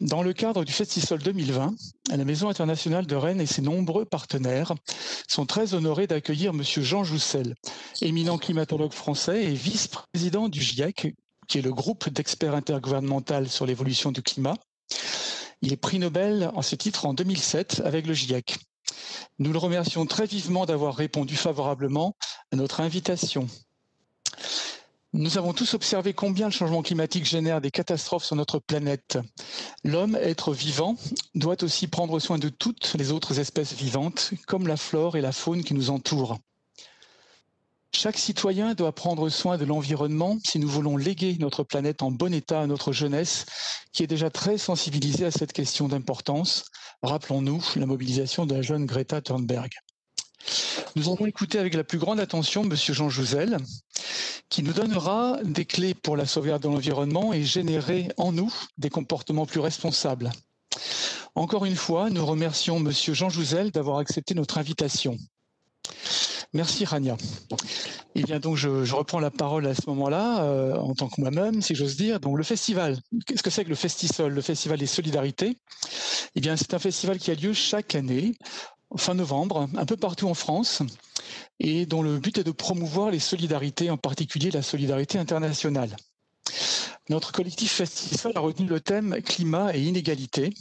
Dans le cadre du Festisol 2020, la Maison internationale de Rennes et ses nombreux partenaires sont très honorés d'accueillir M. Jean Joussel, éminent climatologue français et vice-président du GIEC, qui est le groupe d'experts intergouvernemental sur l'évolution du climat. Il est prix Nobel en ce titre en 2007 avec le GIEC. Nous le remercions très vivement d'avoir répondu favorablement à notre invitation. Nous avons tous observé combien le changement climatique génère des catastrophes sur notre planète. L'homme, être vivant, doit aussi prendre soin de toutes les autres espèces vivantes, comme la flore et la faune qui nous entourent. Chaque citoyen doit prendre soin de l'environnement si nous voulons léguer notre planète en bon état à notre jeunesse, qui est déjà très sensibilisée à cette question d'importance. Rappelons-nous la mobilisation de la jeune Greta Thunberg. Nous avons écouté avec la plus grande attention M. Jean Jouzel, qui nous donnera des clés pour la sauvegarde de l'environnement et générer en nous des comportements plus responsables. Encore une fois, nous remercions M. Jean Jouzel d'avoir accepté notre invitation. Merci Rania. Eh bien donc je, reprends la parole à ce moment-là euh, en tant que moi-même, si j'ose dire. Donc le festival, qu'est-ce que c'est que le Festisol, le festival des solidarités? Eh bien c'est un festival qui a lieu chaque année fin novembre, un peu partout en France, et dont le but est de promouvoir les solidarités, en particulier la solidarité internationale. Notre collectif Festival a retenu le thème climat et inégalité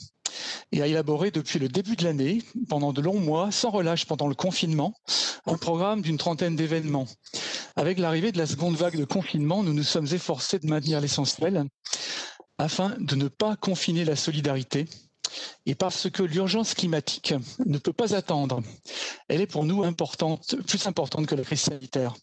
et a élaboré depuis le début de l'année, pendant de longs mois, sans relâche pendant le confinement, un programme d'une trentaine d'événements. Avec l'arrivée de la seconde vague de confinement, nous nous sommes efforcés de maintenir l'essentiel afin de ne pas confiner la solidarité et parce que l'urgence climatique ne peut pas attendre. Elle est pour nous plus importante que la crise sanitaire.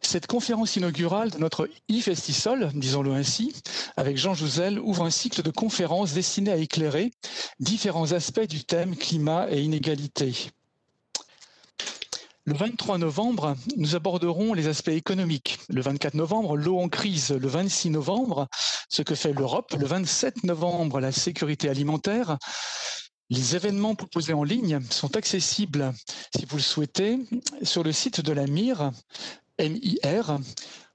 Cette conférence inaugurale de notre e-festisol, disons-le ainsi, avec Jean Jouzel, ouvre un cycle de conférences destinées à éclairer différents aspects du thème climat et inégalité. Le 23 novembre, nous aborderons les aspects économiques. Le 24 novembre, l'eau en crise. Le 26 novembre, ce que fait l'Europe. Le 27 novembre, la sécurité alimentaire. Les événements proposés en ligne sont accessibles, si vous le souhaitez, sur le site de la MIR, M-I-R,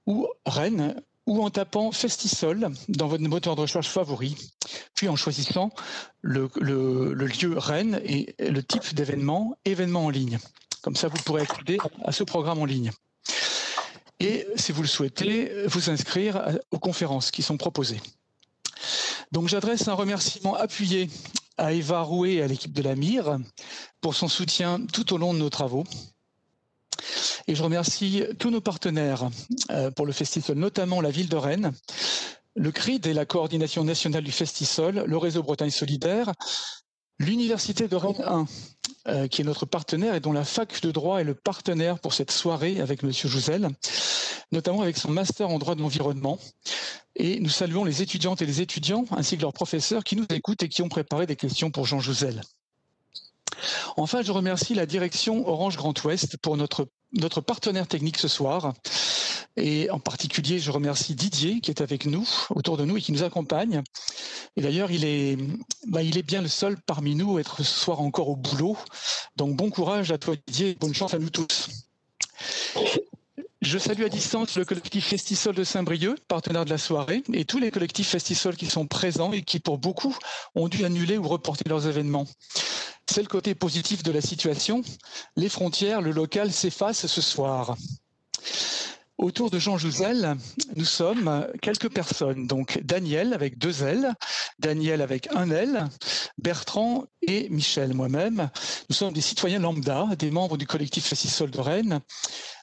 ou Rennes, ou en tapant Festisol dans votre moteur de recherche favori, puis en choisissant le, lieu Rennes et le type d'événement, événement en ligne. Comme ça, vous pourrez accéder à ce programme en ligne. Et si vous le souhaitez, vous inscrire aux conférences qui sont proposées. Donc j'adresse un remerciement appuyé à Eva Rouet et à l'équipe de la MIR pour son soutien tout au long de nos travaux. Et je remercie tous nos partenaires euh, pour le festival, notamment la ville de Rennes, le CRID et la coordination nationale du Festisol, le réseau Bretagne Solidaire, l'Université de Rennes 1, euh, qui est notre partenaire et dont la fac de droit est le partenaire pour cette soirée avec Monsieur Jouzel, notamment avec son master en droit de l'environnement. Et nous saluons les étudiantes et les étudiants ainsi que leurs professeurs qui nous écoutent et qui ont préparé des questions pour Jean Jouzel. Enfin, je remercie la direction Orange Grand Ouest pour notre, notre partenaire technique ce soir et en particulier, je remercie Didier qui est avec nous, autour de nous et qui nous accompagne. Et d'ailleurs, il est, bah, il est bien le seul parmi nous à être ce soir encore au boulot. Donc bon courage à toi Didier et bonne chance à nous tous. Je salue à distance le collectif Festisol de Saint-Brieuc, partenaire de la soirée, et tous les collectifs Festisol qui sont présents et qui, pour beaucoup, ont dû annuler ou reporter leurs événements. C'est le côté positif de la situation. Les frontières, le local s'effacent ce soir. Autour de Jean Jouzel, nous sommes quelques personnes. Donc Daniel avec deux L, Daniel avec un L, Bertrand et Michel, moi-même. Nous sommes des citoyens lambda, des membres du collectif Facissol de Rennes,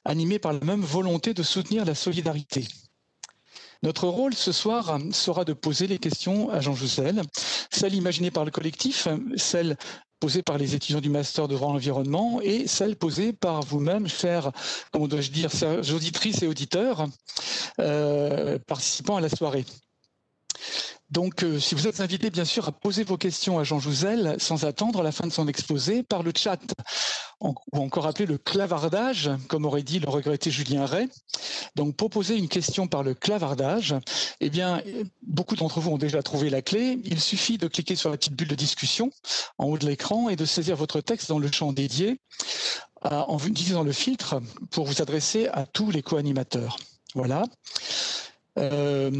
animés par la même volonté de soutenir la solidarité. Notre rôle ce soir sera de poser les questions à Jean Jouzel, celles imaginées par le collectif, celles posées par les étudiants du master de droit environnement et celles posées par vous-même, chers, comment dois-je dire, auditrices et auditeurs euh, participant à la soirée. Donc, euh, si vous êtes invité, bien sûr, à poser vos questions à Jean Jouzel sans attendre la fin de son exposé par le chat, ou encore appelé le clavardage, comme aurait dit le regretté Julien Ray. Donc, pour poser une question par le clavardage, eh bien, beaucoup d'entre vous ont déjà trouvé la clé. Il suffit de cliquer sur la petite bulle de discussion en haut de l'écran et de saisir votre texte dans le champ dédié en utilisant le filtre pour vous adresser à tous les co-animateurs. Voilà. Euh,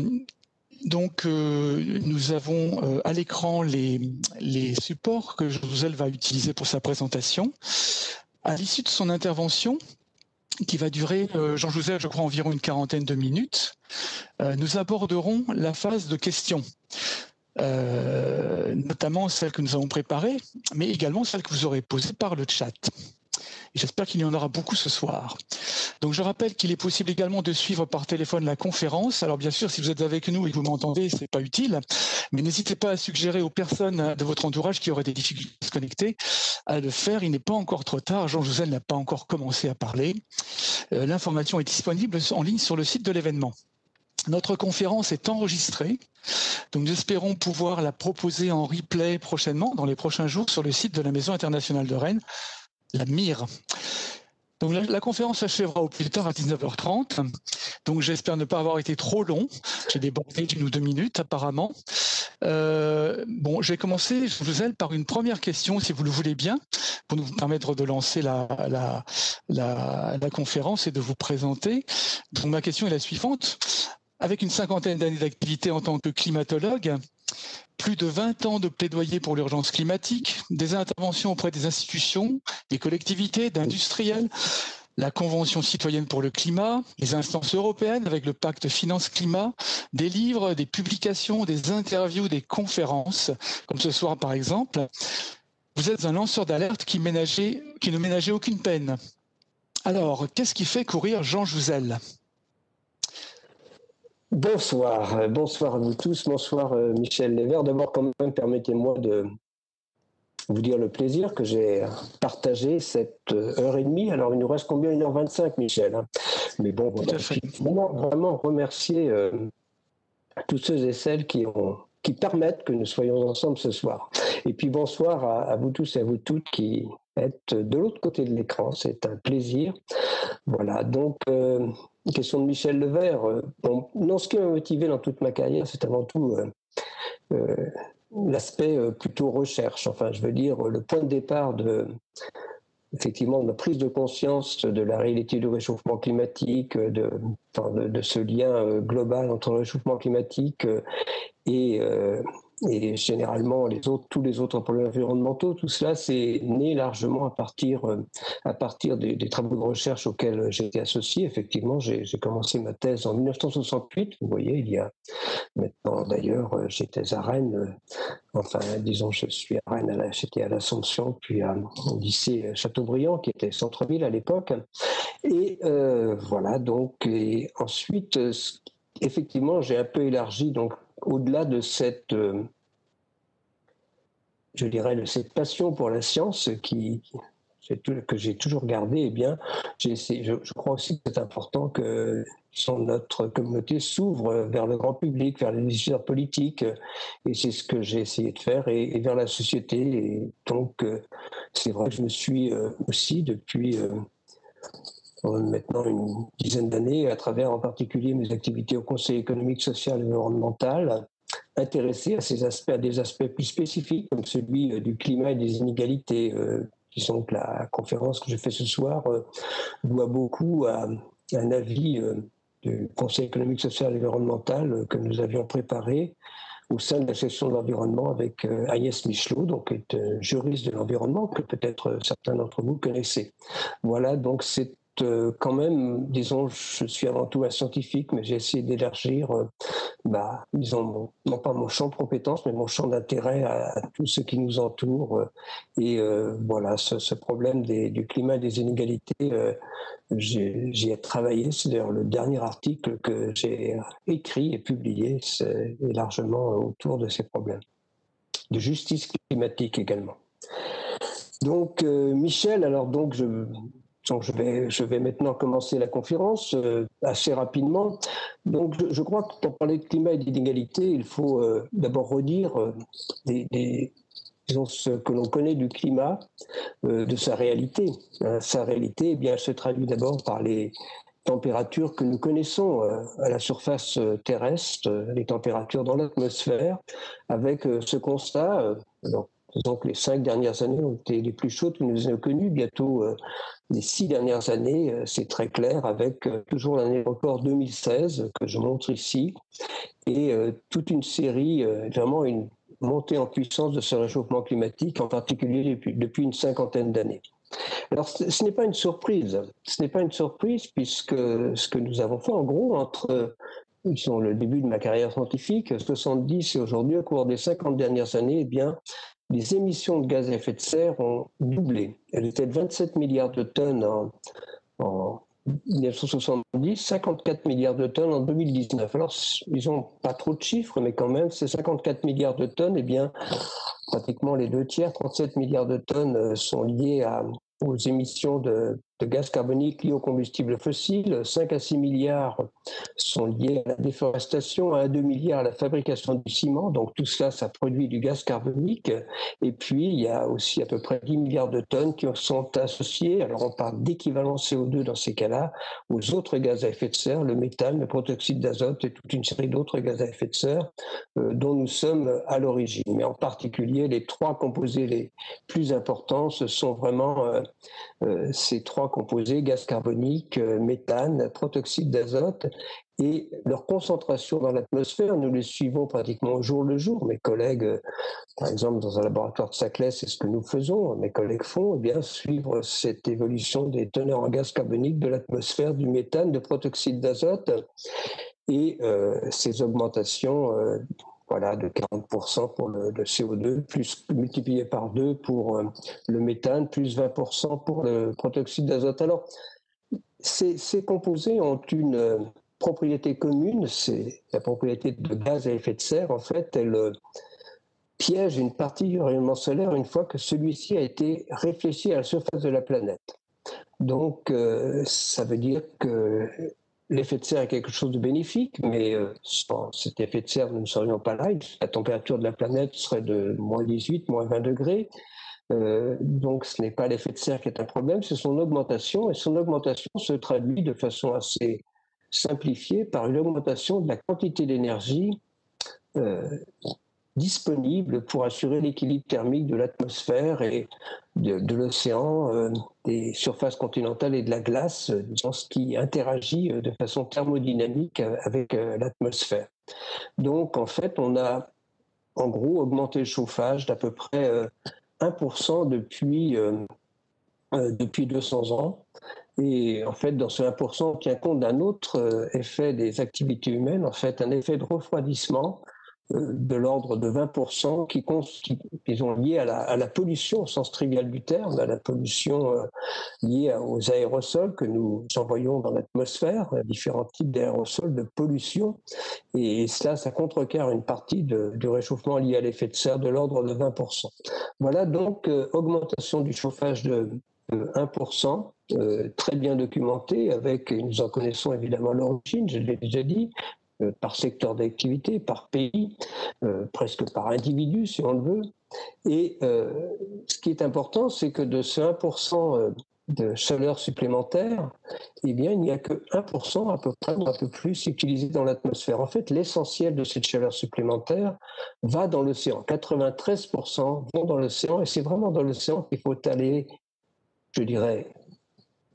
donc, nous avons à l'écran les, supports que Joselle va utiliser pour sa présentation. À l'issue de son intervention, qui va durer, Jean Joseph, je crois, environ une quarantaine de minutes, nous aborderons la phase de questions. Euh, notamment celles que nous avons préparées, mais également celles que vous aurez posées par le chat. J'espère qu'il y en aura beaucoup ce soir. Donc je rappelle qu'il est possible également de suivre par téléphone la conférence. Alors bien sûr, si vous êtes avec nous et que vous m'entendez, c'est pas utile, mais n'hésitez pas à suggérer aux personnes de votre entourage qui auraient des difficultés à se connecter à le faire. Il n'est pas encore trop tard. Jean Josel n'a pas encore commencé à parler. Euh, l'information est disponible en ligne sur le site de l'événement. Notre conférence est enregistrée, donc nous espérons pouvoir la proposer en replay prochainement, dans les prochains jours, sur le site de la Maison internationale de Rennes, la MIR. Donc la, conférence s'achèvera au plus tard à 19h30. Donc j'espère ne pas avoir été trop long. J'ai débordé d'une ou deux minutes apparemment. Euh, bon, je vais commencer, je vous aide par une première question, si vous le voulez bien, pour nous permettre de lancer la, la, la, la conférence et de vous présenter. Donc ma question est la suivante. Avec une cinquantaine d'années d'activité en tant que climatologue, plus de 20 ans de plaidoyer pour l'urgence climatique, des interventions auprès des institutions, des collectivités, d'industriels, la Convention citoyenne pour le climat, les instances européennes avec le pacte finance-climat, des livres, des publications, des interviews, des conférences, comme ce soir par exemple. Vous êtes un lanceur d'alerte qui, qui ne ménageait aucune peine. Alors, qu'est-ce qui fait courir Jean Jouzel? Bonsoir, bonsoir à vous tous, bonsoir euh, Michel Lévert. D'abord, quand même, permettez-moi de vous dire le plaisir que j'ai partagé cette euh, heure et demie. Alors, il nous reste combien? 1h25, Michel hein? Mais bon, voilà, vraiment, vraiment remercier euh, tous ceux et celles qui, ont, qui permettent que nous soyons ensemble ce soir. Et puis, bonsoir à, vous tous et à vous toutes qui êtes de l'autre côté de l'écran. C'est un plaisir. Voilà, donc une question de Michel Levert. Euh, non, ce qui m'a motivé dans toute ma carrière, c'est avant tout euh, euh, l'aspect plutôt recherche. Enfin, je veux dire, le point de départ de, effectivement, la prise de conscience de la réalité du réchauffement climatique, de, ce lien global entre le réchauffement climatique et et généralement tous les autres problèmes environnementaux, tout cela c'est né largement à partir, euh, à partir des, travaux de recherche auxquels été associé. Effectivement, j'ai commencé ma thèse en 1968. Vous voyez, il y a maintenant d'ailleurs, euh, j'étais à Rennes. Euh, enfin, disons, je suis à Rennes, j'étais à l'Assomption, puis à, au lycée Chateaubriand, qui était centre-ville à l'époque. Et voilà, donc, et ensuite, effectivement, j'ai un peu élargi donc au-delà de cette, euh, de cette passion pour la science qui, que j'ai toujours gardée, eh bien, je, je, crois aussi que c'est important que notre communauté s'ouvre vers le grand public, vers les décideurs politiques, et c'est ce que j'ai essayé de faire, et, vers la société. Et donc, euh, c'est vrai que je me suis euh, aussi, depuis maintenant une dizaine d'années, à travers en particulier mes activités au Conseil économique, social et environnemental, intéressé à ces aspects, des aspects plus spécifiques, comme celui euh, du climat et des inégalités. Euh, que la conférence que je fais ce soir euh, doit beaucoup à, un avis du Conseil économique, social et environnemental que nous avions préparé au sein de la section de l'environnement avec Agnès Michelot, donc est juriste de l'environnement que peut-être certains d'entre vous connaissez. Voilà, donc c'est euh, quand même, disons, je suis avant tout un scientifique, mais j'ai essayé d'élargir, euh, bah, disons, non pas mon champ de compétences, mais mon champ d'intérêt à, tout ce qui nous entoure. Euh, et voilà, ce, problème du climat et des inégalités, j'y ai, travaillé. C'est d'ailleurs le dernier article que j'ai écrit et publié, c'est largement autour de ces problèmes. De justice climatique également. Donc, Michel, alors donc, je, donc je vais, maintenant commencer la conférence euh, assez rapidement. Donc je, crois que pour parler de climat et d'inégalité, il faut euh, d'abord redire euh, ce que l'on connaît du climat, de sa réalité. sa réalité, eh bien, se traduit d'abord par les températures que nous connaissons à la surface terrestre, les températures dans l'atmosphère, avec ce constat, que les cinq dernières années ont été les plus chaudes que nous ayons connues. Bientôt, les six dernières années, c'est très clair, avec toujours l'année record 2016 que je montre ici, et toute une série, vraiment une montée en puissance de ce réchauffement climatique, en particulier depuis, une cinquantaine d'années. Alors, ce n'est pas une surprise. Ce n'est pas une surprise puisque ce que nous avons fait, en gros, entre sont le début de ma carrière scientifique, 70 et aujourd'hui, au cours des 50 dernières années, eh bien, les émissions de gaz à effet de serre ont doublé. Elles étaient de 27 milliards de tonnes en, en 1970, 54 milliards de tonnes en 2019. Alors, ils n'ont pas trop de chiffres, mais quand même, ces 54 milliards de tonnes, eh bien, pratiquement les deux tiers, 37 milliards de tonnes, euh, sont liés aux émissions de, de gaz carbonique liés aux combustibles fossiles. 5 à 6 milliards sont liés à la déforestation, 1 à 2 milliards à la fabrication du ciment. Donc tout cela, ça produit du gaz carbonique. Et puis, il y a aussi à peu près 10 milliards de tonnes qui sont associées, alors on parle d'équivalent CO2 dans ces cas-là, aux autres gaz à effet de serre, le méthane, le protoxyde d'azote et toute une série d'autres gaz à effet de serre euh, dont nous sommes à l'origine. Mais en particulier, les trois composés les plus importants, ce sont vraiment euh, euh, ces trois composés, gaz carbonique, euh, méthane, protoxyde d'azote, et leur concentration dans l'atmosphère, nous les suivons pratiquement au jour le jour. Mes collègues, euh, par exemple, dans un laboratoire de Saclay, c'est ce que nous faisons, mes collègues font, eh bien, suivre cette évolution des teneurs en gaz carbonique de l'atmosphère, du méthane, de protoxyde d'azote, et euh, ces augmentations voilà, de 40% pour le, CO2, plus multiplié par 2 pour euh, le méthane, plus 20% pour le protoxyde d'azote. Alors, ces, composés ont une euh, propriété commune, c'est la propriété de gaz à effet de serre. En fait, elle euh, piège une partie du rayonnement solaire une fois que celui-ci a été réfléchi à la surface de la planète. Donc, ça veut dire que l'effet de serre est quelque chose de bénéfique, mais euh, sans cet effet de serre, nous ne serions pas là. La température de la planète serait de moins 18, moins 20 degrés. Euh, donc ce n'est pas l'effet de serre qui est un problème, c'est son augmentation. Et son augmentation se traduit de façon assez simplifiée par une augmentation de la quantité d'énergie euh, disponible pour assurer l'équilibre thermique de l'atmosphère et de, l'océan, euh, des surfaces continentales et de la glace, euh, dans ce qui interagit euh, de façon thermodynamique avec l'atmosphère. Donc en fait, on a en gros augmenté le chauffage d'à peu près 1% depuis, depuis 200 ans. Et en fait, dans ce 1%, on tient compte d'un autre effet des activités humaines, en fait, un effet de refroidissement de l'ordre de 20% qui, qui, sont liés à la, pollution au sens trivial du terme, à la pollution euh, liée aux aérosols que nous envoyons dans l'atmosphère, différents types d'aérosols de pollution. Et, cela, ça contrecarre une partie du réchauffement lié à l'effet de serre de l'ordre de 20%. Voilà donc euh, augmentation du chauffage de, 1%, euh, très bien documenté, avec, nous en connaissons évidemment l'origine, je l'ai déjà dit, euh, par secteur d'activité, par pays, euh, presque par individu si on le veut. Et euh, ce qui est important, c'est que de ce 1% de chaleur supplémentaire, eh bien, il n'y a que 1% à peu près, un peu plus, utilisé dans l'atmosphère. En fait, l'essentiel de cette chaleur supplémentaire va dans l'océan. 93% vont dans l'océan, et c'est vraiment dans l'océan qu'il faut aller, je dirais,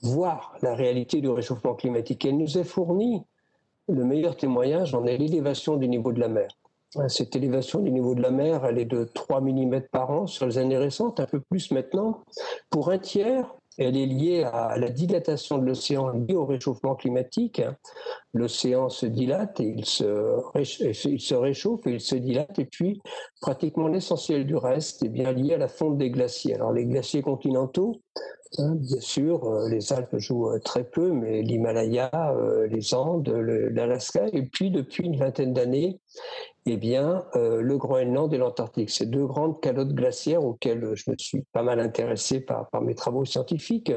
voir la réalité du réchauffement climatique. Elle nous est fournie le meilleur témoignage en est l'élévation du niveau de la mer. Cette élévation du niveau de la mer, elle est de 3 mm par an sur les années récentes, un peu plus maintenant. Pour un tiers, elle est liée à la dilatation de l'océan liée au réchauffement climatique. L'océan se dilate et il se, il se réchauffe et il se dilate. Et puis, pratiquement l'essentiel du reste est bien lié à la fonte des glaciers. Alors, les glaciers continentaux, bien sûr, euh, les Alpes jouent euh, très peu, mais l'Himalaya, euh, les Andes, l'Alaska, et puis depuis une vingtaine d'années, eh bien, le Groenland et l'Antarctique. Ces deux grandes calottes glaciaires auxquelles je me suis pas mal intéressé par, par mes travaux scientifiques.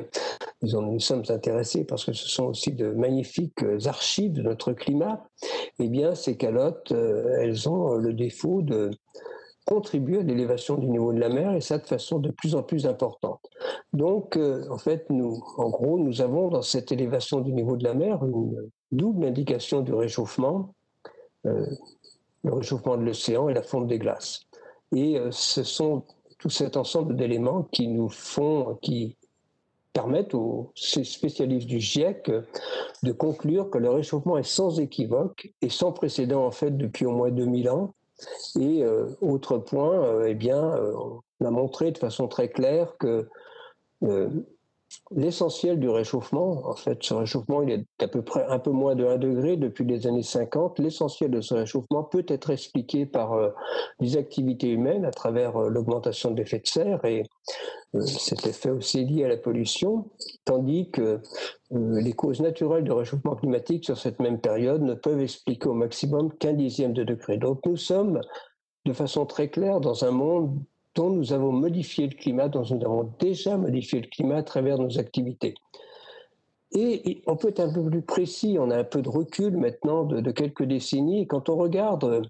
Nous nous sommes intéressés parce que ce sont aussi de magnifiques archives de notre climat. Eh bien, ces calottes, elles ont le défaut de contribuer à l'élévation du niveau de la mer et ça de façon de plus en plus importante. Donc, euh, en fait, nous, en gros, nous avons dans cette élévation du niveau de la mer une double indication du réchauffement, euh, le réchauffement de l'océan et la fonte des glaces. Et euh, ce sont tout cet ensemble d'éléments qui nous font, qui permettent aux spécialistes du GIEC de conclure que le réchauffement est sans équivoque et sans précédent en fait depuis au moins 2000 ans. Et euh, autre point, euh, eh bien, euh, on a montré de façon très claire que l'essentiel du réchauffement, en fait, ce réchauffement, il est à peu près un peu moins de 1 degré depuis les années 50. L'essentiel de ce réchauffement peut être expliqué par euh, les activités humaines à travers euh, l'augmentation de l'effet de serre et euh, cet effet aussi lié à la pollution, tandis que les causes naturelles du réchauffement climatique sur cette même période ne peuvent expliquer au maximum qu'un dixième de degré. Donc nous sommes de façon très claire dans un monde nous avons modifié le climat, dont nous avons déjà modifié le climat à travers nos activités. Et on peut être un peu plus précis, on a un peu de recul maintenant de, quelques décennies. Et quand on regarde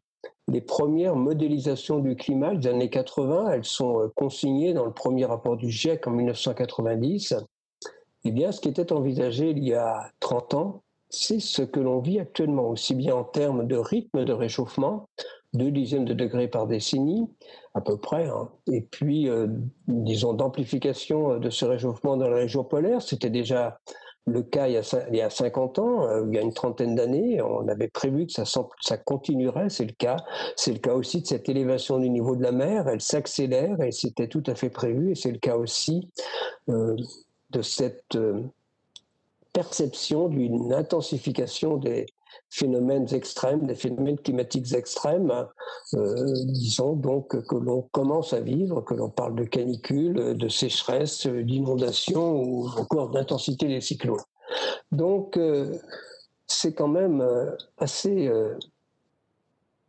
les premières modélisations du climat des années 80, elles sont euh, consignées dans le premier rapport du GIEC en 1990. Eh bien, ce qui était envisagé il y a 30 ans, c'est ce que l'on vit actuellement, aussi bien en termes de rythme de réchauffement, 2 dixièmes de degré par décennie, à peu près. Hein. Et puis, euh, disons, d'amplification euh, de ce réchauffement dans la région polaire. C'était déjà le cas il y a, 50 ans, euh, il y a une trentaine d'années. On avait prévu que ça, ça continuerait, c'est le cas. C'est le cas aussi de cette élévation du niveau de la mer. Elle s'accélère et c'était tout à fait prévu. Et c'est le cas aussi de cette perception d'une intensification des, phénomènes extrêmes, des phénomènes climatiques extrêmes, euh, disons donc que l'on commence à vivre, que l'on parle de canicule, de sécheresse, d'inondation ou encore d'intensité des cyclones. Donc euh, c'est quand même euh, assez,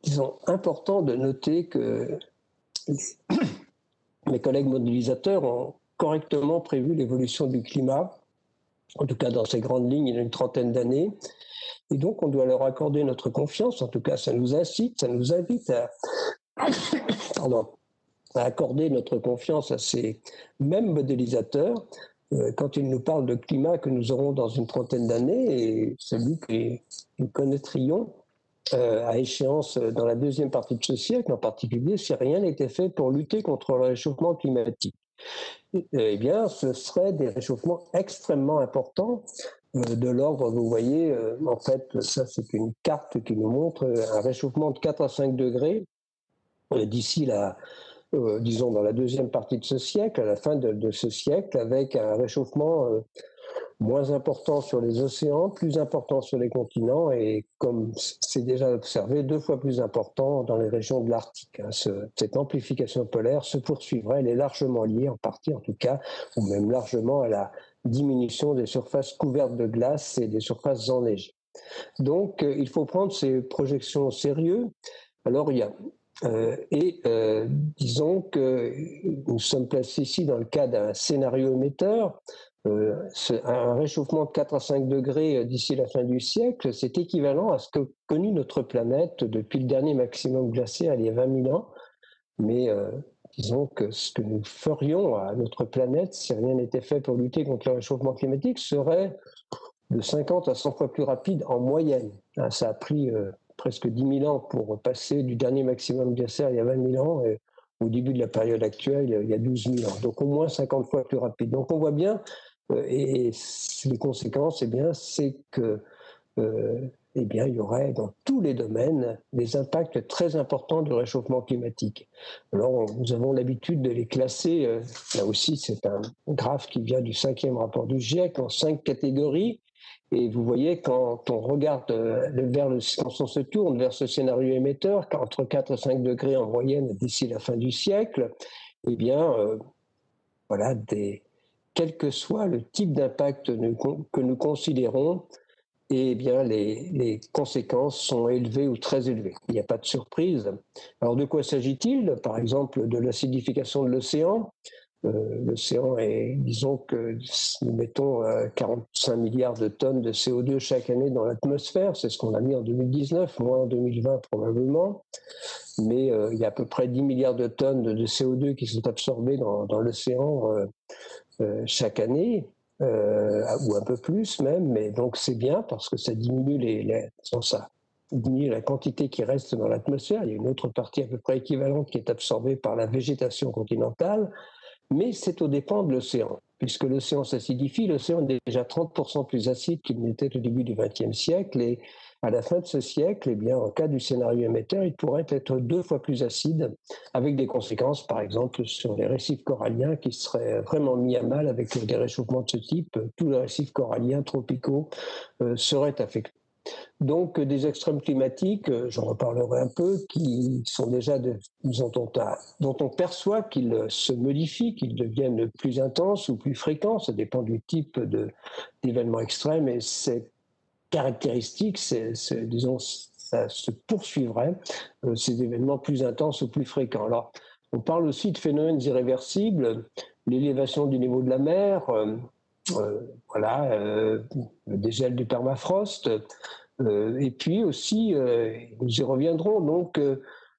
disons, important de noter que mes collègues modélisateurs ont correctement prévu l'évolution du climat, en tout cas dans ces grandes lignes il y a une trentaine d'années, et donc, on doit leur accorder notre confiance. En tout cas, ça nous incite, ça nous invite à, accorder notre confiance à ces mêmes modélisateurs euh, quand ils nous parlent de climat que nous aurons dans une trentaine d'années et celui que nous connaîtrions euh, à échéance dans la deuxième partie de ce siècle, en particulier si rien n'était fait pour lutter contre le réchauffement climatique. Eh bien, ce seraient des réchauffements extrêmement importants euh, de l'ordre, vous voyez, euh, en fait, ça c'est une carte qui nous montre un réchauffement de 4 à 5 degrés euh, d'ici la, disons, dans la deuxième partie de ce siècle, à la fin de, ce siècle, avec un réchauffement moins important sur les océans, plus important sur les continents et, comme c'est déjà observé, deux fois plus important dans les régions de l'Arctique. Hein. cette amplification polaire se poursuivra, elle est largement liée, en partie en tout cas, ou même largement à la diminution des surfaces couvertes de glace et des surfaces enneigées. Donc, euh, il faut prendre ces projections au sérieux. Alors, il y a euh, et euh, disons que nous sommes placés ici dans le cas d'un scénario émetteur. un réchauffement de 4 à 5 degrés d'ici la fin du siècle, c'est équivalent à ce que connut notre planète depuis le dernier maximum glaciaire il y a 20 000 ans. Mais disons que ce que nous ferions à notre planète si rien n'était fait pour lutter contre le réchauffement climatique serait de 50 à 100 fois plus rapide en moyenne. Ah, ça a pris euh, presque 10 000 ans pour passer du dernier maximum glaciaire il y a 20 000 ans au début de la période actuelle il y a 12 000 ans. Donc au moins 50 fois plus rapide. Donc on voit bien, euh, et les conséquences, eh c'est que euh, eh bien, il y aurait dans tous les domaines des impacts très importants du réchauffement climatique. Alors, nous avons l'habitude de les classer, euh, là aussi c'est un graphe qui vient du cinquième rapport du GIEC, en cinq catégories. Et vous voyez, quand on regarde euh, vers quand on se tourne vers ce scénario émetteur, entre 4 et 5 degrés en moyenne d'ici la fin du siècle, eh bien, euh, voilà, quel que soit le type d'impact que nous considérons, eh bien, les, conséquences sont élevées ou très élevées. Il n'y a pas de surprise. Alors, de quoi s'agit-il? Par exemple, de l'acidification de l'océan. Euh, l'océan est, disons que nous mettons 45 euh, milliards de tonnes de CO2 chaque année dans l'atmosphère. C'est ce qu'on a mis en 2019, moins en 2020 probablement. Mais euh, il y a à peu près 10 milliards de tonnes de, CO2 qui sont absorbées dans l'océan chaque année. Euh, ou un peu plus même, mais donc c'est bien parce que ça diminue les, les ça, diminuer la quantité qui reste dans l'atmosphère. Il y a une autre partie à peu près équivalente qui est absorbée par la végétation continentale, mais c'est au dépend de l'océan. Puisque l'océan s'acidifie, l'océan est déjà 30% plus acide qu'il n'était au début du XXe siècle et à la fin de ce siècle, eh bien, en cas du scénario émetteur, il pourrait être deux fois plus acide, avec des conséquences, par exemple, sur les récifs coralliens qui seraient vraiment mis à mal avec des réchauffements de ce type. Tous les récifs coralliens tropicaux euh, seraient affectés. Donc des extrêmes climatiques, euh, j'en reparlerai un peu, qui sont déjà de, dont, on, perçoit qu'ils se modifient, qu'ils deviennent plus intenses ou plus fréquents, ça dépend du type d'événements extrêmes, et c'est caractéristique, c'est, disons, ça se poursuivrait, euh, ces événements plus intenses ou plus fréquents. Alors, on parle aussi de phénomènes irréversibles, l'élévation du niveau de la mer, euh, euh, voilà, le dégel du permafrost, et puis aussi, nous y reviendrons, donc,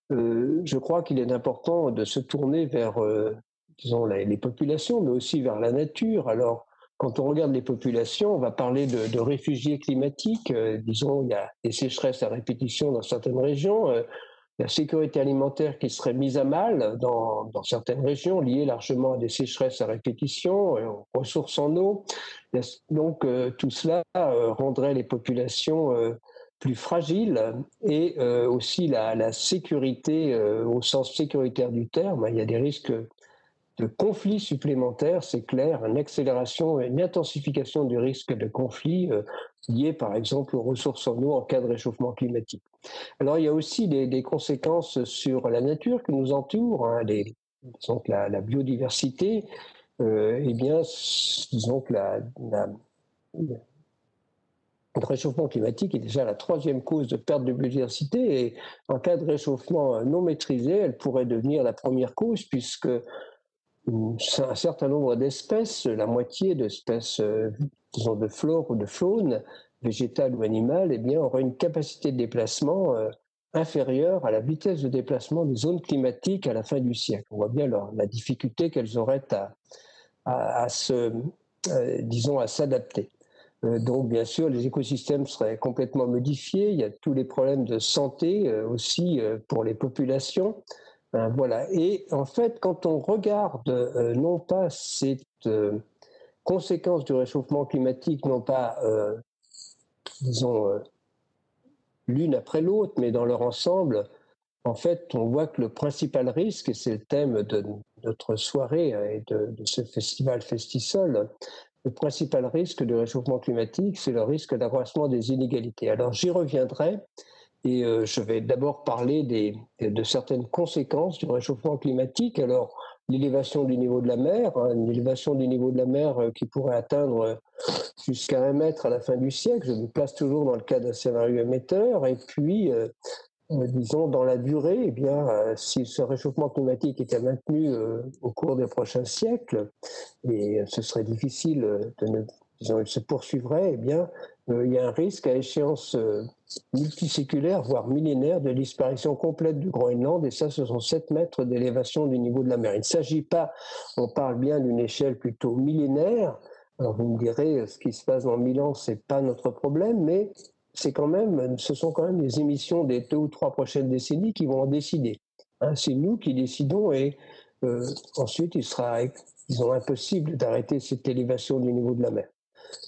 je crois qu'il est important de se tourner vers, disons, les, les, populations, mais aussi vers la nature. Alors, quand on regarde les populations, on va parler de, réfugiés climatiques. Euh, disons, il y a des sécheresses à répétition dans certaines régions. Euh, la sécurité alimentaire qui serait mise à mal dans, certaines régions, liées largement à des sécheresses à répétition, euh, aux ressources en eau. Donc tout cela rendrait les populations plus fragiles et aussi la sécurité au sens sécuritaire du terme. Il y a des risques de conflits supplémentaires, c'est clair, une accélération, une intensification du risque de conflits euh, liés par exemple aux ressources en eau en cas de réchauffement climatique. Alors il y a aussi des, conséquences sur la nature qui nous entoure, hein, disons que la, biodiversité, euh, eh bien, disons que le réchauffement climatique est déjà la troisième cause de perte de biodiversité et en cas de réchauffement non maîtrisé, elle pourrait devenir la première cause puisque un certain nombre d'espèces, la moitié d'espèces, euh, disons de flore ou de faune, végétale ou animale, eh bien, auraient une capacité de déplacement euh, inférieure à la vitesse de déplacement des zones climatiques à la fin du siècle. On voit bien la difficulté qu'elles auraient à, se, euh, disons, à s'adapter. donc, bien sûr, les écosystèmes seraient complètement modifiés. Il y a tous les problèmes de santé aussi pour les populations. Ben, voilà. Et en fait, quand on regarde euh, non pas cette euh, conséquence du réchauffement climatique, non pas, euh, disons, l'une après l'autre, mais dans leur ensemble, en fait, on voit que le principal risque, et c'est le thème de notre soirée et de, de ce festival Festisol, le principal risque du réchauffement climatique, c'est le risque d'accroissement des inégalités. Alors j'y reviendrai, et euh, je vais d'abord parler des, de certaines conséquences du réchauffement climatique. Alors, l'élévation du niveau de la mer, hein, une élévation du niveau de la mer euh, qui pourrait atteindre euh, jusqu'à un mètre à la fin du siècle. Je me place toujours dans le cas d'un scénario émetteur. Et puis, disons, dans la durée, eh bien, si ce réchauffement climatique était maintenu au cours des prochains siècles, et ce serait difficile de ne, disons, il se poursuivrait, eh bien, il y a un risque à échéance euh, multiséculaire, voire millénaire, de disparition complète du Groenland, et ça, ce sont 7 mètres d'élévation du niveau de la mer. Il ne s'agit pas, on parle bien d'une échelle plutôt millénaire, vous me direz, ce qui se passe dans 1000 ans, ce n'est pas notre problème, mais c'est quand même, ce sont quand même les émissions des deux ou trois prochaines décennies qui vont en décider. Hein, c'est nous qui décidons et euh, ensuite il sera disons, impossible d'arrêter cette élévation du niveau de la mer.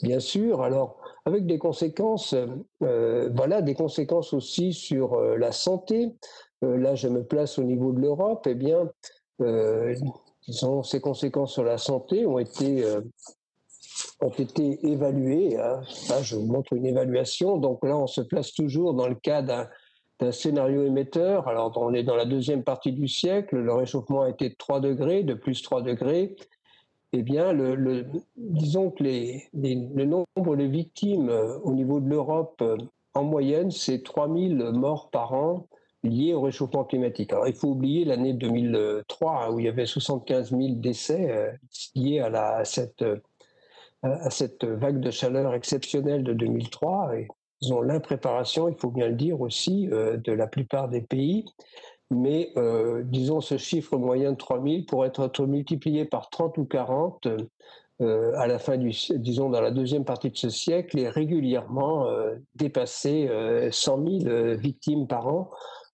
Bien sûr, alors avec des conséquences, euh, voilà, des conséquences aussi sur euh, la santé. Euh, là, je me place au niveau de l'Europe. Eh bien, ces conséquences sur la santé ont été ont été évaluées. Hein. Je vous montre une évaluation. Donc là, on se place toujours dans le cas d'un scénario émetteur. Alors, on est dans la deuxième partie du siècle. Le réchauffement a été de 3 degrés, de plus 3 degrés eh bien, disons que le nombre de victimes euh, au niveau de l'Europe, euh, en moyenne, c'est 3000 morts par an liés au réchauffement climatique. Alors, il faut oublier l'année 2003, hein, où il y avait 75 000 décès euh, liés à cette vague de chaleur exceptionnelle de 2003. Et, ils ont l'impréparation, il faut bien le dire aussi, de la plupart des pays mais euh, disons ce chiffre moyen de 3000 pourrait être multiplié par 30 ou 40 à la fin du, disons dans la deuxième partie de ce siècle, est régulièrement dépassé 100 000 victimes par an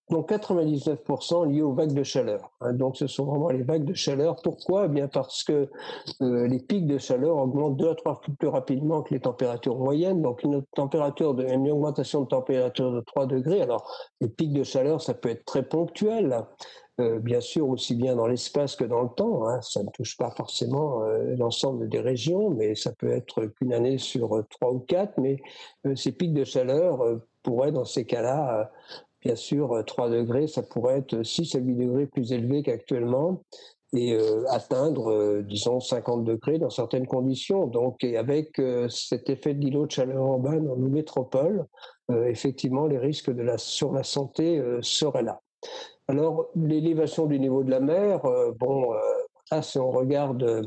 donc 99% liés aux vagues de chaleur. Hein. donc ce sont vraiment les vagues de chaleur. Pourquoi? Eh bien parce que euh, les pics de chaleur augmentent deux à trois fois plus rapidement que les températures moyennes. Donc une température une augmentation de température de 3 degrés. Alors les pics de chaleur, ça peut être très ponctuel. Euh, bien sûr, aussi bien dans l'espace que dans le temps. Hein. Ça ne touche pas forcément euh, l'ensemble des régions, mais ça peut être qu'une année sur trois ou quatre. Mais ces pics de chaleur pourraient, dans ces cas-là, Bien sûr, 3 euh, degrés, ça pourrait être 6 à 8 degrés plus élevé qu'actuellement et euh, atteindre, euh, disons, 50 degrés dans certaines conditions. Donc, avec cet effet d'îlot de chaleur urbaine dans nos métropoles, effectivement, les risques de la, sur la santé seraient là. Alors, l'élévation du niveau de la mer, bon, là, si on regarde,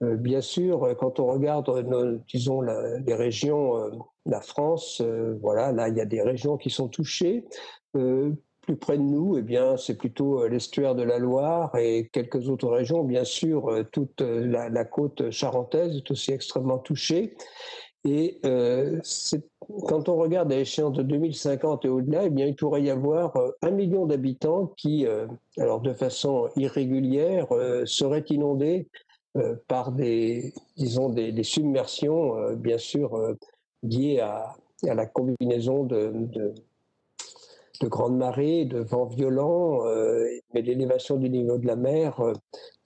bien sûr, quand on regarde, disons, les régions la France, euh, voilà, là, il y a des régions qui sont touchées. Euh, plus près de nous, eh bien, c'est plutôt euh, l'estuaire de la Loire et quelques autres régions. Bien sûr, toute la, côte charentaise est aussi extrêmement touchée. Et quand on regarde à l'échéance de 2050 et au-delà, eh bien, il pourrait y avoir un million d'habitants qui, alors de façon irrégulière, seraient inondés par des, disons, des submersions, bien sûr, lié à, la combinaison de, de, grandes marées, de vents violents, euh, mais l'élévation du niveau de la mer euh,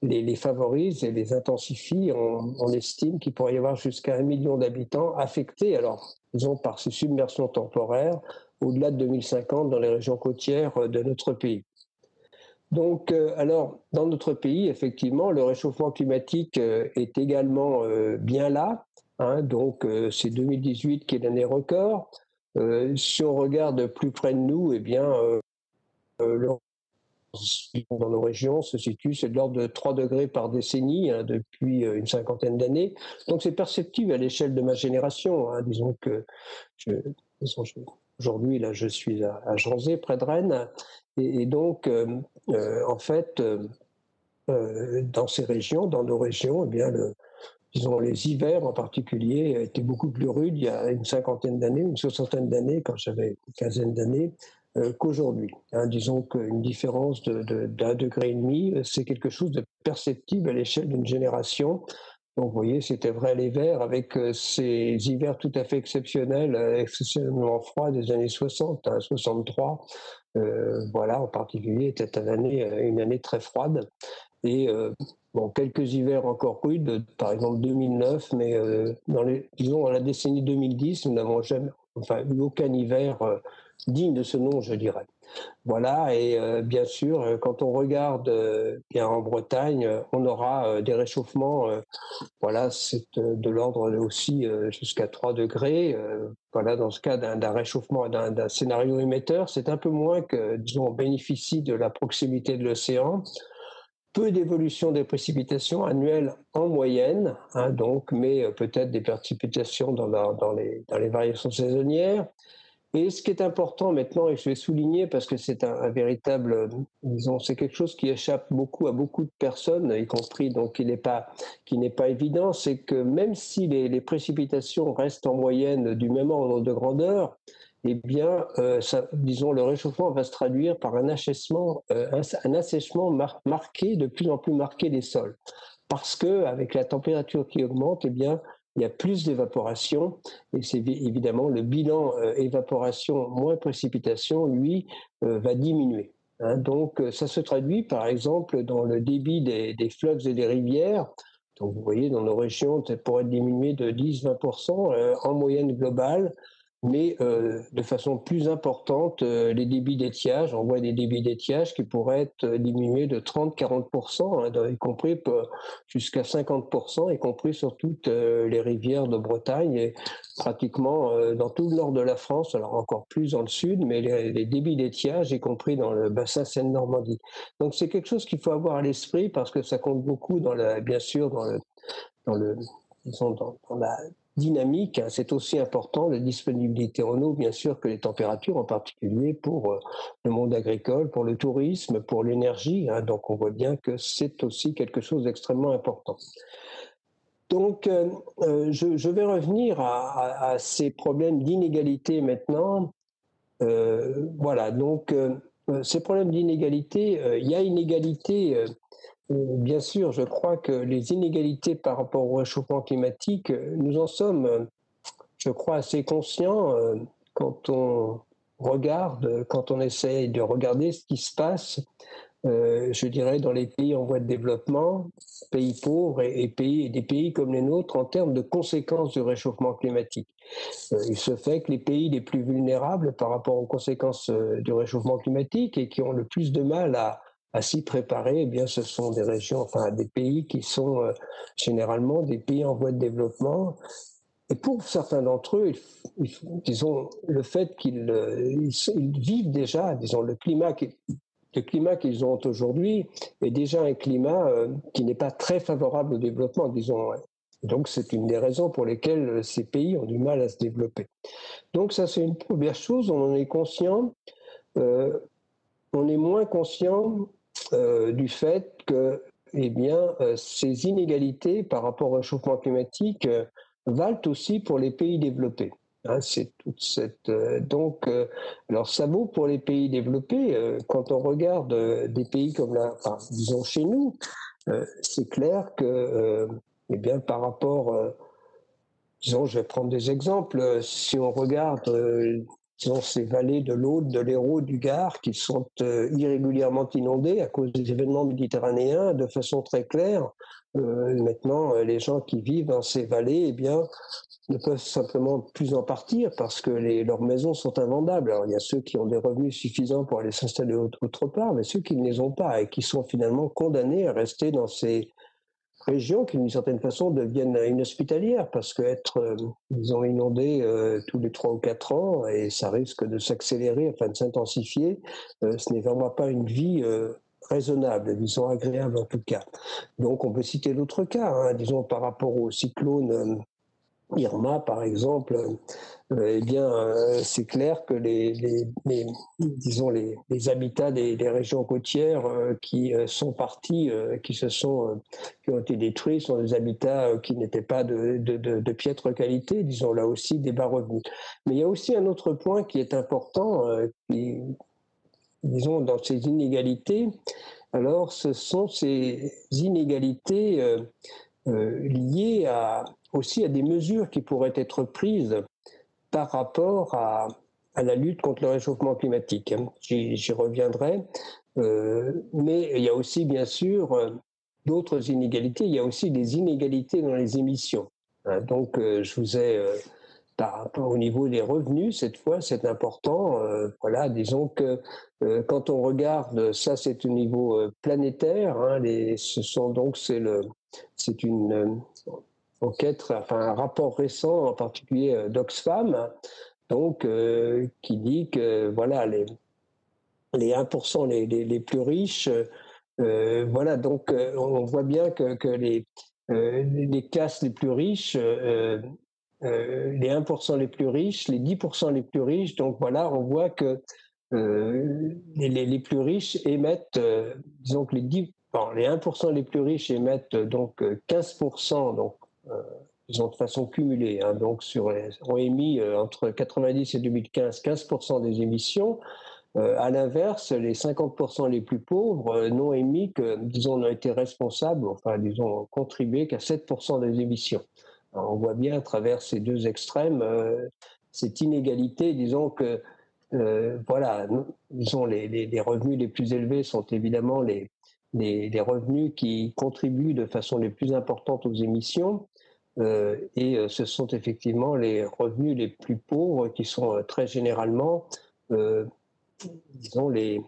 les, favorise et les intensifie. On, estime qu'il pourrait y avoir jusqu'à un million d'habitants affectés, alors par ces submersions temporaires, au-delà de 2050 dans les régions côtières de notre pays. Donc, euh, alors, dans notre pays, effectivement, le réchauffement climatique est également bien là. Hein, donc, euh, c'est 2018 qui est l'année record. Euh, si on regarde plus près de nous, eh bien, euh, dans nos régions se situe, c'est de l'ordre de 3 degrés par décennie hein, depuis une cinquantaine d'années. Donc c'est perceptible à l'échelle de ma génération. Hein. Disons que aujourd'hui, là, je suis à, à Janzé, près de Rennes. Et, donc, en fait, dans ces régions, dans nos régions, eh bien, le, disons, les hivers en particulier étaient beaucoup plus rudes il y a une cinquantaine d'années, une soixantaine d'années, quand j'avais une quinzaine d'années, euh, qu'aujourd'hui. Hein, disons qu'une différence d'un de, degré et demi, c'est quelque chose de perceptible à l'échelle d'une génération. Donc, vous voyez, c'était vrai l'hiver avec euh, ces hivers tout à fait exceptionnels, euh, exceptionnellement froids des années 60, 63. voilà, en particulier, était une année, une année très froide. Et Bon, quelques hivers encore rudes, par exemple 2009, mais euh, dans les, disons la décennie 2010, nous n'avons jamais, enfin, eu aucun hiver euh, digne de ce nom, je dirais. Voilà, et euh, bien sûr, quand on regarde bien en Bretagne, on aura des réchauffements, voilà, c'est de l'ordre aussi jusqu'à 3 degrés. voilà, dans ce cas d'un réchauffement, d'un scénario émetteur, c'est un peu moins que, disons, on bénéficie de la proximité de l'océan peu d'évolution des précipitations annuelles en moyenne, hein, donc, mais euh, peut-être des précipitations dans, les, dans, les, variations saisonnières. Et ce qui est important maintenant, et je vais souligner parce que c'est un, véritable, disons, c'est quelque chose qui échappe beaucoup à beaucoup de personnes, y compris donc qui n'est pas, pas évident, c'est que même si les, les précipitations restent en moyenne du même ordre de grandeur, eh bien, euh, disons, le réchauffement va se traduire par un assèchement, euh, un, assèchement marqué, de plus en plus marqué des sols. Parce que avec la température qui augmente, eh bien, il y a plus d'évaporation et c'est évidemment le bilan euh, évaporation moins précipitation, lui, va diminuer. Hein. donc, ça se traduit par exemple dans le débit des, des fleuves et des rivières. Donc, vous voyez, dans nos régions, ça pourrait diminuer de 10-20% en moyenne globale mais euh, de façon plus importante, euh, les débits d'étiage, on voit des débits d'étiage qui pourraient être diminués de 30-40%, hein, y compris jusqu'à 50%, y compris sur toutes euh, les rivières de Bretagne et pratiquement dans tout le nord de la France, alors encore plus dans le sud, mais les, débits d'étiage, y compris dans le bassin Seine-Normandie. Donc c'est quelque chose qu'il faut avoir à l'esprit parce que ça compte beaucoup, dans la, bien sûr, dans le, dans le dans, dans la dynamique. C'est aussi important, la disponibilité en eau, bien sûr, que les températures, en particulier pour euh, le monde agricole, pour le tourisme, pour l'énergie. Hein. donc on voit bien que c'est aussi quelque chose d'extrêmement important. Donc, je, vais revenir à, ces problèmes d'inégalité maintenant. voilà, donc ces problèmes d'inégalité, il y a inégalité Bien sûr, je crois que les inégalités par rapport au réchauffement climatique, nous en sommes, je crois, assez conscients quand on regarde, quand on essaye de regarder ce qui se passe, euh, je dirais, dans les pays en voie de développement, pays pauvres et, pays, des pays comme les nôtres en termes de conséquences du réchauffement climatique. Euh, il se fait que les pays les plus vulnérables par rapport aux conséquences euh, du réchauffement climatique et qui ont le plus de mal à, à s'y préparer, eh bien, ce sont des régions, enfin, des pays qui sont généralement des pays en voie de développement et pour certains d'entre eux, disons, le fait qu'ils euh, vivent déjà, disons, le climat qu'ils ont aujourd'hui est déjà un climat euh, qui n'est pas très favorable au développement, disons. Donc c'est une des raisons pour lesquelles euh, ces pays ont du mal à se développer. Donc ça c'est une première chose, on en est conscient. on est moins conscient du fait que eh bien, ces inégalités par rapport au réchauffement climatique valent aussi pour les pays développés. Hein, c'est toute cette euh, donc euh, alors ça vaut pour les pays développés euh, quand on regarde des pays comme la enfin, disons chez nous c'est clair que eh bien par rapport disons je vais prendre des exemples si on regarde disons ces vallées de l'Aude de l'Hérault du Gard qui sont irrégulièrement inondées à cause des événements méditerranéens de façon très claire euh, maintenant, euh, les gens qui vivent dans ces vallées, eh bien, ne peuvent simplement plus en partir parce que leurs maisons sont invendables. Il y a ceux qui ont des revenus suffisants pour aller s'installer autre part, mais ceux qui ne les ont pas et qui sont finalement condamnés à rester dans ces régions qui, d'une certaine façon, deviennent inhospitalières parce qu'être, euh, ils ont inondé tous les trois ou quatre ans et ça risque de s'accélérer, enfin de s'intensifier. ce n'est vraiment pas une vie raisonnable, disons agréable en tout cas. Donc on peut citer d'autres cas, hein. disons par rapport au cyclone euh, Irma par exemple, euh, eh bien euh, c'est clair que les, disons les, habitats des, régions côtières qui sont partis, qui se sont, qui ont été détruits, sont des habitats qui n'étaient pas de, de, piètre qualité, disons là aussi des bas revenus. Mais il y a aussi un autre point qui est important, disons, dans ces inégalités, alors ce sont ces inégalités euh, euh, liées à, aussi à des mesures qui pourraient être prises par rapport à, la lutte contre le réchauffement climatique. J'y reviendrai. Euh, mais il y a aussi, bien sûr, d'autres inégalités. Il y a aussi des inégalités dans les émissions. Hein, donc, je vous ai par rapport au niveau des revenus, cette fois, c'est important. Euh, voilà, disons que euh, quand on regarde, ça, c'est au niveau euh, planétaire. Hein, ce sont donc c'est le, c'est une enquête, enfin un rapport récent, en particulier d'Oxfam, donc qui dit que voilà les les 1% les, les, les, plus riches, voilà donc on voit bien que, que les les classes les plus riches euh, les 1% les plus riches, les 10% les plus riches. Donc voilà, on voit que euh, les, les, plus riches émettent, euh, disons les 10, les 1% les plus riches émettent donc 15%, donc disons de façon cumulée, hein, donc sur ont émis entre 90 et 2015 15% des émissions. à l'inverse, les 50% les plus pauvres n'ont émis que, disons, n'ont été responsables, enfin, disons, contribué qu'à 7% des émissions on voit bien à travers ces deux extrêmes euh, cette inégalité, disons que euh, voilà, disons les, les, revenus les plus élevés sont évidemment les, les, revenus qui contribuent de façon les plus importante aux émissions. Euh, et ce sont effectivement les revenus les plus pauvres qui sont très généralement, disons, les,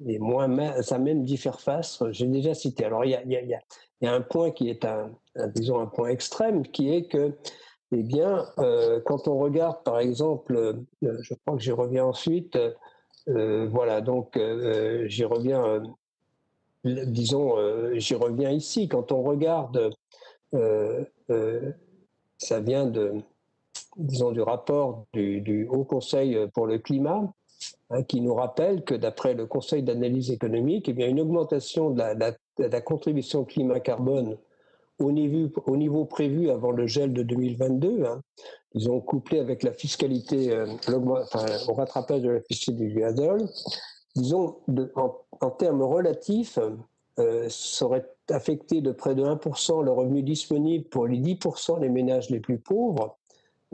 les moins même d'y faire face. J'ai déjà cité. Alors, il y a, y, a, y a, un point qui est un, disons, un point extrême, qui est que, eh bien, euh, quand on regarde, par exemple, euh, je crois que j'y reviens ensuite, euh, voilà, donc j'y reviens, disons, j'y reviens ici. Quand on regarde, ça vient de, disons, du rapport du, Haut Conseil pour le climat, Hein, qui nous rappelle que d'après le Conseil d'analyse économique, eh bien, une augmentation de la, contribution climat-carbone au niveau, au niveau prévu avant le gel de 2022, hein, couplé avec la fiscalité, euh, enfin, au rattrapage de la fiscalité du gazole, disons, en, termes relatifs, euh, ça aurait affecté de près de 1% le revenu disponible pour les 10% des ménages les plus pauvres,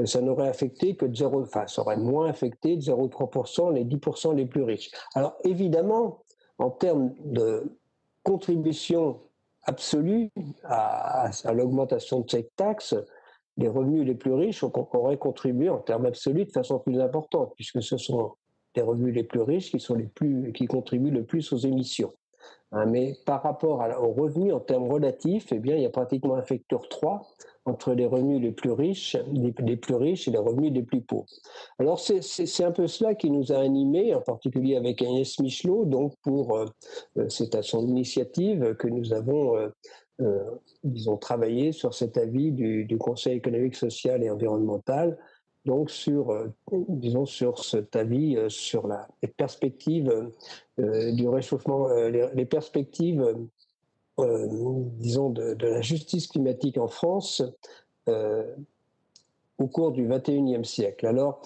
ça n'aurait affecté que de 0, enfin, ça aurait moins affecté de 0,3% les 10% les plus riches. Alors évidemment, en termes de contribution absolue à, l'augmentation de cette taxe, les revenus les plus riches auraient contribué en termes absolus de façon plus importante, puisque ce sont les revenus les plus riches qui, sont les plus, qui contribuent le plus aux émissions. Hein, mais par rapport aux revenus en termes relatifs, eh bien, il y a pratiquement un facteur 3 entre les revenus les plus riches, les, plus riches et les revenus les plus pauvres. Alors c'est un peu cela qui nous a animés, en particulier avec Agnès Michelot, donc pour, euh, euh, c'est à son initiative que nous avons, euh, disons, travaillé sur cet avis du, Conseil économique, social et environnemental, donc sur, disons, sur cet avis sur la, les perspectives du réchauffement, les perspectives euh, disons, de, la justice climatique en France euh, au cours du 21e siècle. Alors,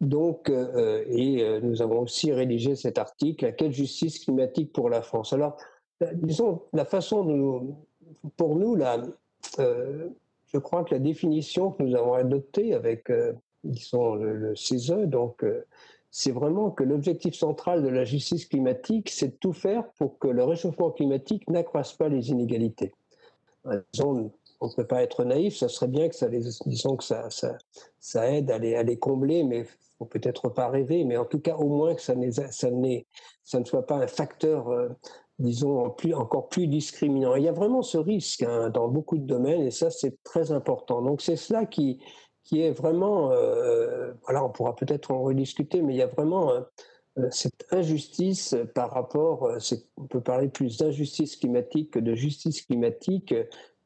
donc, euh, et nous avons aussi rédigé cet article, quelle justice climatique pour la France? Alors, disons, la façon de pour nous, là, je crois que la définition que nous avons adoptée avec, disons, le, le CESE, donc c'est vraiment que l'objectif central de la justice climatique, c'est de tout faire pour que le réchauffement climatique n'accroisse pas les inégalités. on ne peut pas être naïf, ça serait bien que ça, disons que ça, ça, aide à les, à les, combler, mais faut peut-être pas rêver, mais en tout cas au moins que ça, ça, ça ne soit pas un facteur, euh, disons, encore plus discriminant. Il y a vraiment ce risque hein, dans beaucoup de domaines, et ça c'est très important. Donc c'est cela qui, qui est vraiment, euh, voilà, on pourra peut-être en rediscuter, mais il y a vraiment euh, cette injustice par rapport, euh, on peut parler plus d'injustice climatique que de justice climatique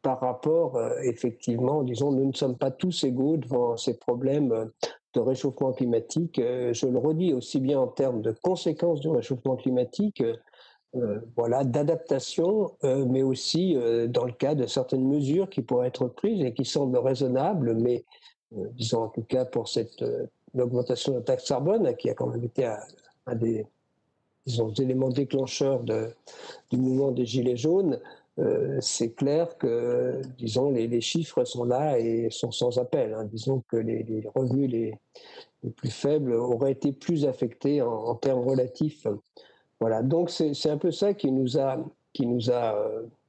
par rapport, effectivement, disons, nous ne sommes pas tous égaux devant ces problèmes de réchauffement climatique. Je le redis aussi bien en termes de conséquences du réchauffement climatique, voilà, d'adaptation, mais aussi dans le cas de certaines mesures qui pourraient être prises et qui semblent raisonnables, mais euh, disons en tout cas pour cette euh, augmentation de la taxe carbone, qui a quand même été un, des disons, éléments déclencheurs du mouvement des Gilets jaunes, euh, c'est clair que, disons, les, chiffres sont là et sont sans appel. Hein. Disons que les, revenus les, les, plus faibles auraient été plus affectés en, termes relatifs. Voilà, donc c'est un peu ça qui nous a, qui nous a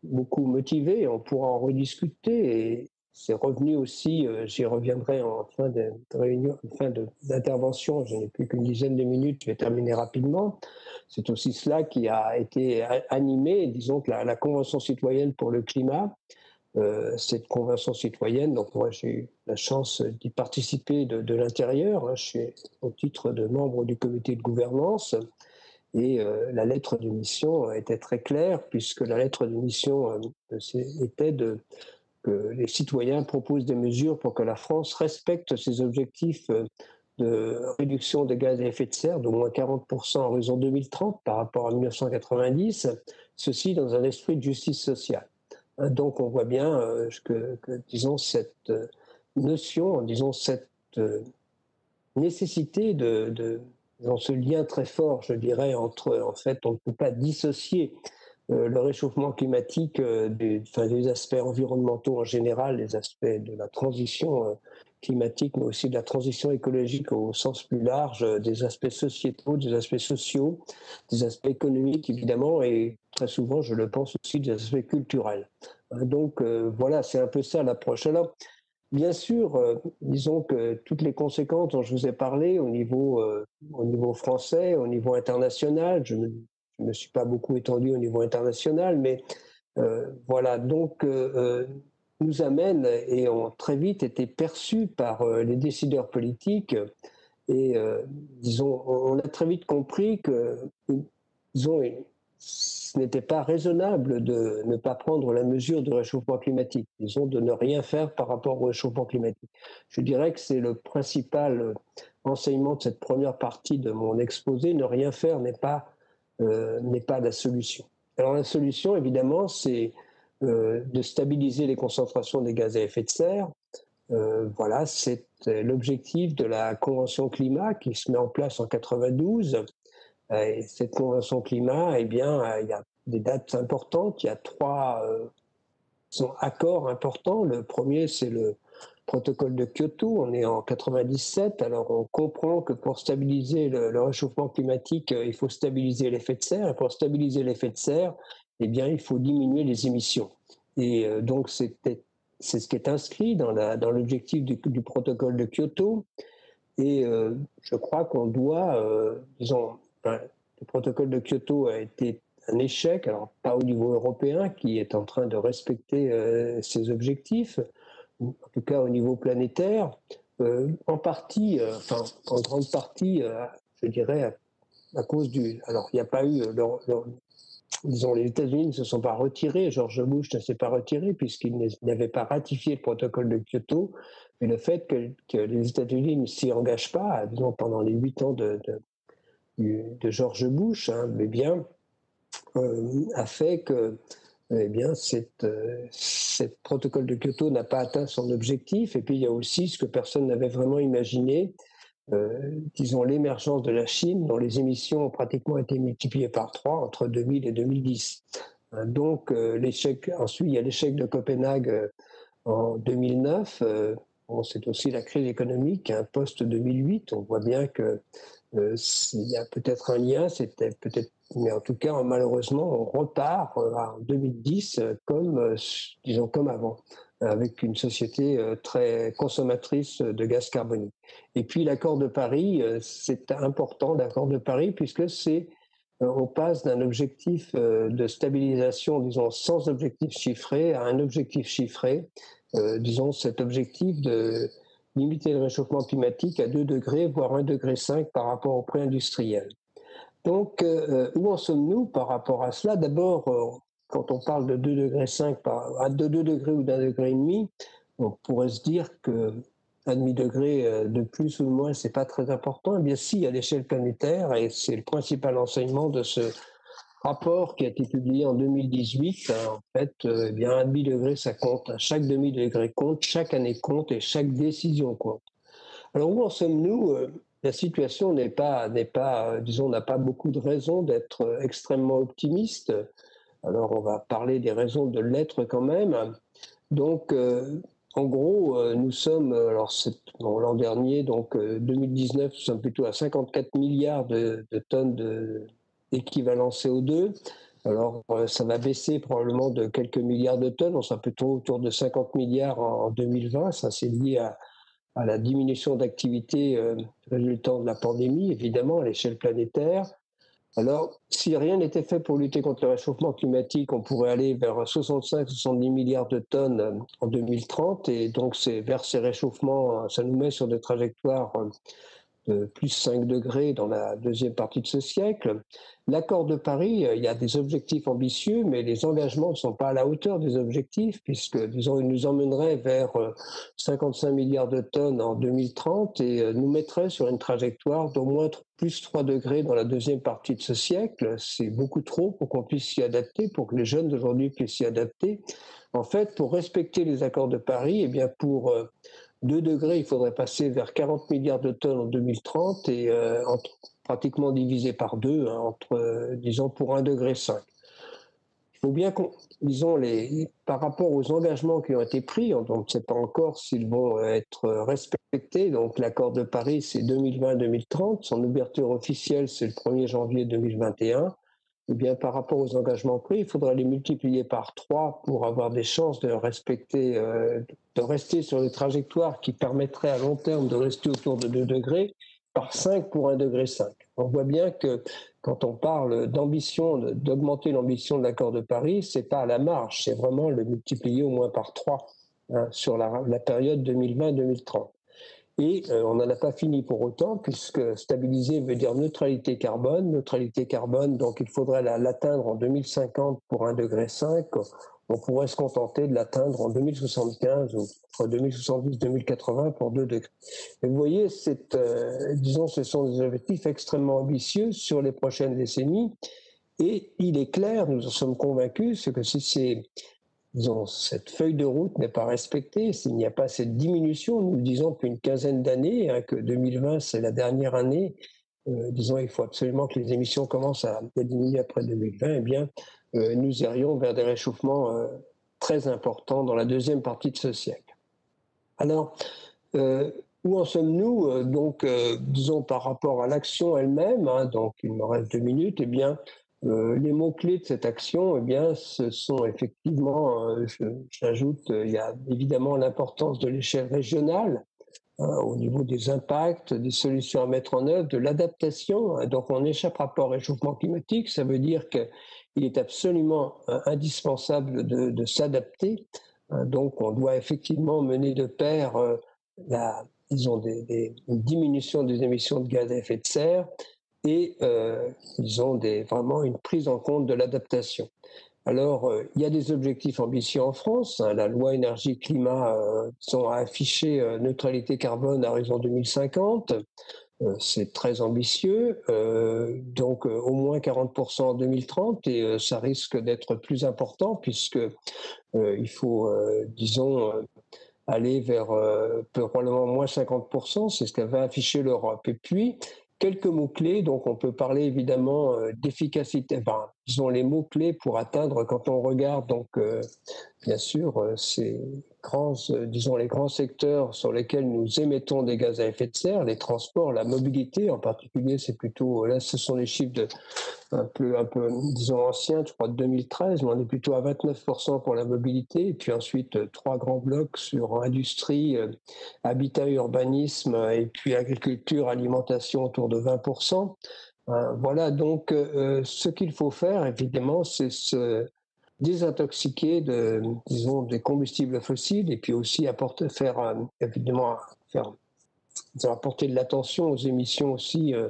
beaucoup motivés. On pourra en rediscuter et, c'est revenu aussi, euh, j'y reviendrai en fin de, réunion, en fin d'intervention, je n'ai plus qu'une dizaine de minutes, je vais terminer rapidement. C'est aussi cela qui a été animé, disons que la, Convention citoyenne pour le climat, euh, cette convention citoyenne, donc moi j'ai eu la chance d'y participer de, l'intérieur, hein. je suis au titre de membre du comité de gouvernance, et euh, la lettre de mission était très claire, puisque la lettre de mission était de les citoyens proposent des mesures pour que la France respecte ses objectifs euh, de réduction des gaz à effet de serre d'au moins 40% en horizon 2030 par rapport à 1990, ceci dans un esprit de justice sociale. Hein, donc on voit bien euh, que, disons, cette euh, notion, disons, cette nécessité de, dans ce lien très fort, je dirais, entre, en fait, on ne peut pas dissocier euh, le réchauffement climatique, euh, des, enfin, des, aspects environnementaux en général, les aspects de la transition euh, climatique, mais aussi de la transition écologique au sens plus large, des aspects sociétaux, des aspects sociaux, des aspects économiques évidemment, et très souvent, je le pense aussi, des aspects culturels. Donc voilà, c'est un peu ça l'approche. Alors, bien sûr, disons que toutes les conséquences dont je vous ai parlé au niveau, au niveau français, au niveau international, je ne je ne me suis pas beaucoup étendu au niveau international, mais euh, voilà, donc euh, euh, nous amène et ont très vite été perçus par les décideurs politiques et disons, on a très vite compris que disons, ce n'était pas raisonnable de ne pas prendre la mesure du réchauffement climatique, disons de ne rien faire par rapport au réchauffement climatique. Je dirais que c'est le principal enseignement de cette première partie de mon exposé, ne rien faire n'est pas euh, n'est pas la solution. Alors la solution, évidemment, c'est de stabiliser les concentrations des gaz à effet de serre. voilà, c'est l'objectif de la Convention climat qui se met en place en 92. Et cette Convention climat, eh bien, il y a des dates importantes. Il y a trois accords importants. Le premier, c'est le protocole de Kyoto, on est en 97, alors on comprend que pour stabiliser le, réchauffement climatique, euh, il faut stabiliser l'effet de serre, et pour stabiliser l'effet de serre, eh bien, il faut diminuer les émissions. Et euh, donc, c'est ce qui est inscrit dans l'objectif dans du, du, protocole de Kyoto. Et euh, je crois qu'on doit, disons, le protocole de Kyoto a été un échec, alors pas au niveau européen qui est en train de respecter ses objectifs, en tout cas au niveau planétaire, euh, en partie, euh, en grande partie, euh, je dirais, à, cause du. Alors, il n'y a pas eu. disons, les États-Unis ne se sont pas retirés, George Bush ne s'est pas retiré puisqu'il n'avait pas ratifié le protocole de Kyoto, mais le fait que, les États-Unis ne s'y engagent pas, disons, pendant les huit ans de, de, George Bush, hein, mais bien, a fait que eh bien, cette, euh, protocole de Kyoto n'a pas atteint son objectif. Et puis, il y a aussi ce que personne n'avait vraiment imaginé, euh, disons, l'émergence de la Chine, dont les émissions ont pratiquement été multipliées par trois entre 2000 et 2010. Hein, donc, euh, l'échec, ensuite, il y a l'échec de Copenhague en 2009. c'est aussi la crise économique, hein, post-2008. On voit bien que il y a peut-être un lien, c'était peut-être mais en tout cas, malheureusement, on repart euh, en 2010 euh, comme, euh, disons, comme avant, avec une société très consommatrice de gaz carbonique. Et puis l'accord de Paris, c'est important l'accord de Paris puisque c'est on passe d'un objectif de stabilisation, disons, sans objectif chiffré à un objectif chiffré, disons, cet objectif de limiter le réchauffement climatique à 2 degrés, voire 1,5 degré par rapport au pré-industriel. Donc, euh, où en sommes-nous par rapport à cela? D'abord, euh, quand on parle de 2 degrés 5 à 2 degrés ou d'un degré et demi, on pourrait se dire que un demi degré euh, de plus ou de moins, c'est pas très important. Eh bien, si, à l'échelle planétaire, et c'est le principal enseignement de ce rapport qui a été publié en 2018, en fait, eh bien, un demi degré, ça compte. Chaque demi degré compte, chaque année compte et chaque décision compte. Alors, où en sommes-nous la situation n'est pas, pas, euh, disons, n'a pas beaucoup de raisons d'être euh, extrêmement optimiste. Alors, on va parler des raisons de l'être quand même. Donc, euh, en gros, nous sommes, alors l'an dernier, donc 2019, nous sommes plutôt à 54 milliards de, tonnes d'équivalent CO2. Alors, ça va baisser probablement de quelques milliards de tonnes. On sera plutôt autour de 50 milliards en 2020. Ça, c'est lié à, la diminution d'activité euh, résultant de la pandémie, évidemment, à l'échelle planétaire. Alors, si rien n'était fait pour lutter contre le réchauffement climatique, on pourrait aller vers 65-70 milliards de tonnes euh, en 2030. Et donc, vers ces réchauffements, euh, ça nous met sur des trajectoires de plus 5 degrés dans la deuxième partie de ce siècle. L'accord de Paris, euh, il y a des objectifs ambitieux, mais les engagements ne sont pas à la hauteur des objectifs, puisque, ils nous emmèneraient vers 55 euh, milliards de tonnes en 2030 et euh, nous mettraient sur une trajectoire d'au moins plus 3 degrés dans la deuxième partie de ce siècle. C'est beaucoup trop pour qu'on puisse s'y adapter, pour que les jeunes d'aujourd'hui puissent s'y adapter. En fait, pour respecter les accords de Paris, eh bien, pour 2 degrés, il faudrait passer vers 40 milliards de tonnes en 2030 et entre pratiquement divisé par deux, hein, entre, euh, disons, pour un degré 5. Il faut bien qu'on, disons, les, par rapport aux engagements qui ont été pris, on ne sait pas encore s'ils vont être respectés. Donc, l'accord de Paris, c'est 2020-2030. Son ouverture officielle, c'est le 1er janvier 2021. Eh bien, par rapport aux engagements pris, il faudra les multiplier par trois pour avoir des chances de respecter, euh, de rester sur les trajectoires qui permettraient à long terme de rester autour de 2 degrés par 5 pour 1 degré 5. On voit bien que quand on parle d'ambition, d'augmenter l'ambition de l'accord de Paris, c'est pas à la marge, c'est vraiment le multiplier au moins par 3 hein, sur la, période 2020-2030. Et euh, on n'en a pas fini pour autant, puisque stabiliser veut dire neutralité carbone. Neutralité carbone, donc il faudrait l'atteindre en 2050 pour 1 degré 5 on pourrait se contenter de l'atteindre en 2075 ou en 2070-2080 pour 2 degrés. vous voyez, euh, disons, ce sont des objectifs extrêmement ambitieux sur les prochaines décennies. Et il est clair, nous en sommes convaincus, que si ces cette feuille de route n'est pas respectée, s'il n'y a pas cette diminution, nous disons depuis une quinzaine d'années hein, que 2020 c'est la dernière année, euh, disons il faut absolument que les émissions commencent à diminuer après 2020, eh bien euh, nous irions vers des réchauffements euh, très importants dans la deuxième partie de ce siècle. Alors, où en sommes-nous donc, disons par rapport à l'action elle-même hein, Donc il me reste deux minutes. Eh bien, euh, les mots-clés de cette action, eh bien, ce sont effectivement, euh, j'ajoute, euh, il y a évidemment l'importance de l'échelle régionale hein, au niveau des impacts, des solutions à mettre en œuvre, de l'adaptation. Hein. Donc on n'échappera pas au réchauffement climatique, ça veut dire qu'il est absolument indispensable de, s'adapter. Hein. Donc on doit effectivement mener de pair la, disons, des, une diminution des émissions de gaz à effet de serre et euh, ils ont vraiment une prise en compte de l'adaptation. Alors, euh, il y a des objectifs ambitieux en France. Hein. la loi énergie-climat euh, sont a affiché euh, neutralité carbone à horizon 2050. C'est très ambitieux, donc au moins 40% en 2030 et ça risque d'être plus important puisque il faut, disons, aller vers probablement moins 50%, c'est ce qu'avait affiché l'Europe. Et puis, quelques mots-clés. Donc, on peut parler évidemment euh, d'efficacité, enfin, disons les mots-clés pour atteindre, quand on regarde, donc, euh, bien sûr, euh, ces grands, disons, les grands secteurs sur lesquels nous émettons des gaz à effet de serre, les transports, la mobilité en particulier, c'est plutôt, là, ce sont les chiffres un peu, un peu, disons, anciens, je crois, de 2013, mais on est plutôt à 29% pour la mobilité, et puis ensuite, trois grands blocs sur industrie, habitat, urbanisme, et puis agriculture, alimentation autour de 20%. Voilà donc ce qu'il faut faire, évidemment, c'est se désintoxiquer disons, des combustibles fossiles et puis aussi apporter, faire, euh, évidemment, faire, apporter de l'attention aux émissions aussi euh,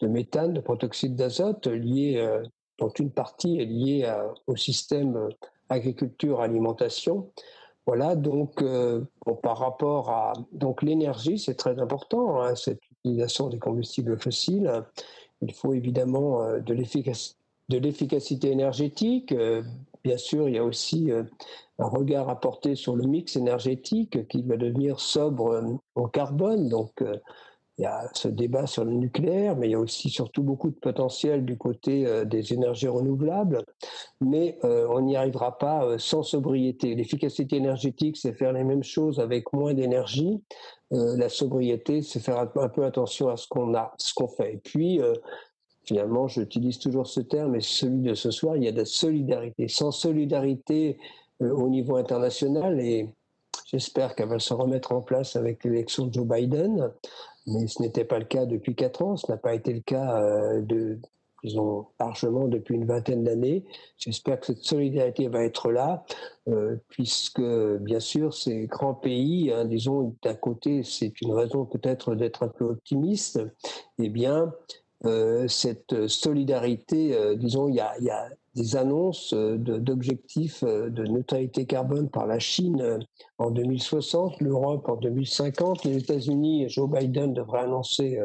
de méthane, de protoxyde d'azote liées, euh, dont une partie est liée au système agriculture-alimentation. Voilà, donc par rapport à l'énergie, c'est très important, hein, cette utilisation des combustibles fossiles. Il faut évidemment de l'efficacité énergétique, Bien sûr, il y a aussi euh, un regard à porter sur le mix énergétique qui va devenir sobre euh, en carbone. Donc, euh, il y a ce débat sur le nucléaire, mais il y a aussi surtout beaucoup de potentiel du côté des énergies renouvelables. Mais on n'y arrivera pas sans sobriété. L'efficacité énergétique, c'est faire les mêmes choses avec moins d'énergie. la sobriété, c'est faire un peu attention à ce qu'on a, ce qu'on fait. Et puis, finalement, j'utilise toujours ce terme, et celui de ce soir, il y a de la solidarité. Sans solidarité euh, au niveau international, et j'espère qu'elle va se remettre en place avec l'élection de Joe Biden, mais ce n'était pas le cas depuis quatre ans, ce n'a pas été le cas euh, de, disons, largement depuis une vingtaine d'années. J'espère que cette solidarité va être là, euh, puisque, bien sûr, ces grands pays, hein, disons, d'un côté, c'est une raison peut-être d'être un peu optimiste, eh bien, cette solidarité, euh, disons, il y, a, des annonces euh, d'objectifs de, neutralité carbone par la Chine en 2060, l'Europe en 2050, les États-Unis, Joe Biden devrait annoncer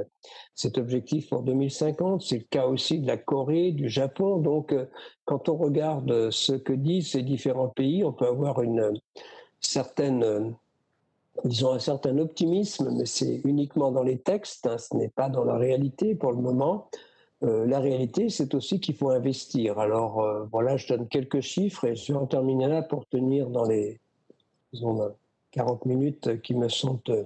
cet objectif en 2050. C'est le cas aussi de la Corée, du Japon. Donc, quand on regarde ce que disent ces différents pays, on peut avoir une certaine ils ont un certain optimisme, mais c'est uniquement dans les textes, hein, ce n'est pas dans la réalité pour le moment. Euh, la réalité, c'est aussi qu'il faut investir. Alors euh, voilà, je donne quelques chiffres et je vais en terminer là pour tenir dans les disons, 40 minutes qui me sont euh,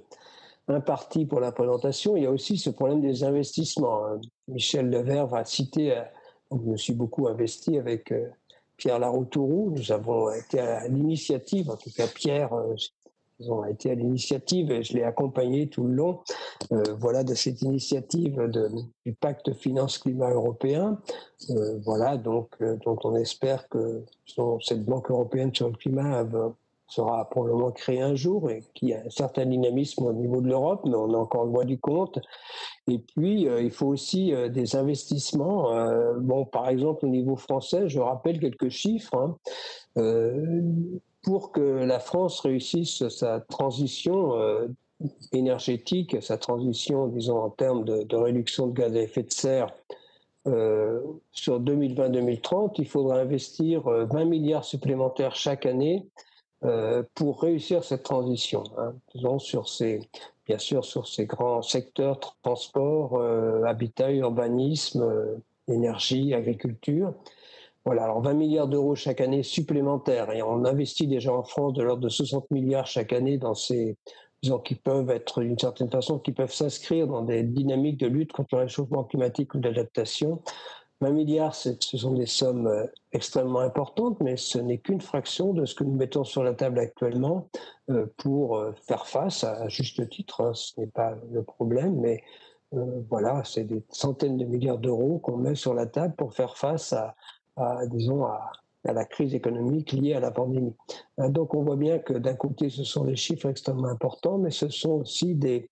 imparties pour la présentation. Il y a aussi ce problème des investissements. Hein. Michel Levert va citer, je me suis beaucoup investi avec Pierre Laroutourou. Nous avons été à l'initiative, en tout cas Pierre, ils ont été à l'initiative et je l'ai accompagné tout le long. Euh, voilà de cette initiative du pacte finance-climat européen. Euh, voilà donc euh, dont on espère que cette banque européenne sur le climat sera probablement créée un jour et qui a un certain dynamisme au niveau de l'Europe, mais on est encore loin du compte. Et puis, il faut aussi des investissements. bon, par exemple, au niveau français, je rappelle quelques chiffres. Hein pour que la France réussisse sa transition euh, énergétique, sa transition, disons, en termes de, réduction de gaz à effet de serre sur 2020-2030, il faudra investir 20 milliards supplémentaires chaque année pour réussir cette transition. Hein. Disons sur ces, bien sûr sur ces grands secteurs transport, habitat, urbanisme, énergie, agriculture. Voilà, alors 20 milliards d'euros chaque année supplémentaires et on investit déjà en France de l'ordre de 60 milliards chaque année dans ces disons qui peuvent être d'une certaine façon qui peuvent s'inscrire dans des dynamiques de lutte contre le réchauffement climatique ou d'adaptation. 20 milliards, ce sont des sommes euh, extrêmement importantes, mais ce n'est qu'une fraction de ce que nous mettons sur la table actuellement euh, pour euh, faire face, à juste titre, hein, ce n'est pas le problème, mais voilà, c'est des centaines de milliards d'euros qu'on met sur la table pour faire face à, disons, à, la crise économique liée à la pandémie. Euh, donc on voit bien que d'un côté, ce sont des chiffres extrêmement importants, mais ce sont aussi des,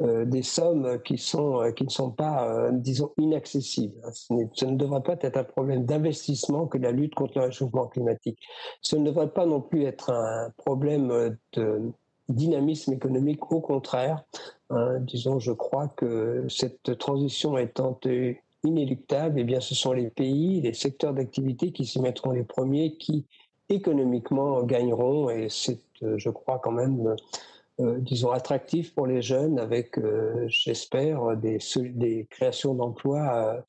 euh, des sommes qui, sont, euh, qui ne sont pas, disons, inaccessibles. Ce, ne devrait pas être un problème d'investissement que la lutte contre le réchauffement climatique. Ce ne devrait pas non plus être un problème de dynamisme économique, au contraire. Hein, disons, je crois que cette transition étant inéluctable, eh bien, ce sont les pays, les secteurs d'activité qui s'y mettront les premiers, qui économiquement gagneront. Et c'est, euh, je crois, quand même, euh, disons, attractif pour les jeunes avec, euh, j'espère, des, des créations d'emplois,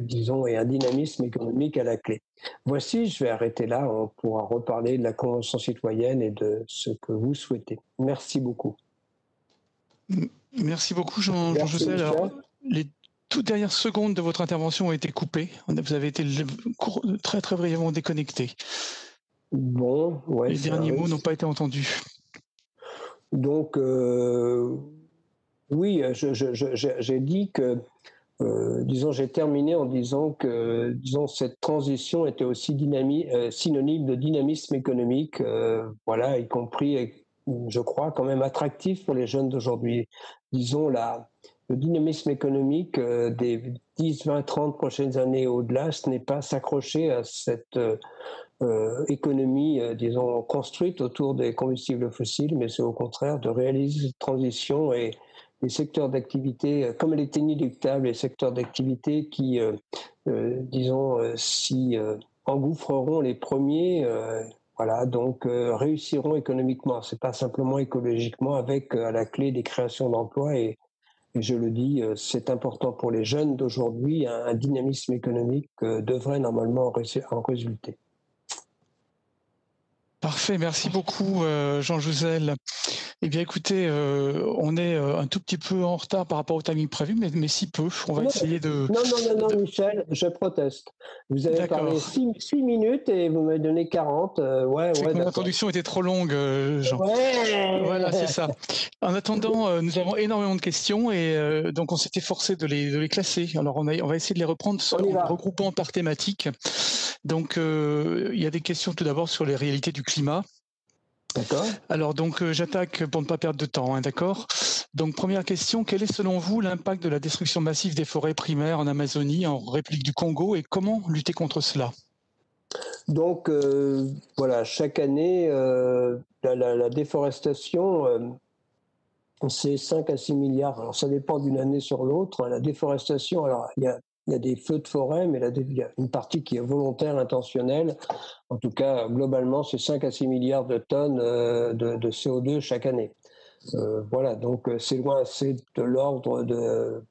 disons, et un dynamisme économique à la clé. Voici, je vais arrêter là. On pourra reparler de la Convention citoyenne et de ce que vous souhaitez. Merci beaucoup. Merci beaucoup, Jean-José. les toutes dernières secondes de votre intervention ont été coupées. Vous avez été très très brièvement déconnecté. Bon, ouais, Les derniers mots n'ont pas été entendus. Donc, euh, oui, j'ai dit que, euh, disons, j'ai terminé en disant que, disons, cette transition était aussi euh, synonyme de dynamisme économique, voilà, y compris, je crois, quand même attractif pour les jeunes d'aujourd'hui. Disons, la, le dynamisme économique euh, des 10, 20, 30 prochaines années au-delà, ce n'est pas s'accrocher à cette euh, euh, économie, disons, construite autour des combustibles fossiles, mais c'est au contraire de réaliser cette transition et les secteurs d'activité, comme elle est inéluctable, les secteurs d'activité qui, disons, s'y engouffreront les premiers, voilà, donc réussiront économiquement. C'est pas simplement écologiquement, avec à la clé des créations d'emplois et et je le dis, euh, c'est important pour les jeunes d'aujourd'hui, un, dynamisme économique euh, devrait normalement en résulter. Parfait, merci beaucoup euh, Jean Jouzel. Eh bien écoutez, euh, on est euh, un tout petit peu en retard par rapport au timing prévu, mais, mais si peu, on va essayer de... Non, non, non, non, Michel, je proteste. Vous avez parlé 6 minutes et vous m'avez donné 40. ouais, ouais, mon introduction était trop longue, Jean. Ouais. Voilà, c'est ça. En attendant, nous avons énormément de questions et donc on s'était forcé de les, de les classer. Alors on, on va essayer de les reprendre en regroupant par thématique. Donc il y a des questions tout d'abord sur les réalités du climat. D'accord. Alors donc euh, j'attaque pour ne pas perdre de temps, hein, d'accord Donc première question, quel est selon vous l'impact de la destruction massive des forêts primaires en Amazonie, en République du Congo, et comment lutter contre cela? Donc euh, voilà, chaque année, euh, la, déforestation, c'est 5 à 6 milliards. Alors ça dépend d'une année sur l'autre. La déforestation, alors il y a il y a des feux de forêt, mais il y a une partie qui est volontaire, intentionnelle. En tout cas, globalement, c'est 5 à 6 milliards de tonnes euh, de, CO2 chaque année. Euh, voilà, donc euh, c'est loin, c'est de l'ordre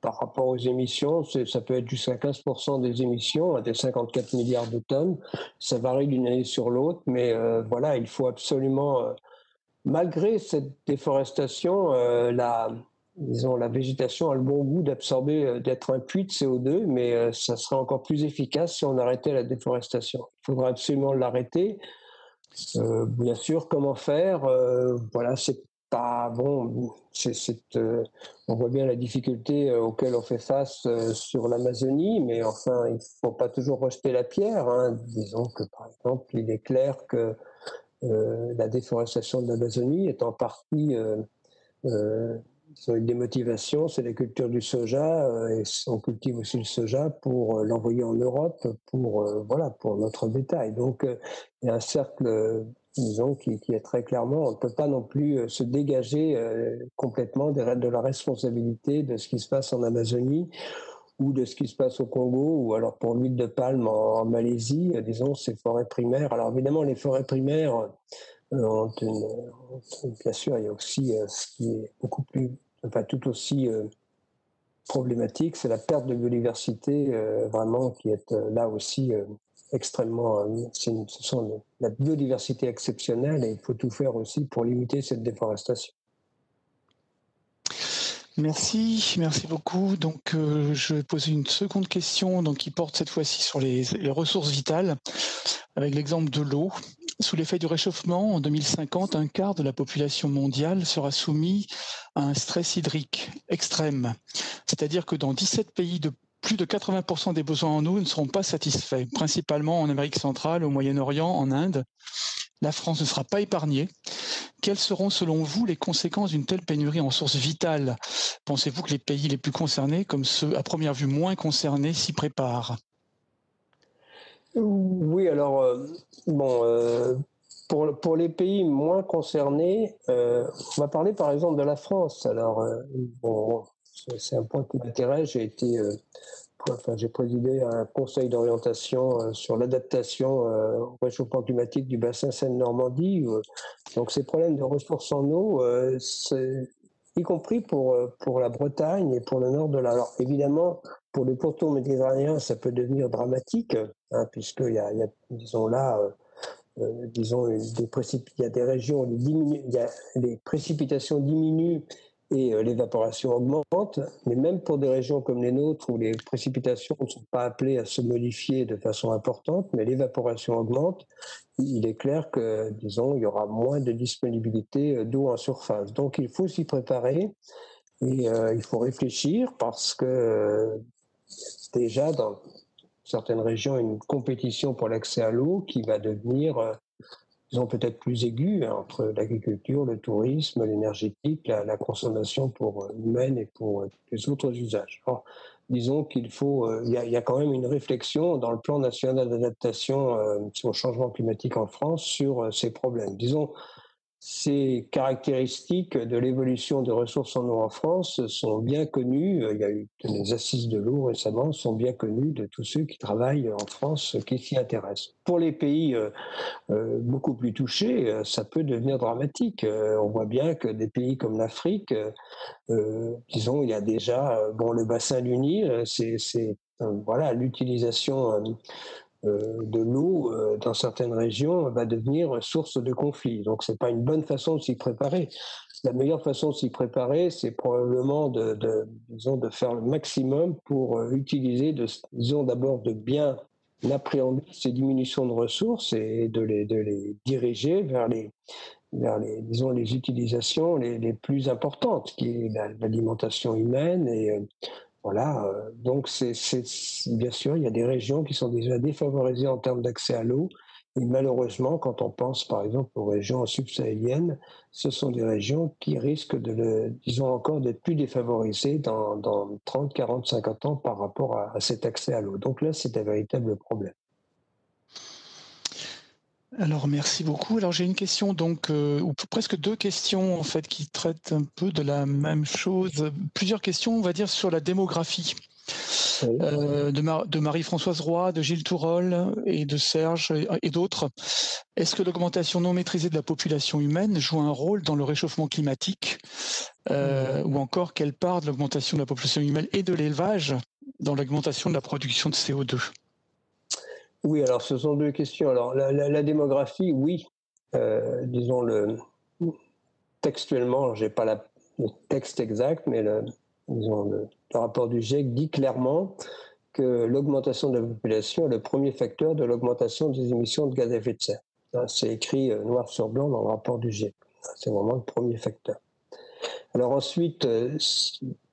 par rapport aux émissions, ça peut être jusqu'à 15% des émissions, à des 54 milliards de tonnes. Ça varie d'une année sur l'autre, mais voilà, il faut absolument, malgré cette déforestation, la, disons, la végétation a le bon goût d'absorber, euh, d'être un puits de CO2, mais euh, ça serait encore plus efficace si on arrêtait la déforestation. Il faudra absolument l'arrêter. Euh, bien sûr, comment faire Voilà, c'est pas bon. C'est, on voit bien la difficulté auquel on fait face sur l'Amazonie, mais enfin, il faut pas toujours rejeter la pierre. Hein. Disons que, par exemple, il est clair que la déforestation de l'Amazonie est en partie une des motivations, c'est la culture du soja, euh, et on cultive aussi le soja pour euh, l'envoyer en Europe pour, euh, voilà, pour notre bétail. Donc, il y a un cercle, disons, qui, est très clairement, on ne peut pas non plus se dégager complètement de la responsabilité de ce qui se passe en Amazonie ou de ce qui se passe au Congo, ou alors pour l'huile de palme en, Malaisie, disons, ces forêts primaires. Alors évidemment, les forêts primaires bien sûr, il y a aussi ce qui est beaucoup plus, enfin tout aussi problématique, c'est la perte de biodiversité vraiment qui est là aussi extrêmement. ce sont la biodiversité exceptionnelle et il faut tout faire aussi pour limiter cette déforestation. Merci, merci beaucoup. Donc, euh, je vais poser une seconde question, donc qui porte cette fois-ci sur les, ressources vitales, avec l'exemple de l'eau. Sous l'effet du réchauffement, en 2050, un quart de la population mondiale sera soumis à un stress hydrique extrême. C'est-à-dire que dans 17 pays plus de 80% des besoins en eau ne seront pas satisfaits, principalement en Amérique centrale, au Moyen-Orient, en Inde. La France ne sera pas épargnée. Quelles seront selon vous les conséquences d'une telle pénurie en sources vitales? Pensez-vous que les pays les plus concernés, comme ceux à première vue moins concernés, s'y préparent? Oui, alors, euh, bon, euh, pour, pour, les pays moins concernés, euh, on va parler par exemple de la France. Alors, bon, c'est un point qui m'intéresse. J'ai été, enfin, j'ai présidé un conseil d'orientation sur l'adaptation au réchauffement climatique du bassin Seine-Normandie. donc ces problèmes de ressources en eau, y compris pour, pour la Bretagne et pour le nord de la. Alors évidemment, pour le pourtour méditerranéen, ça peut devenir dramatique, hein, puisqu'il y a, disons là, disons, des il y a des régions où les, précipitations diminuent et euh, l'évaporation augmente, mais même pour des régions comme les nôtres où les précipitations ne sont pas appelées à se modifier de façon importante, mais l'évaporation augmente, il est clair que, disons, il y aura moins de disponibilité euh, d'eau en surface. Donc il faut s'y préparer et euh, il faut réfléchir parce que déjà dans certaines régions, une compétition pour l'accès à l'eau qui va devenir disons peut-être plus aigus hein, entre l'agriculture, le tourisme, l'énergétique, la, consommation pour euh, humaine et pour euh, les autres usages. disons qu'il faut, euh, il y, a quand même une réflexion dans le plan national d'adaptation le changement climatique en France sur ces problèmes. Disons, ces caractéristiques de l'évolution des ressources en eau en France sont bien connues. Il y a eu des assises de l'eau récemment, sont bien connues de tous ceux qui travaillent en France, qui s'y intéressent. Pour les pays euh, euh, beaucoup plus touchés, euh, ça peut devenir dramatique. On voit bien que des pays comme l'Afrique, disons, il y a déjà, bon, le bassin du Nil, c'est voilà l'utilisation de l'eau euh, dans certaines régions va devenir source de conflits. Donc c'est pas une bonne façon de s'y préparer. La meilleure façon de s'y préparer, c'est probablement de, disons, de faire le maximum pour euh, utiliser, disons d'abord de bien appréhender ces diminutions de ressources et de les, de les diriger vers les, vers les, disons, les utilisations les, les plus importantes, qui est l'alimentation humaine et voilà, euh, donc c'est bien sûr, il y a des régions qui sont déjà défavorisées en termes d'accès à l'eau. Et malheureusement, quand on pense par exemple aux régions subsahéliennes, ce sont des régions qui risquent de, le, disons encore, d'être plus défavorisées dans, dans, 30, 40, 50 ans par rapport à cet accès à l'eau. Donc là, c'est un véritable problème. Alors merci beaucoup. Alors j'ai une question donc euh, ou presque deux questions en fait qui traitent un peu de la même chose. Plusieurs questions on va dire sur la démographie. Euh, de, Marie-Françoise Roy, de Gilles Tourol et de Serge et, d'autres. Est-ce que l'augmentation non maîtrisée de la population humaine joue un rôle dans le réchauffement climatique euh, ou encore quelle part de l'augmentation de la population humaine et de l'élevage dans l'augmentation de la production de CO2 oui, alors ce sont deux questions. Alors la, démographie, oui, euh, disons le textuellement, j'ai pas le texte exact, mais le, disons le, rapport du GIEC dit clairement que l'augmentation de la population est le premier facteur de l'augmentation des émissions de gaz à effet de serre. C'est écrit euh, noir sur blanc dans le rapport du GIEC. C'est vraiment le premier facteur. Alors ensuite, euh,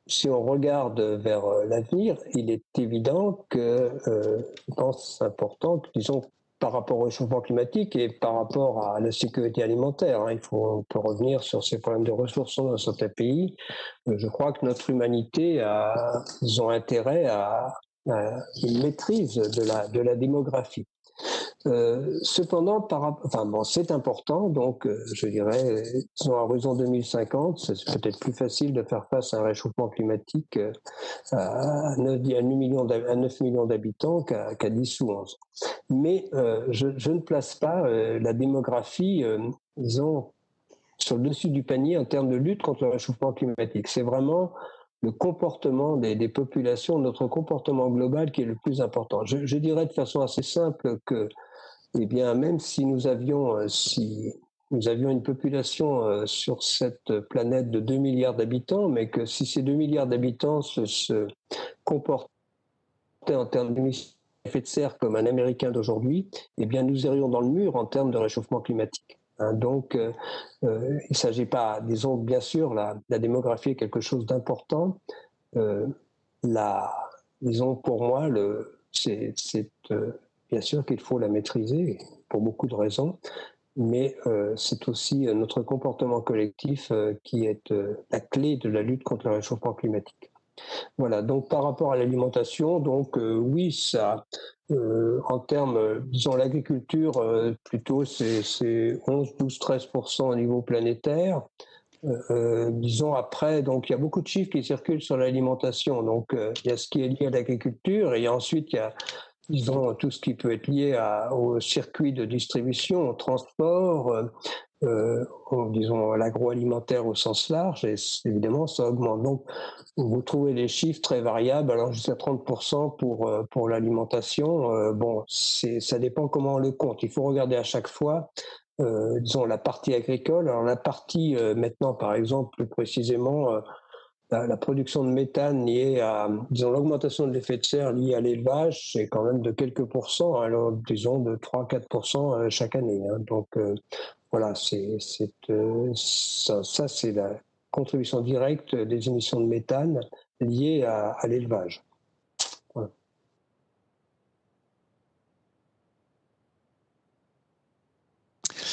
si on regarde vers euh, l'avenir, il est évident que, euh, je pense, c'est important, disons, par rapport au réchauffement climatique et par rapport à la sécurité alimentaire. Hein, il faut on peut revenir sur ces problèmes de ressources dans certains pays. Euh, je crois que notre humanité a ont intérêt à, à, une maîtrise de la, de la démographie. Euh, cependant, c'est important, donc euh, je dirais, à horizon 2050, c'est peut-être plus facile de faire face à un réchauffement climatique euh, à 9, 9 millions d'habitants qu'à 10 ou 11. Mais je, ne place pas la démographie, sur le dessus du panier en termes de lutte contre le réchauffement climatique. C'est vraiment le comportement des, populations, notre comportement global qui est le plus important. Je, je, dirais de façon assez simple que, eh bien, même si nous avions, euh, si nous avions une population euh, sur cette planète de 2 milliards d'habitants, mais que si ces 2 milliards d'habitants se, se, comportaient en termes d'émissions d'effet de serre comme un Américain d'aujourd'hui, eh bien, nous irions dans le mur en termes de réchauffement climatique. Hein, donc, euh, euh, il ne s'agit pas, disons, bien sûr, la, démographie est quelque chose d'important. Euh, disons, pour moi, c'est bien sûr qu'il faut la maîtriser pour beaucoup de raisons, mais c'est aussi notre comportement collectif qui est la clé de la lutte contre le réchauffement climatique. Voilà, donc par rapport à l'alimentation, donc oui, ça, euh, en termes, disons, l'agriculture, euh, plutôt, c'est 11, 12, 13% au niveau planétaire. Euh, disons, après, donc il y a beaucoup de chiffres qui circulent sur l'alimentation. Donc, il y a ce qui est lié à l'agriculture et ensuite, il y a disons, tout ce qui peut être lié au circuit de distribution, au transport, euh, disons, l'agroalimentaire au sens large, et évidemment, ça augmente. Donc, vous trouvez des chiffres très variables, alors jusqu'à 30% pour, euh, pour l'alimentation. Euh, bon, ça dépend comment on le compte. Il faut regarder à chaque fois, euh, disons, la partie agricole. Alors, la partie, euh, maintenant, par exemple, plus précisément, euh, la, production de méthane liée à, disons, l'augmentation de l'effet de serre liée à l'élevage, c'est quand même de quelques pourcents, alors disons de 3-4% chaque année. Hein. Donc, voilà, c'est, euh, ça, ça c'est la contribution directe des émissions de méthane liées à, à l'élevage. Voilà.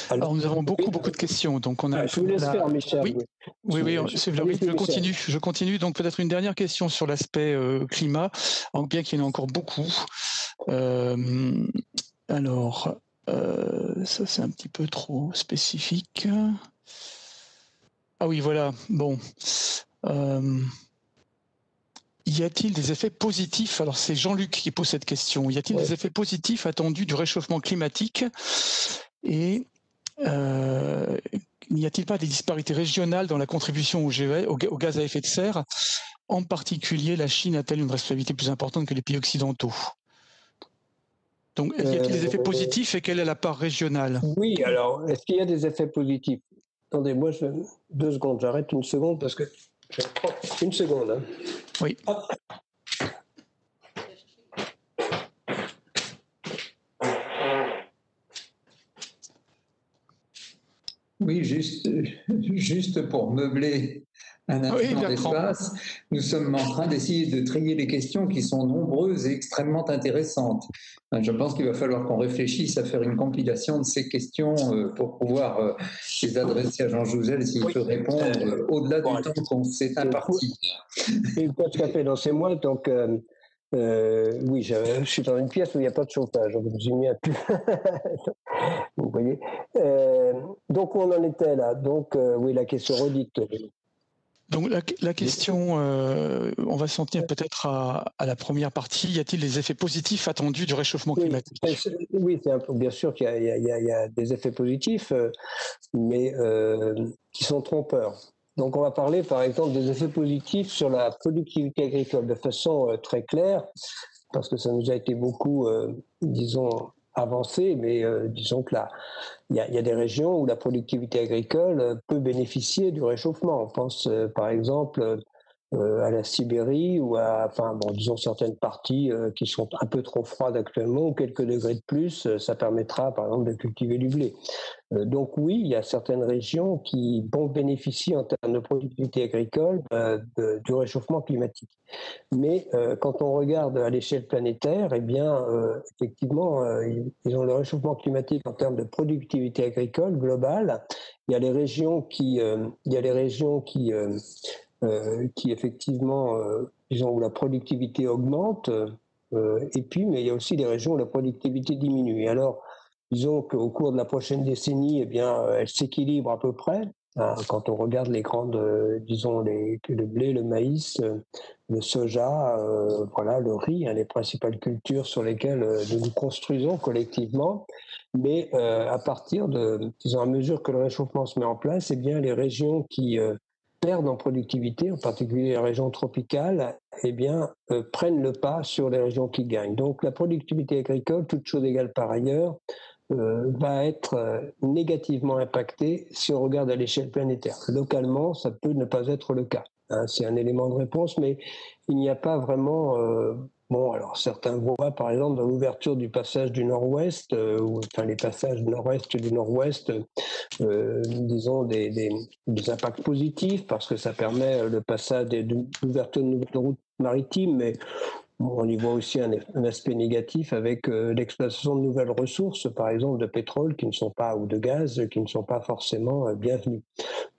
Alors, nous avons beaucoup, beaucoup de questions. Donc, on a. Ah, je vous laisse la... faire, Michel. Oui, oui, oui, oui je, continue. Je continue. Donc, peut-être une dernière question sur l'aspect euh, climat, bien qu'il y en ait encore beaucoup. Euh, alors, euh, ça, c'est un petit peu trop spécifique. Ah oui, voilà. Bon. Euh, y a-t-il des effets positifs? Alors, c'est Jean-Luc qui pose cette question. Y a-t-il ouais. des effets positifs attendus du réchauffement climatique? Et euh, n'y a-t-il pas des disparités régionales dans la contribution au, au, au gaz à effet de serre? En particulier, la Chine a-t-elle une responsabilité plus importante que les pays occidentaux? Donc, est-ce qu'il y a des effets positifs et quelle est la part régionale? Oui, alors, est-ce qu'il y a des effets positifs? Attendez, moi, je... deux secondes, j'arrête une seconde parce que. Une seconde. Hein. Oui. Hop. Oui, juste, juste pour meubler un instant oui, d'espace. Nous sommes en train d'essayer de trier les questions qui sont nombreuses et extrêmement intéressantes. Je pense qu'il va falloir qu'on réfléchisse à faire une compilation de ces questions euh, pour pouvoir euh, les adresser à Jean Jouzel s'il oui. peut répondre euh, au-delà bon, du temps qu'on s'est imparti. Oui, tout à fait. Non, c'est moi. Donc, euh, euh, oui, je, je, suis dans une pièce où il n'y a pas de chauffage. Donc, j'ai mis un peu. Vous voyez. Euh, donc, où on en était là? Donc, oui, la question redite. Donc la, la question, euh, on va s'en tenir peut-être à, à, la première partie. Y a-t-il des effets positifs attendus du réchauffement climatique? Oui, bien sûr qu'il y, y, y, a des effets positifs, euh, mais euh, qui sont trompeurs. Donc on va parler par exemple des effets positifs sur la productivité agricole de façon euh, très claire, parce que ça nous a été beaucoup, disons, avancé, mais euh, disons que là, il y, a, des régions où la productivité agricole peut bénéficier du réchauffement. On pense euh, par exemple à la Sibérie ou à, enfin bon, disons certaines parties euh, qui sont un peu trop froides actuellement, quelques degrés de plus, euh, ça permettra par exemple de cultiver du blé. donc oui, il y a certaines régions qui vont bénéficier en termes de productivité agricole du réchauffement climatique. Mais quand on regarde à l'échelle planétaire, eh bien effectivement, ils ont le réchauffement climatique en termes de productivité agricole globale. Il y a les régions qui, il y a les régions qui euh, qui effectivement, euh, disons, où la productivité augmente, euh, et puis, mais il y a aussi des régions où la productivité diminue. Alors, disons qu'au cours de la prochaine décennie, eh bien, elle s'équilibre à peu près. Hein, quand on regarde les grandes, disons, les, le blé, le maïs, le soja, voilà, le riz, hein, les principales cultures sur lesquelles nous nous construisons collectivement. Mais à partir de, disons, à mesure que le réchauffement se met en place, eh bien, les régions qui perdent en productivité, en particulier les régions tropicales, eh bien, euh, prennent le pas sur les régions qui gagnent. Donc la productivité agricole, toute chose égale par ailleurs, euh, va être euh, négativement impactée si on regarde à l'échelle planétaire. Localement, ça peut ne pas être le cas. Hein. C'est un élément de réponse, mais il n'y a pas vraiment Bon, alors certains voient par exemple dans l'ouverture du passage du Nord-Ouest, euh, enfin les passages Nord-Ouest du Nord-Ouest, euh, disons des, des, des, impacts positifs parce que ça permet le passage de l'ouverture de nouvelles routes maritimes, mais on y voit aussi un, aspect négatif avec euh, l'exploitation de nouvelles ressources, par exemple de pétrole qui ne sont pas ou de gaz qui ne sont pas forcément bienvenus.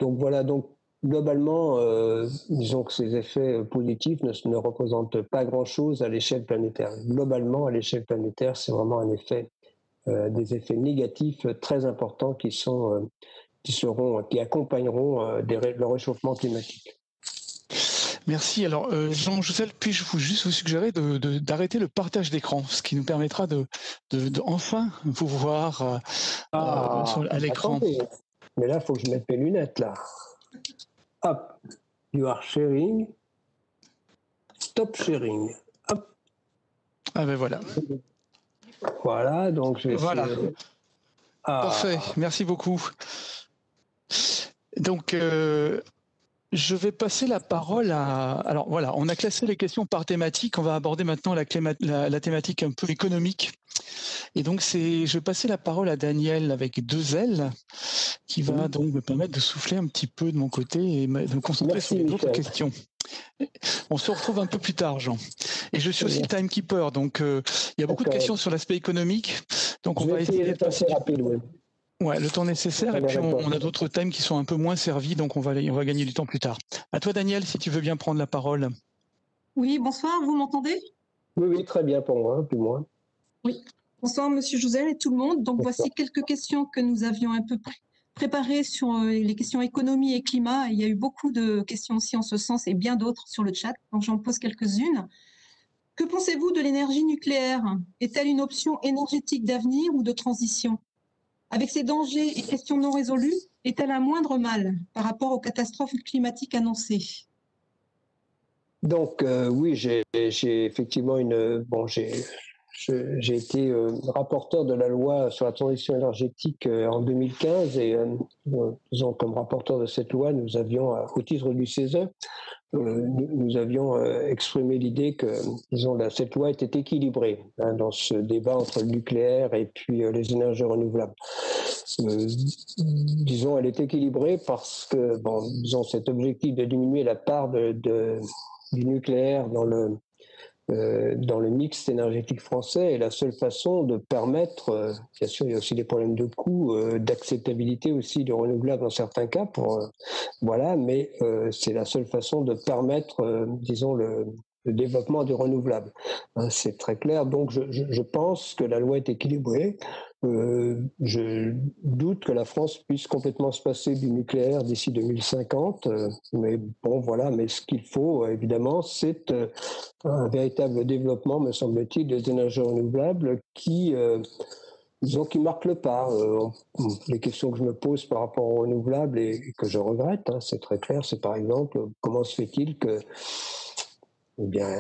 Donc voilà, donc globalement, euh, disons que ces effets positifs ne, représentent pas grand-chose à l'échelle planétaire. Globalement, à l'échelle planétaire, c'est vraiment un effet, euh, des effets négatifs très importants qui sont, euh, qui seront, qui accompagneront le réchauffement climatique. Merci. Alors, Jean Joussel, puis-je vous juste vous suggérer d'arrêter le partage d'écran, ce qui nous permettra de, enfin vous voir ah, à l'écran. Mais là, il faut que je mette mes lunettes, là. Hop, you are sharing. Stop sharing. Hop. Ah ben voilà. Voilà, donc je Voilà. Ah. Parfait, merci beaucoup. Donc, euh, je vais passer la parole à. Alors voilà, on a classé les questions par thématique. On va aborder maintenant la, la, thématique un peu économique. Et donc, c'est, je vais passer la parole à Daniel avec deux L, qui va donc me permettre de souffler un petit peu de mon côté et de me concentrer sur les autres questions. On se retrouve un peu plus tard, Jean. Et je suis aussi le timekeeper, donc euh, il y a beaucoup de questions sur l'aspect économique. Donc on va essayer d'être assez rapide. Ouais, le temps nécessaire. Et puis, on, a d'autres thèmes qui sont un peu moins servis, donc on va, on va gagner du temps plus tard. À toi, Daniel, si tu veux bien prendre la parole. Oui, bonsoir, vous m'entendez? Oui, oui, très bien pour moi, plus moins. Oui, bonsoir, monsieur Jouzel et tout le monde. Donc, voici quelques questions que nous avions un peu préparées sur euh, les questions économie et climat. Il y a eu beaucoup de questions aussi en ce sens et bien d'autres sur le chat, donc j'en pose quelques-unes. Que pensez-vous de l'énergie nucléaire? Est-elle une option énergétique d'avenir ou de transition? Avec ces dangers et questions non résolues, est-elle un moindre mal par rapport aux catastrophes climatiques annoncées? Donc euh, oui, j'ai effectivement une bon j'ai j'ai été euh, rapporteur de la loi sur la transition énergétique euh, en 2015 et disons, comme rapporteur de cette loi, nous avions, au titre du CESE, euh, nous, avions euh, exprimé l'idée que disons, cette loi était équilibrée hein, dans ce débat entre le nucléaire et puis euh, les énergies renouvelables. disons, elle est équilibrée parce que, bon, disons, cet objectif de diminuer la part de, du nucléaire dans le, euh, dans le mix énergétique français est la seule façon de permettre, euh, bien sûr il y a aussi des problèmes de coût, euh, d'acceptabilité aussi du renouvelable dans certains cas, pour, voilà, mais c'est la seule façon de permettre, disons, le, le développement du renouvelable. Hein, c'est très clair. Donc, je, pense que la loi est équilibrée. Euh, je doute que la France puisse complètement se passer du nucléaire d'ici 2050. Euh, mais bon, voilà. Mais ce qu'il faut, évidemment, c'est euh, un véritable développement, me semble-t-il, des énergies renouvelables qui disons, qui marquent le pas. les questions que je me pose par rapport aux renouvelables et, que je regrette, hein, c'est très clair, c'est par exemple comment se fait-il que eh bien,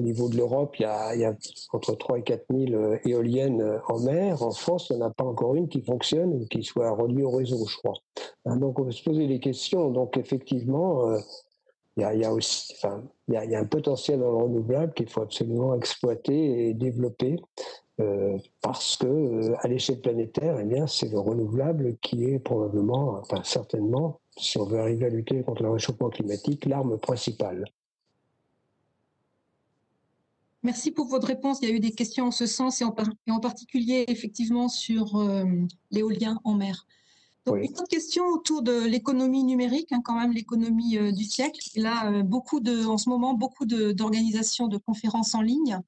au niveau de l'Europe, il, y a entre 3 et 4 000 euh, éoliennes euh, en mer. En France, il n'y en a pas encore une qui fonctionne ou qui soit reliée au réseau, je crois. Hein, donc, on peut se poser des questions. Donc, effectivement, euh, il y, a, aussi, enfin, il y, a, un potentiel dans le renouvelable qu'il faut absolument exploiter et développer. parce que à l'échelle planétaire, eh bien, c'est le renouvelable qui est probablement, enfin certainement, si on veut arriver à lutter contre le réchauffement climatique, l'arme principale. Merci pour votre réponse. Il y a eu des questions en ce sens et en, particulier effectivement sur euh, l'éolien en mer. Donc, Une autre question autour de l'économie numérique, hein, quand même l'économie euh, du siècle. Là, euh, beaucoup de, en ce moment, beaucoup d'organisations de, conférences en ligne,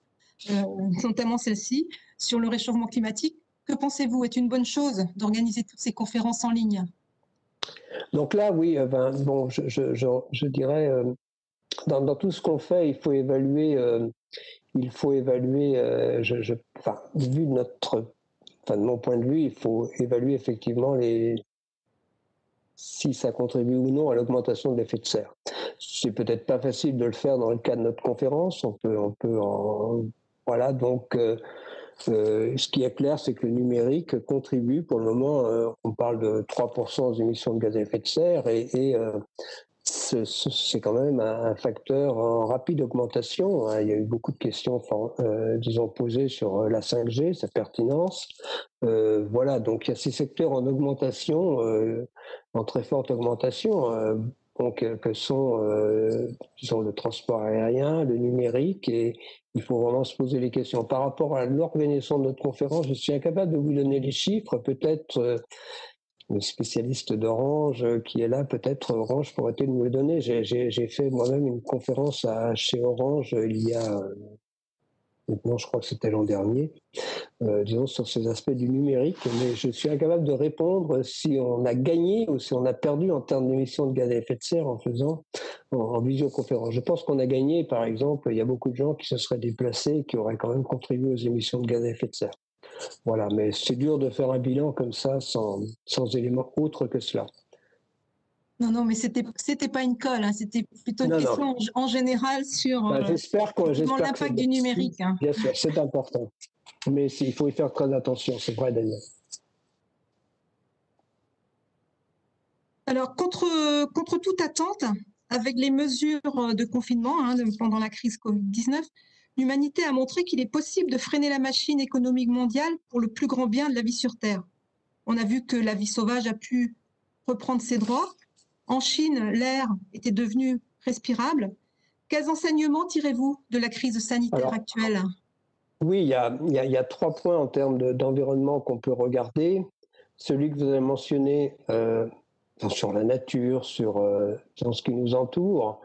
notamment celle-ci, sur le réchauffement climatique. que pensez-vous? Est une bonne chose d'organiser toutes ces conférences en ligne? Donc là, oui, ben, bon, je, dirais, dans, tout ce qu'on fait, il faut évaluer, il faut évaluer, je, enfin, vu notre, enfin, de mon point de vue, il faut évaluer effectivement les, si ça contribue ou non à l'augmentation de l'effet de serre. C'est peut-être pas facile de le faire dans le cadre de notre conférence. On peut, on peut voilà, donc euh, ce qui est clair, c'est que le numérique contribue, pour le moment, euh, on parle de 3% aux émissions de gaz à effet de serre, et, euh, c'est quand même un facteur en rapide augmentation. Hein. Il y a eu beaucoup de questions, disons, posées sur la 5G, sa pertinence. voilà, donc il y a ces secteurs en augmentation, en très forte augmentation donc, que sont le transport aérien, le numérique, et il faut vraiment se poser les questions. Par rapport à l'organisation de notre conférence, je suis incapable de vous donner les chiffres. Peut-être euh, le spécialiste d'Orange qui est là, peut-être Orange pourrait-il nous le donner. J'ai fait moi-même une conférence chez Orange il y a maintenant je crois que c'était l'an dernier, euh, disons sur ces aspects du numérique, mais je suis incapable de répondre si on a gagné ou si on a perdu en termes d'émissions de gaz à effet de serre en faisant en, visioconférence. Je pense qu'on a gagné, par exemple, il y a beaucoup de gens qui se seraient déplacés, qui auraient quand même contribué aux émissions de gaz à effet de serre. Voilà, mais c'est dur de faire un bilan comme ça sans, sans éléments autres que cela. Non, non, mais c'était c'était pas une colle, hein, c'était plutôt une question en, général sur bah, euh, l'impact du numérique. Hein. Bien sûr, c'est important. Mais il faut y faire très attention, c'est vrai Daniel. Alors, contre, contre toute attente, avec les mesures de confinement hein, pendant la crise Covid-19, l'humanité a montré qu'il est possible de freiner la machine économique mondiale pour le plus grand bien de la vie sur Terre. On a vu que la vie sauvage a pu reprendre ses droits, en Chine, l'air était devenu respirable. Quels enseignements tirez-vous de la crise sanitaire actuelle? Oui, il y, a, trois points en termes d'environnement qu'on peut regarder. Celui que vous avez mentionné euh, sur la nature, sur, euh, sur, ce qui nous entoure,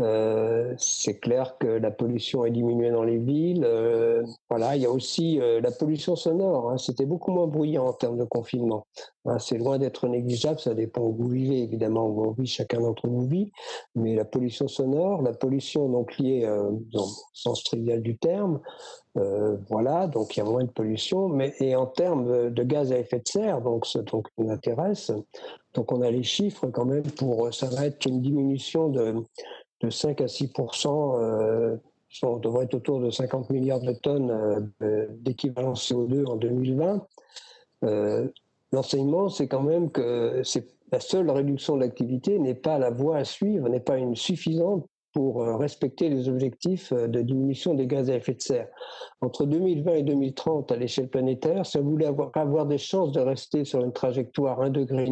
euh, c'est clair que la pollution a diminué dans les villes. Euh, voilà, il y a aussi euh, la pollution sonore. Hein. C'était beaucoup moins bruyant en termes de confinement. Hein, c'est loin d'être négligeable. Ça dépend où vous vivez, évidemment, où vit, chacun d'entre nous vit. Mais la pollution sonore, la pollution donc liée, dans le sens trivial du terme, voilà, donc il y a moins de pollution. Mais et en termes de gaz à effet de serre, donc ce donc nous intéresse. Donc on a les chiffres quand même pour ça va être une diminution de de 5 à 6% euh, on devrait être autour de 50 milliards de tonnes euh, d'équivalent CO2 en 2020. Euh, l'enseignement, c'est quand même que la seule réduction de l'activité n'est pas la voie à suivre, n'est pas une suffisante pour respecter les objectifs de diminution des gaz à effet de serre. Entre 2020 et 2030, à l'échelle planétaire, si on voulait avoir, avoir des chances de rester sur une trajectoire 1,5 degré,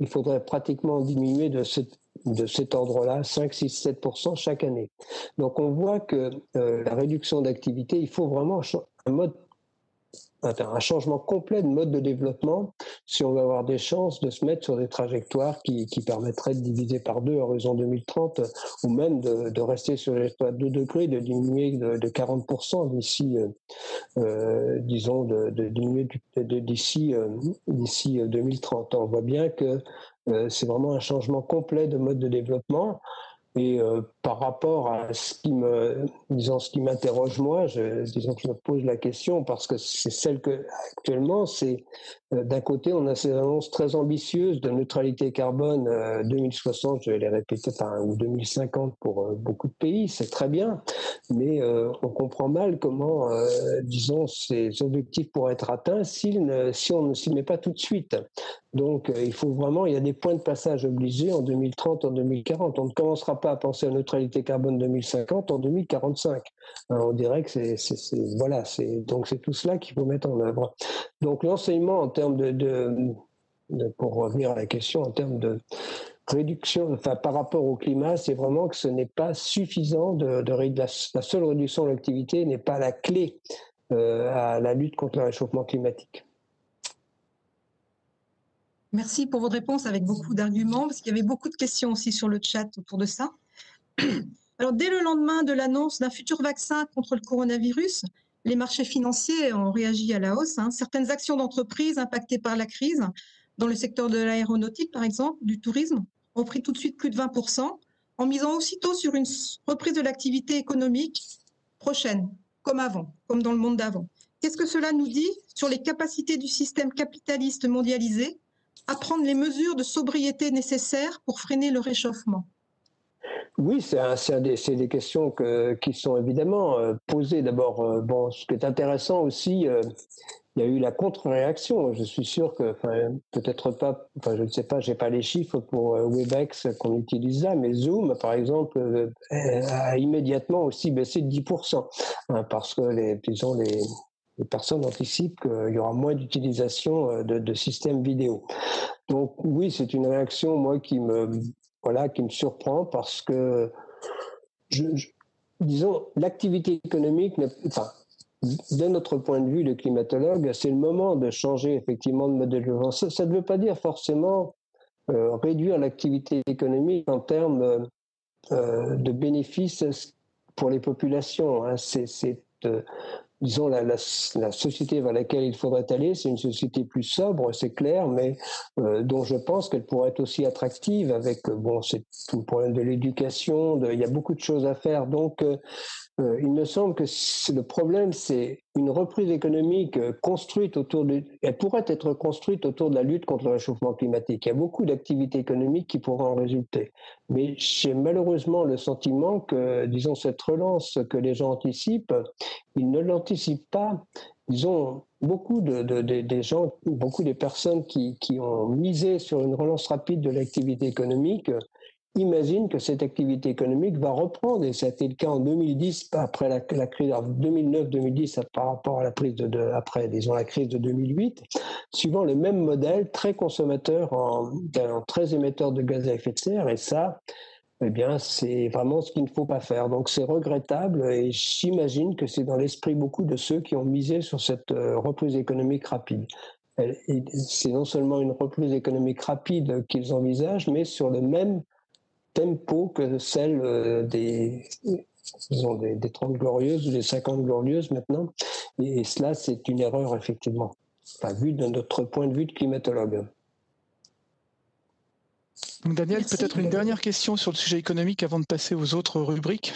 il faudrait pratiquement diminuer de cette de cet ordre-là, 5, 6, 7 chaque année. Donc on voit que euh, la réduction d'activité, il faut vraiment un changement complet de mode de développement si on veut avoir des chances de se mettre sur des trajectoires qui, permettraient de diviser par deux à horizon 2030 ou même de, rester sur les 2 degrés, de diminuer de, 40% d'ici, euh, euh, disons, de, diminuer d'ici d'ici 2030. On voit bien que c'est vraiment un changement complet de mode de développement. Et euh, par rapport à ce qui me, m'interroge moi, je, me pose la question parce que c'est celle que actuellement, c'est euh, d'un côté, on a ces annonces très ambitieuses de neutralité carbone 2060, je vais les répéter, ou 2050 pour beaucoup de pays, c'est très bien, mais on comprend mal comment, disons, ces objectifs pourraient être atteints si on ne s'y met pas tout de suite. Donc, il faut vraiment, il y a des points de passage obligés en 2030, en 2040. On ne commencera pas à penser à neutralité carbone 2050 en 2045. on dirait que c'est, voilà, c'est donc c'est tout cela qu'il faut mettre en œuvre. Donc, l'enseignement en termes de, pour revenir à la question, en termes de réduction, enfin par rapport au climat, c'est vraiment que ce n'est pas suffisant de, la, seule réduction de l'activité n'est pas la clé euh, à la lutte contre le réchauffement climatique. Merci pour votre réponse avec beaucoup d'arguments, parce qu'il y avait beaucoup de questions aussi sur le chat autour de ça. Alors, dès le lendemain de l'annonce d'un futur vaccin contre le coronavirus, les marchés financiers ont réagi à la hausse. Hein. Certaines actions d'entreprise impactées par la crise, dans le secteur de l'aéronautique par exemple, du tourisme, ont pris tout de suite plus de 20%, en misant aussitôt sur une reprise de l'activité économique prochaine, comme avant, comme dans le monde d'avant. Qu'est-ce que cela nous dit sur les capacités du système capitaliste mondialisé à prendre les mesures de sobriété nécessaires pour freiner le réchauffement? Oui, c'est des, des, questions que, qui sont évidemment euh, posées. D'abord, euh, bon, ce qui est intéressant aussi, euh, il y a eu la contre-réaction. Je suis sûr que, peut-être pas, je ne sais pas, j'ai pas les chiffres pour Webex qu'on utilise là, mais Zoom, par exemple, a immédiatement aussi baissé de 10%, hein, parce que les, les, personnes anticipent qu'il y aura moins d'utilisation de systèmes vidéo. Donc oui, c'est une réaction, moi, qui me, voilà, qui me surprend parce que, disons, l'activité économique, enfin, de notre point de vue de climatologue, c'est le moment de changer effectivement de modèle de développement. Ça ne veut pas dire forcément euh, réduire l'activité économique en termes euh, de bénéfices pour les populations. Hein. C'est euh, disons, la, société vers laquelle il faudrait aller, c'est une société plus sobre, c'est clair, mais euh, dont je pense qu'elle pourrait être aussi attractive avec, euh, bon, c'est tout le problème de l'éducation, il y a beaucoup de choses à faire. Donc, euh, il me semble que le problème, c'est une reprise économique euh, construite autour de, elle pourrait être construite autour de la lutte contre le réchauffement climatique. Il y a beaucoup d'activités économiques qui pourraient en résulter. Mais j'ai malheureusement le sentiment que, disons, cette relance que les gens anticipent, ils ne l'anticipent pas. Disons, beaucoup de, de, des gens, beaucoup des personnes qui, qui ont misé sur une relance rapide de l'activité économique imagine que cette activité économique va reprendre, et ça a été le cas en 2010, après la, la crise, 2009-2010 par rapport à la prise de, après, disons, la crise de 2008, suivant le même modèle, très consommateur, en, très émetteur de gaz à effet de serre, et ça, eh bien, c'est vraiment ce qu'il ne faut pas faire. Donc, c'est regrettable, et j'imagine que c'est dans l'esprit beaucoup de ceux qui ont misé sur cette euh, reprise économique rapide. C'est non seulement une reprise économique rapide qu'ils envisagent, mais sur le même tempo que celle euh, des, disons, des, des 30 glorieuses ou des 50 glorieuses maintenant. Et, cela, c'est une erreur, effectivement, enfin, vu de notre point de vue de climatologue. Daniel, peut-être une dernière question sur le sujet économique avant de passer aux autres rubriques.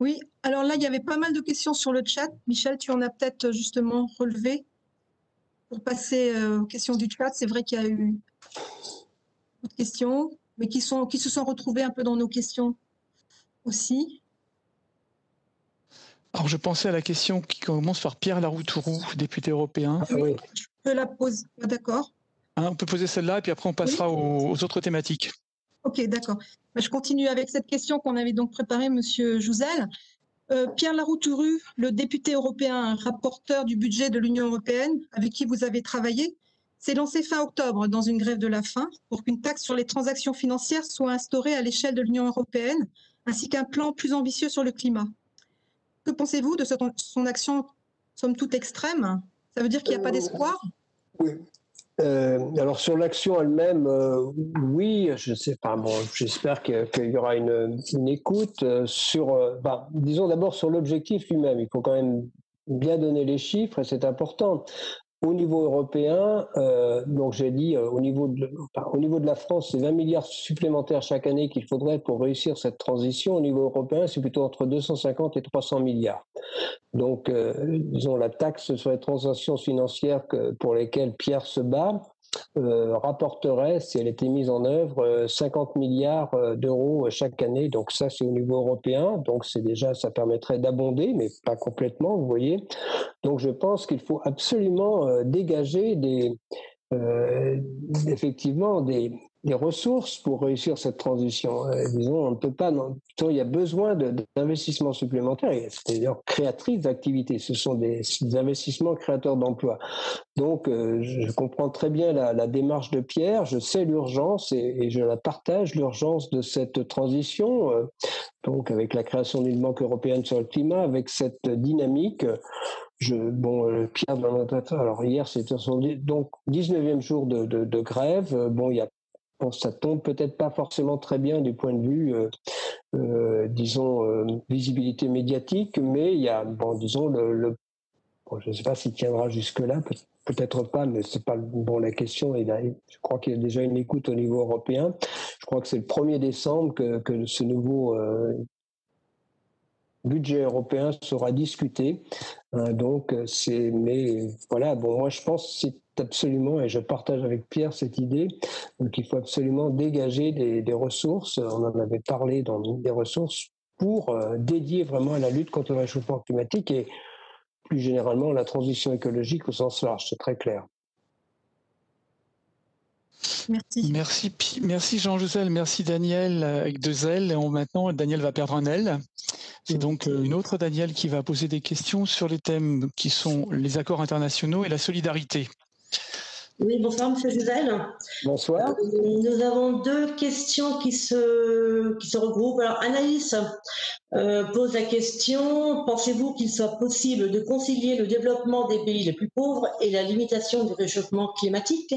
Oui, alors là, il y avait pas mal de questions sur le chat. Michel, tu en as peut-être justement relevé. Pour passer euh, aux questions du chat, c'est vrai qu'il y a eu d'autres questions mais qui, sont, qui se sont retrouvés un peu dans nos questions aussi. Alors, je pensais à la question qui commence par Pierre Laroutourou, député européen. Ah oui, je peux la poser, ah, d'accord. Hein, on peut poser celle-là et puis après on passera aux, autres thématiques. Ok, d'accord. Bah, je continue avec cette question qu'on avait donc préparée, Monsieur Jouzel. Euh, Pierre Laroutourou, le député européen, rapporteur du budget de l'Union européenne, avec qui vous avez travaillé, s'est lancé fin octobre dans une grève de la faim pour qu'une taxe sur les transactions financières soit instaurée à l'échelle de l'Union européenne, ainsi qu'un plan plus ambitieux sur le climat. Que pensez-vous de son action, somme toute extrême? Ça veut dire qu'il n'y a pas d'espoir? Oui. Euh, alors sur l'action elle-même, euh, oui, je sais pas. Bon, j'espère qu'il y aura une, écoute euh, sur, bah, disons d'abord sur l'objectif lui-même. Il faut quand même bien donner les chiffres, et c'est important. Au niveau européen, euh, donc j'ai dit euh, au, niveau de, la France, c'est 20 milliards supplémentaires chaque année qu'il faudrait pour réussir cette transition. Au niveau européen, c'est plutôt entre 250 et 300 milliards. Donc, euh, disons, la taxe sur les transactions financières pour lesquelles Pierre se bat, euh, rapporterait, si elle était mise en œuvre, 50 euh, milliards euh, d'euros chaque année. Donc ça, c'est au niveau européen. Donc c'est déjà, ça permettrait d'abonder, mais pas complètement, vous voyez. Donc je pense qu'il faut absolument dégager des, effectivement des, des ressources pour réussir cette transition. Euh, disons, on ne peut pas. Non, il y a besoin d'investissements supplémentaires, c'est-à-dire créatrices d'activités. Ce sont des, investissements créateurs d'emplois. Donc, euh, je comprends très bien la, démarche de Pierre. Je sais l'urgence et, je la partage l'urgence de cette transition. Euh, donc, avec la création d'une banque européenne sur le climat, avec cette dynamique. Bon, Pierre, alors hier, c'était son donc 19e jour de, de, de grève. Bon, il y a Bon, ça tombe peut-être pas forcément très bien du point de vue, euh, euh, disons, euh, visibilité médiatique, mais il y a, bon, disons, le, je ne sais pas s'il tiendra jusque-là, peut-être pas, mais c'est pas bon la question. Et je crois qu'il y a déjà une écoute au niveau européen. Je crois que c'est le 1er décembre que, ce nouveau budget européen sera discuté. Donc, c'est, mais voilà, bon, moi je pense que c'est absolument, et je partage avec Pierre cette idée, qu'il faut absolument dégager des, des, ressources. On en avait parlé dans des ressources pour euh, dédier vraiment à la lutte contre le réchauffement climatique et plus généralement la transition écologique au sens large, c'est très clair. Merci. Merci, merci Jean Jouzel, merci Daniel avec deux L. Et maintenant, Daniel va perdre un L. C'est mm. donc euh, une autre Daniel qui va poser des questions sur les thèmes qui sont les accords internationaux et la solidarité. Oui, bonsoir Monsieur Jouzel. Bonsoir. Euh, nous avons deux questions qui se, qui se regroupent. Alors Anaïs euh, pose la question, pensez-vous qu'il soit possible de concilier le développement des pays les plus pauvres et la limitation du réchauffement climatique?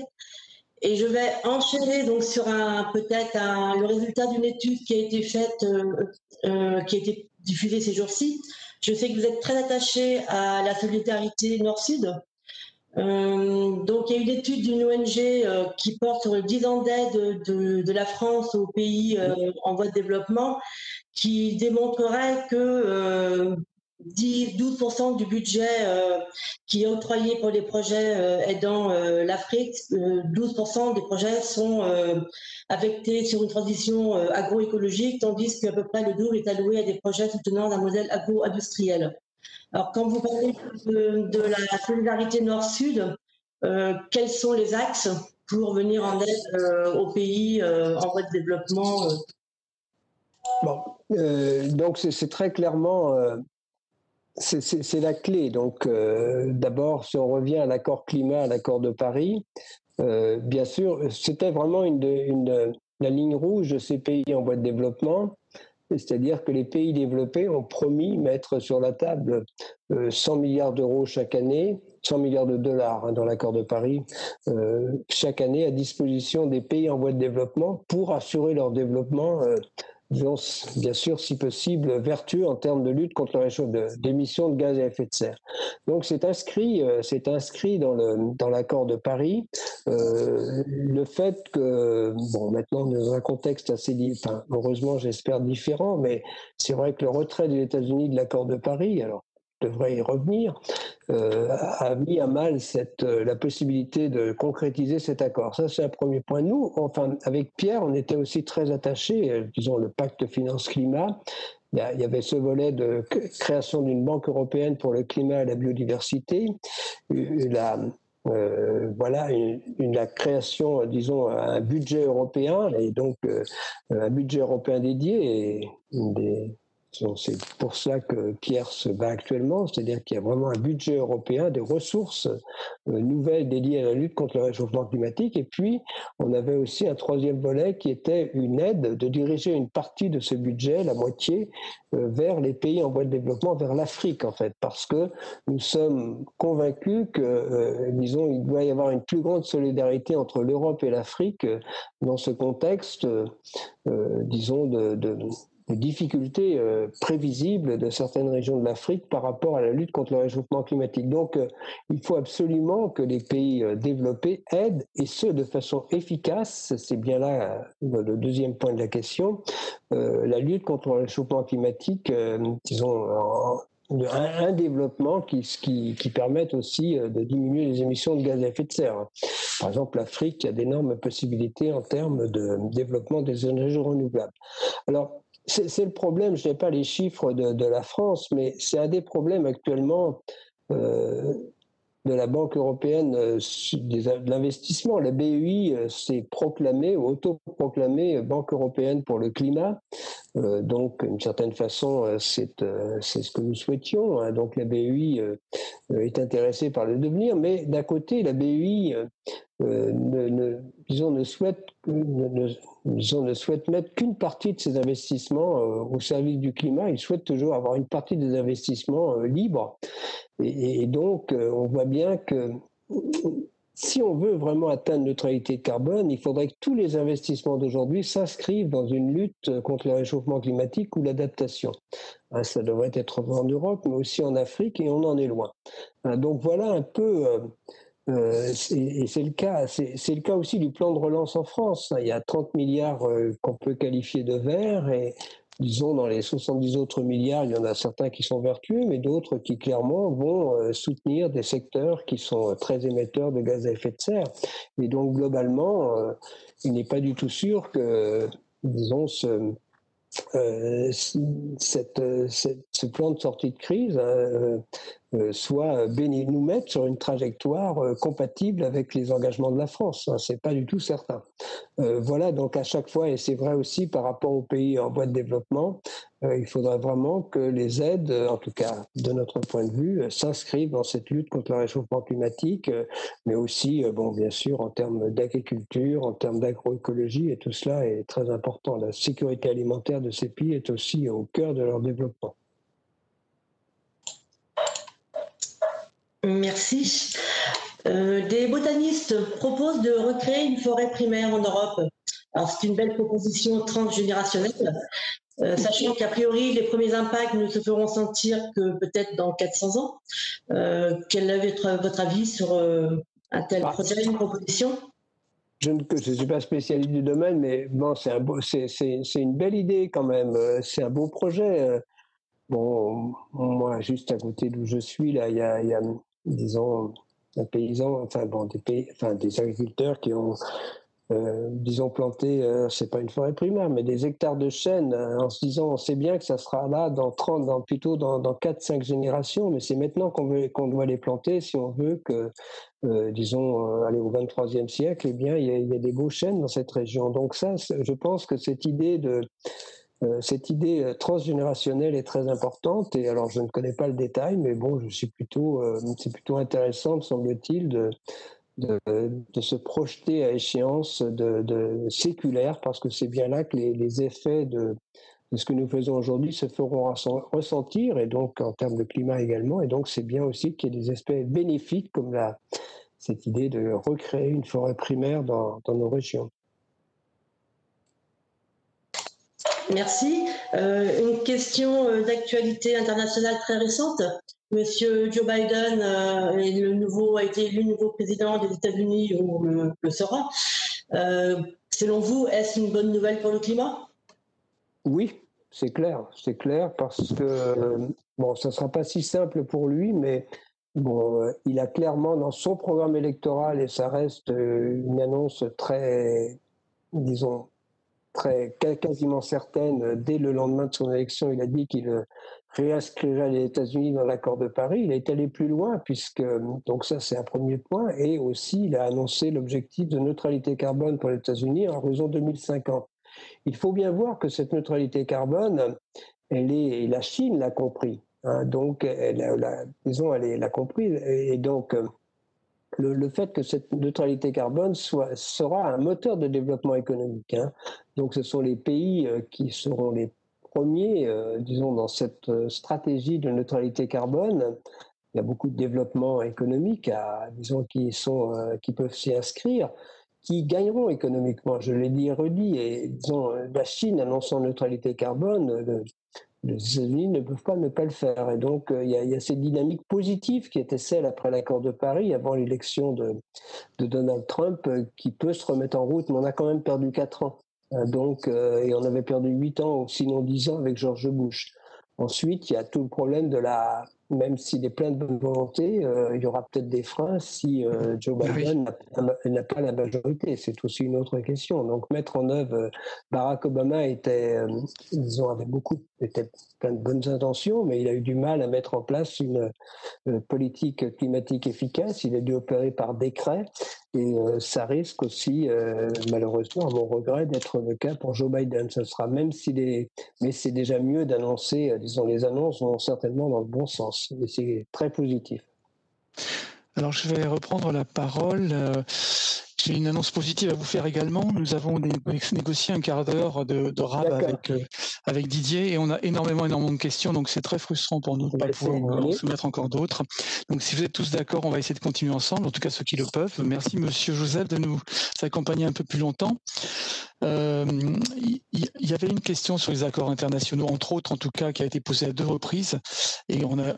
Et je vais enchaîner donc sur un peut-être le résultat d'une étude qui a été faite, euh, qui a été diffusée ces jours-ci. Je sais que vous êtes très attaché à la solidarité Nord-Sud. Euh, donc, il y a une étude d'une ONG euh, qui porte sur le 10 ans d'aide de, la France aux pays euh, en voie de développement qui démontrerait que 10-12% du budget qui est octroyé pour les projets aidant l'Afrique, 12% des projets sont affectés sur une transition agroécologique, tandis qu'à peu près le double est alloué à des projets soutenant un modèle agro-industriel. Alors, quand vous parlez de, la solidarité Nord-Sud, euh, quels sont les axes pour venir en aide euh, aux pays euh, en voie de développement Bon, donc c'est très clairement, c'est la clé. Donc, d'abord, si on revient à l'accord climat, à l'accord de Paris, bien sûr, c'était vraiment une, la ligne rouge de ces pays en voie de développement c'est-à-dire que les pays développés ont promis mettre sur la table 100 euh, milliards d'euros chaque année, 100 milliards de dollars hein, dans l'accord de Paris, euh, chaque année à disposition des pays en voie de développement pour assurer leur développement bien sûr, si possible, vertueux en termes de lutte contre le réchauffement d'émissions de, gaz à effet de serre. Donc c'est inscrit, euh, inscrit dans le dans l'accord de Paris. Euh, le fait que bon maintenant dans un contexte assez, enfin, heureusement j'espère différent, mais c'est vrai que le retrait des États-Unis de l'accord de Paris, alors devrait y revenir, euh, a mis à mal cette, euh, la possibilité de concrétiser cet accord. Ça, c'est un premier point. Nous, enfin, avec Pierre, on était aussi très attachés, euh, disons, le pacte finance-climat. Il y avait ce volet de création d'une banque européenne pour le climat et la biodiversité, la, voilà, la création, disons, un budget européen, et donc un budget européen dédié, et des c'est pour ça que Pierre se bat actuellement, c'est-à-dire qu'il y a vraiment un budget européen, des ressources euh, nouvelles dédiées à la lutte contre le réchauffement climatique. Et puis, on avait aussi un troisième volet qui était une aide de diriger une partie de ce budget, la moitié, euh, vers les pays en voie de développement, vers l'Afrique en fait, parce que nous sommes convaincus que, euh, disons, il doit y avoir une plus grande solidarité entre l'Europe et l'Afrique dans ce contexte, disons, de, de difficultés euh, prévisibles de certaines régions de l'Afrique par rapport à la lutte contre le réchauffement climatique. Donc, euh, il faut absolument que les pays euh, développés aident, et ce, de façon efficace. C'est bien là le deuxième point de la question. la lutte contre le réchauffement climatique, disons, un, développement qui, qui, qui permette aussi de diminuer les émissions de gaz à effet de serre. Par exemple, l'Afrique a d'énormes possibilités en termes de développement des énergies renouvelables. Alors, c'est le problème, je n'ai pas les chiffres de, la France, mais c'est un des problèmes actuellement euh, de la Banque européenne euh, de l'investissement. La BEI euh, s'est proclamée, auto-proclamée Banque européenne pour le climat. donc, d'une certaine façon, c'est ce que nous souhaitions. Hein. Donc, la BEI est intéressée par le devenir, mais d'un côté, la BEI ne, disons, ne souhaite, ne, disons, ne mettre qu'une partie de ses investissements euh, au service du climat. Il souhaite toujours avoir une partie des investissements euh, libres. Et, donc, euh, on voit bien que si on veut vraiment atteindre neutralité carbone, il faudrait que tous les investissements d'aujourd'hui s'inscrivent dans une lutte contre le réchauffement climatique ou l'adaptation. Hein, ça devrait être en Europe, mais aussi en Afrique, et on en est loin. Hein, donc voilà un peu, euh, et c'est le cas, c'est le cas aussi du plan de relance en France. Il y a 30 milliards euh, qu'on peut qualifier de verts, et disons, dans les 70 autres milliards, il y en a certains qui sont vertueux, mais d'autres qui clairement vont euh, soutenir des secteurs qui sont très émetteurs de gaz à effet de serre. Et donc, globalement, il n'est pas du tout sûr que, disons, ce plan de sortie de crise euh, soit nous mettre sur une trajectoire euh, compatible avec les engagements de la France. Hein, c'est pas du tout certain. Euh, voilà, donc à chaque fois, et c'est vrai aussi par rapport aux pays en voie de développement, il faudra vraiment que les aides, en tout cas de notre point de vue, s'inscrivent dans cette lutte contre le réchauffement climatique, mais aussi, bon, bien sûr, en termes d'agriculture, en termes d'agroécologie, et tout cela est très important. La sécurité alimentaire de ces pays est aussi au cœur de leur développement. Merci. Euh, des botanistes proposent de recréer une forêt primaire en Europe. Alors c'est une belle proposition transgénérationnelle, euh, sachant qu'a priori les premiers impacts ne se feront sentir que peut-être dans 400 ans. Euh, quel est votre, avis sur un tel bah, projet, une proposition? Je ne suis pas spécialiste du domaine, mais bon, c'est un une belle idée quand même. C'est un beau projet. Bon, moi, juste à côté d'où je suis, là, il y a, disons, un paysan, enfin, bon, des, pays, enfin, des agriculteurs qui ont, euh, disons, planté, euh, c'est pas une forêt primaire, mais des hectares de chênes euh, en se disant, on sait bien que ça sera là dans 30, dans, plutôt dans, dans 4-5 générations, mais c'est maintenant qu'on veut, doit les planter si on veut que, disons, aller au 23e siècle, eh bien, il y, a, il y a des beaux chênes dans cette région. Donc ça, je pense que cette idée de euh, cette idée euh, transgénérationnelle est très importante et alors je ne connais pas le détail, mais bon, euh, c'est plutôt intéressant, me semble-t-il, de, se projeter à échéance de, séculaire parce que c'est bien là que les, effets de, ce que nous faisons aujourd'hui se feront ressentir et donc en termes de climat également. Et donc c'est bien aussi qu'il y ait des aspects bénéfiques comme cette idée de recréer une forêt primaire dans nos régions. Merci. Euh, une question euh, d'actualité internationale très récente. Monsieur Joe Biden euh, le nouveau, a été élu nouveau président des États-Unis ou le, sera. selon vous, est-ce une bonne nouvelle pour le climat? Oui, c'est clair, c'est clair parce que bon, ça sera pas si simple pour lui, mais bon, il a clairement dans son programme électoral et ça reste une annonce très, disons, très quasiment certaine, euh, dès le lendemain de son élection, il a dit qu'il euh, réinscrirait les États-Unis dans l'accord de Paris. Il est allé plus loin, puisque, euh, donc ça c'est un premier point, et aussi il a annoncé l'objectif de neutralité carbone pour les États-Unis en horizon 2050. Il faut bien voir que cette neutralité carbone, elle est, la Chine l'a compris. Hein, donc, elle, disons, elle l'a compris, et donc le, fait que cette neutralité carbone soit, sera un moteur de développement économique. Hein. Donc ce sont les pays euh, qui seront les premiers, euh, disons, dans cette euh, stratégie de neutralité carbone. Il y a beaucoup de développements économiques, à, disons, qui, sont, qui peuvent s'y inscrire, qui gagneront économiquement. Je l'ai dit et redit. Et disons, la Chine annonçant neutralité carbone, les États-Unis ne peuvent pas ne pas le faire. Et donc, euh, il y, a, cette dynamique positive qui était celle après l'accord de Paris, avant l'élection de, Donald Trump, euh, qui peut se remettre en route, mais on a quand même perdu quatre ans. Euh, donc, et on avait perdu huit ans, sinon dix ans avec George Bush. Ensuite, il y a tout le problème de la même s'il est plein de bonne volonté, euh, il y aura peut-être des freins si euh, Joe Biden n'a pas la majorité. C'est aussi une autre question. Donc mettre en œuvre, euh, Barack Obama était, disons, avait beaucoup, était plein de bonnes intentions, mais il a eu du mal à mettre en place une politique climatique efficace. Il a dû opérer par décret. Et ça risque aussi, malheureusement, à mon regret, d'être le cas pour Joe Biden. Ce sera même s'il est, mais c'est déjà mieux d'annoncer, disons, les annonces vont certainement dans le bon sens c'est très positif. Alors je vais reprendre la parole. Euh, j'ai une annonce positive à vous faire également. Nous avons négocié un quart d'heure de, RAB avec, euh, avec Didier et on a énormément, énormément de questions. Donc c'est très frustrant pour nous de ne pas pouvoir en soumettre encore d'autres. Donc si vous êtes tous d'accord, on va essayer de continuer ensemble, en tout cas ceux qui le peuvent. Merci Monsieur Joseph de nous accompagner un peu plus longtemps. Euh, il y, avait une question sur les accords internationaux, entre autres en tout cas, qui a été posée à deux reprises et on a,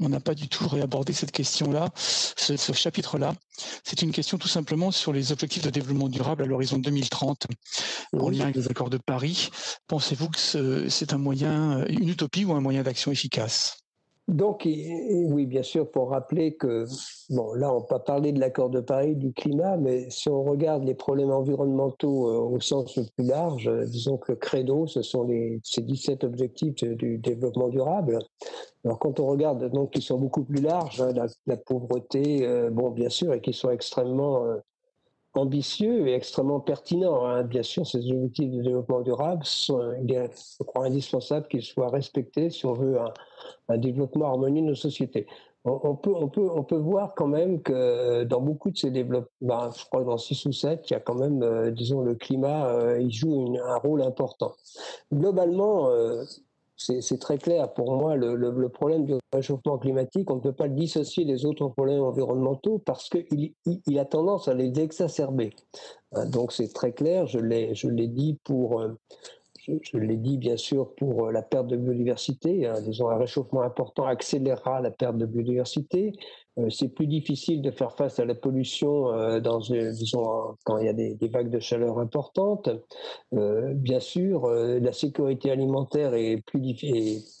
on n'a pas du tout réabordé cette question-là, ce, chapitre-là. C'est une question tout simplement sur les objectifs de développement durable à l'horizon 2030, en lien avec les accords de Paris. Pensez-vous que c'est un moyen, une utopie ou un moyen d'action efficace? Donc, oui, bien sûr, pour rappeler que, bon, là, on peut parler de l'accord de Paris, du climat, mais si on regarde les problèmes environnementaux euh, au sens le plus large, euh, disons que le credo, ce sont les, ces 17 objectifs du développement durable. Alors, quand on regarde, donc, qui sont beaucoup plus larges, hein, la, pauvreté, euh, bon, bien sûr, et qui sont extrêmement ambitieux et extrêmement pertinents. Hein. Bien sûr, ces objectifs de développement durable sont, je crois, indispensables qu'ils soient respectés si on veut un développement harmonieux de nos sociétés. On, peut, on, peut, on peut voir quand même que dans beaucoup de ces développements, je crois dans 6 ou 7, il y a quand même, euh, disons, le climat, euh, il joue un rôle important. Globalement, euh, c'est très clair pour moi, le, problème du réchauffement climatique, on ne peut pas le dissocier des autres problèmes environnementaux parce qu'il il, a tendance à les exacerber. Donc c'est très clair, je l'ai dit pour je, l'ai dit bien sûr pour euh, la perte de biodiversité. Disons, un réchauffement important accélérera la perte de biodiversité. Euh, c'est plus difficile de faire face à la pollution euh, dans, disons, quand il y a des, vagues de chaleur importantes. bien sûr, la sécurité alimentaire est,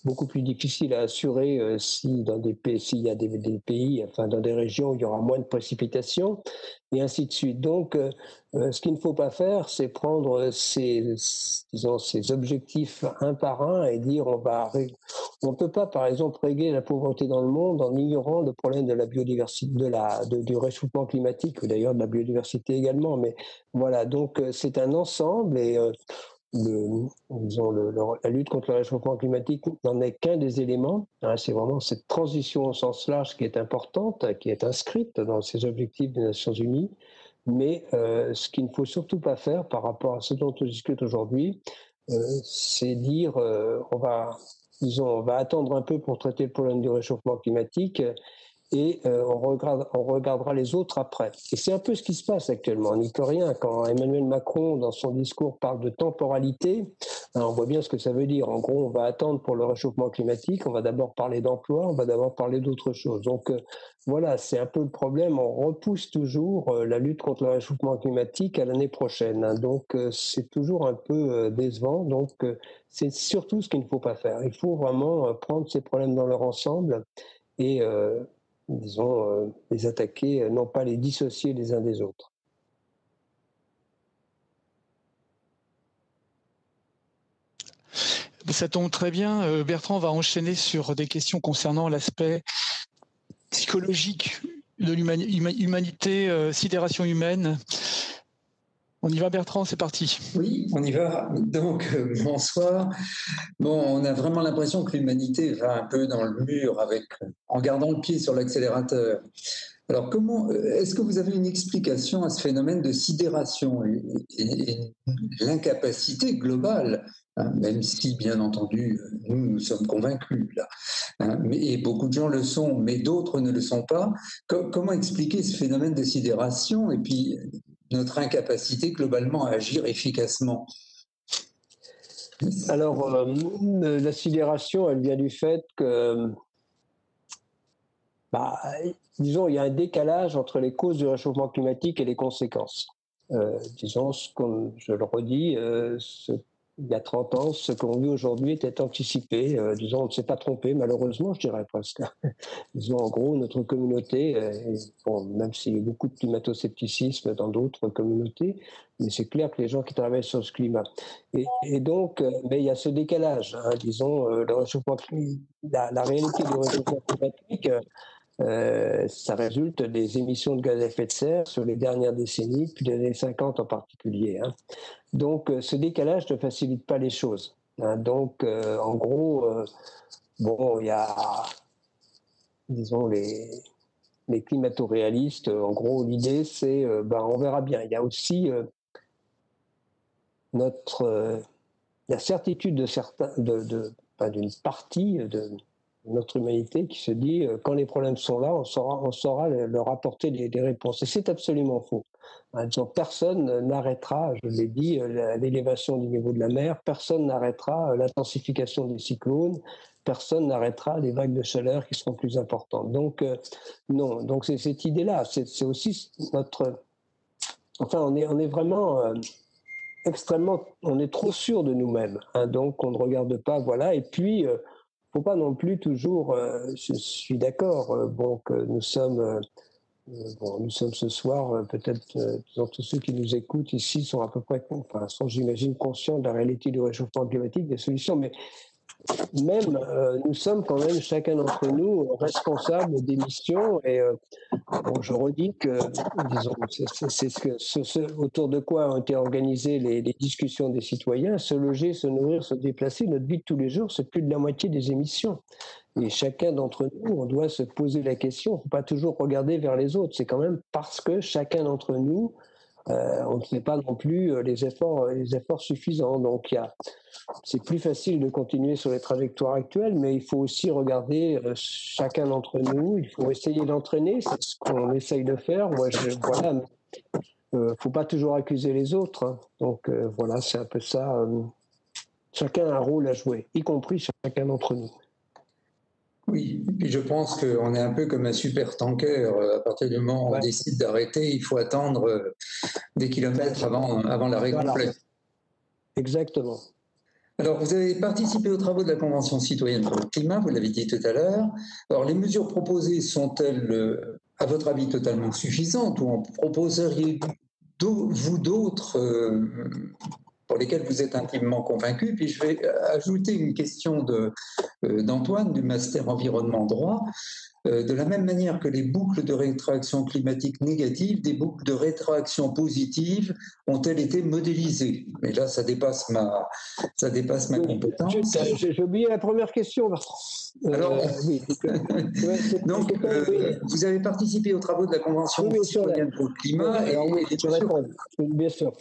beaucoup plus difficile à assurer si dans des pays, s'il y a des, des, pays, enfin dans des régions où il y aura moins de précipitations et ainsi de suite. Donc, euh, euh, ce qu'il ne faut pas faire, c'est prendre ces, disons, ces objectifs un par un et dire on va. On peut pas, par exemple, régler la pauvreté dans le monde en ignorant le problème de la biodiversité, de la, du réchauffement climatique, ou d'ailleurs de la biodiversité également. Mais voilà, donc euh, c'est un ensemble la lutte contre le réchauffement climatique n'en est qu'un des éléments. Hein, c'est vraiment cette transition au sens large qui est importante, qui est inscrite dans ces objectifs des Nations Unies. Mais euh, ce qu'il ne faut surtout pas faire par rapport à ce dont on discute aujourd'hui, euh, c'est dire euh, on va, disons, on va attendre un peu pour traiter le problème du réchauffement climatique et euh, on, regardera, les autres après. Et c'est un peu ce qui se passe actuellement. On n'y peut rien. Quand Emmanuel Macron, dans son discours, parle de temporalité, hein, on voit bien ce que ça veut dire. En gros, on va attendre pour le réchauffement climatique, on va d'abord parler d'emploi, on va d'abord parler d'autre chose. Donc euh, voilà, c'est un peu le problème. On repousse toujours euh, la lutte contre le réchauffement climatique à l'année prochaine. Hein. Donc c'est toujours un peu décevant. Donc c'est surtout ce qu'il ne faut pas faire. Il faut vraiment prendre ces problèmes dans leur ensemble et disons, euh, les attaquer, euh, non pas les dissocier les uns des autres. Ça tombe très bien. Euh, Bertrand va enchaîner sur des questions concernant l'aspect psychologique de l'humanité, sidération humaine, on y va Bertrand, c'est parti. Oui, on y va. Donc, euh, bonsoir. Bon, on a vraiment l'impression que l'humanité va un peu dans le mur avec, en gardant le pied sur l'accélérateur. Alors, comment euh, est-ce que vous avez une explication à ce phénomène de sidération et, l'incapacité globale, hein, même si, bien entendu, nous, nous sommes convaincus, hein, mais, et beaucoup de gens le sont, mais d'autres ne le sont pas. comment expliquer ce phénomène de sidération et puis notre incapacité globalement à agir efficacement Alors, euh, la sidération, elle vient du fait que, bah, disons, il y a un décalage entre les causes du réchauffement climatique et les conséquences. Euh, disons, comme je le redis, euh, ce il y a 30 ans, ce qu'on vit aujourd'hui était anticipé. Euh, disons, on ne s'est pas trompé, malheureusement, je dirais presque. disons, en gros, notre communauté, euh, bon, même s'il y a beaucoup de climato-scepticisme dans d'autres communautés, mais c'est clair que les gens qui travaillent sur ce climat. Et, donc, euh, mais il y a ce décalage. Hein, disons, le la réalité du réchauffement climatique, euh, ça résulte des émissions de gaz à effet de serre sur les dernières décennies, puis les années 50 en particulier. Hein. Donc euh, ce décalage ne facilite pas les choses. Hein. Donc euh, en gros, bon, il y a, disons, les, les climato-réalistes, en gros, l'idée, c'est ben, on verra bien. Il y a aussi notre, la certitude de certains, de, d'une partie de notre humanité qui se dit quand les problèmes sont là, on saura, on saura leur apporter des, réponses. Et c'est absolument faux. personne n'arrêtera, je l'ai dit, l'élévation du niveau de la mer, personne n'arrêtera l'intensification des cyclones, personne n'arrêtera les vagues de chaleur qui seront plus importantes. Donc, euh, non, donc c'est cette idée-là. C'est aussi notre. Enfin, on est, vraiment euh, extrêmement. On est trop sûr de nous-mêmes. Hein, donc, on ne regarde pas. Voilà. Et puis, euh, faut pas non plus toujours. je suis d'accord. bon, que nous sommes. Bon, nous sommes ce soir, peut-être tous ceux qui nous écoutent ici sont à peu près, enfin, sont, j'imagine, conscients de la réalité du réchauffement climatique, des solutions, mais même, euh, nous sommes quand même chacun d'entre nous responsables des missions. Et euh, je redis que, c'est ce, autour de quoi ont été organisées les, discussions des citoyens. Se loger, se nourrir, se déplacer, notre vie de tous les jours, c'est plus de la moitié des émissions. Et chacun d'entre nous, on doit se poser la question, pas toujours regarder vers les autres. C'est quand même parce que chacun d'entre nous, euh, on ne fait pas non plus les efforts, les efforts suffisants. Donc, c'est plus facile de continuer sur les trajectoires actuelles, mais il faut aussi regarder euh, chacun d'entre nous. Il faut essayer d'entraîner, c'est ce qu'on essaye de faire. Moi, je, voilà, euh, faut pas toujours accuser les autres. Hein. Donc euh, voilà, c'est un peu ça. chacun a un rôle à jouer, y compris chacun d'entre nous. Oui, puis je pense qu'on est un peu comme un super tanker. À partir du moment où on décide d'arrêter, il faut attendre des kilomètres avant, avant l'arrêt complet. Exactement. Alors, vous avez participé aux travaux de la Convention citoyenne pour le climat, vous l'avez dit tout à l'heure. Alors, les mesures proposées sont-elles, euh, à votre avis, totalement suffisantes ou en proposeriez-vous d'autres euh, pour lesquelles vous êtes intimement convaincu Puis je vais ajouter une question euh, d'Antoine du Master Environnement Droit. Euh, de la même manière que les boucles de rétroaction climatique négatives, des boucles de rétroaction positive ont-elles été modélisées? Mais là, ça dépasse ma, ça dépasse ma compétence. J'ai oublié la première question. Alors, euh, oui, donc, euh, vous avez participé aux travaux de la Convention citoyenne pour le climat. et, oui, bien sûr.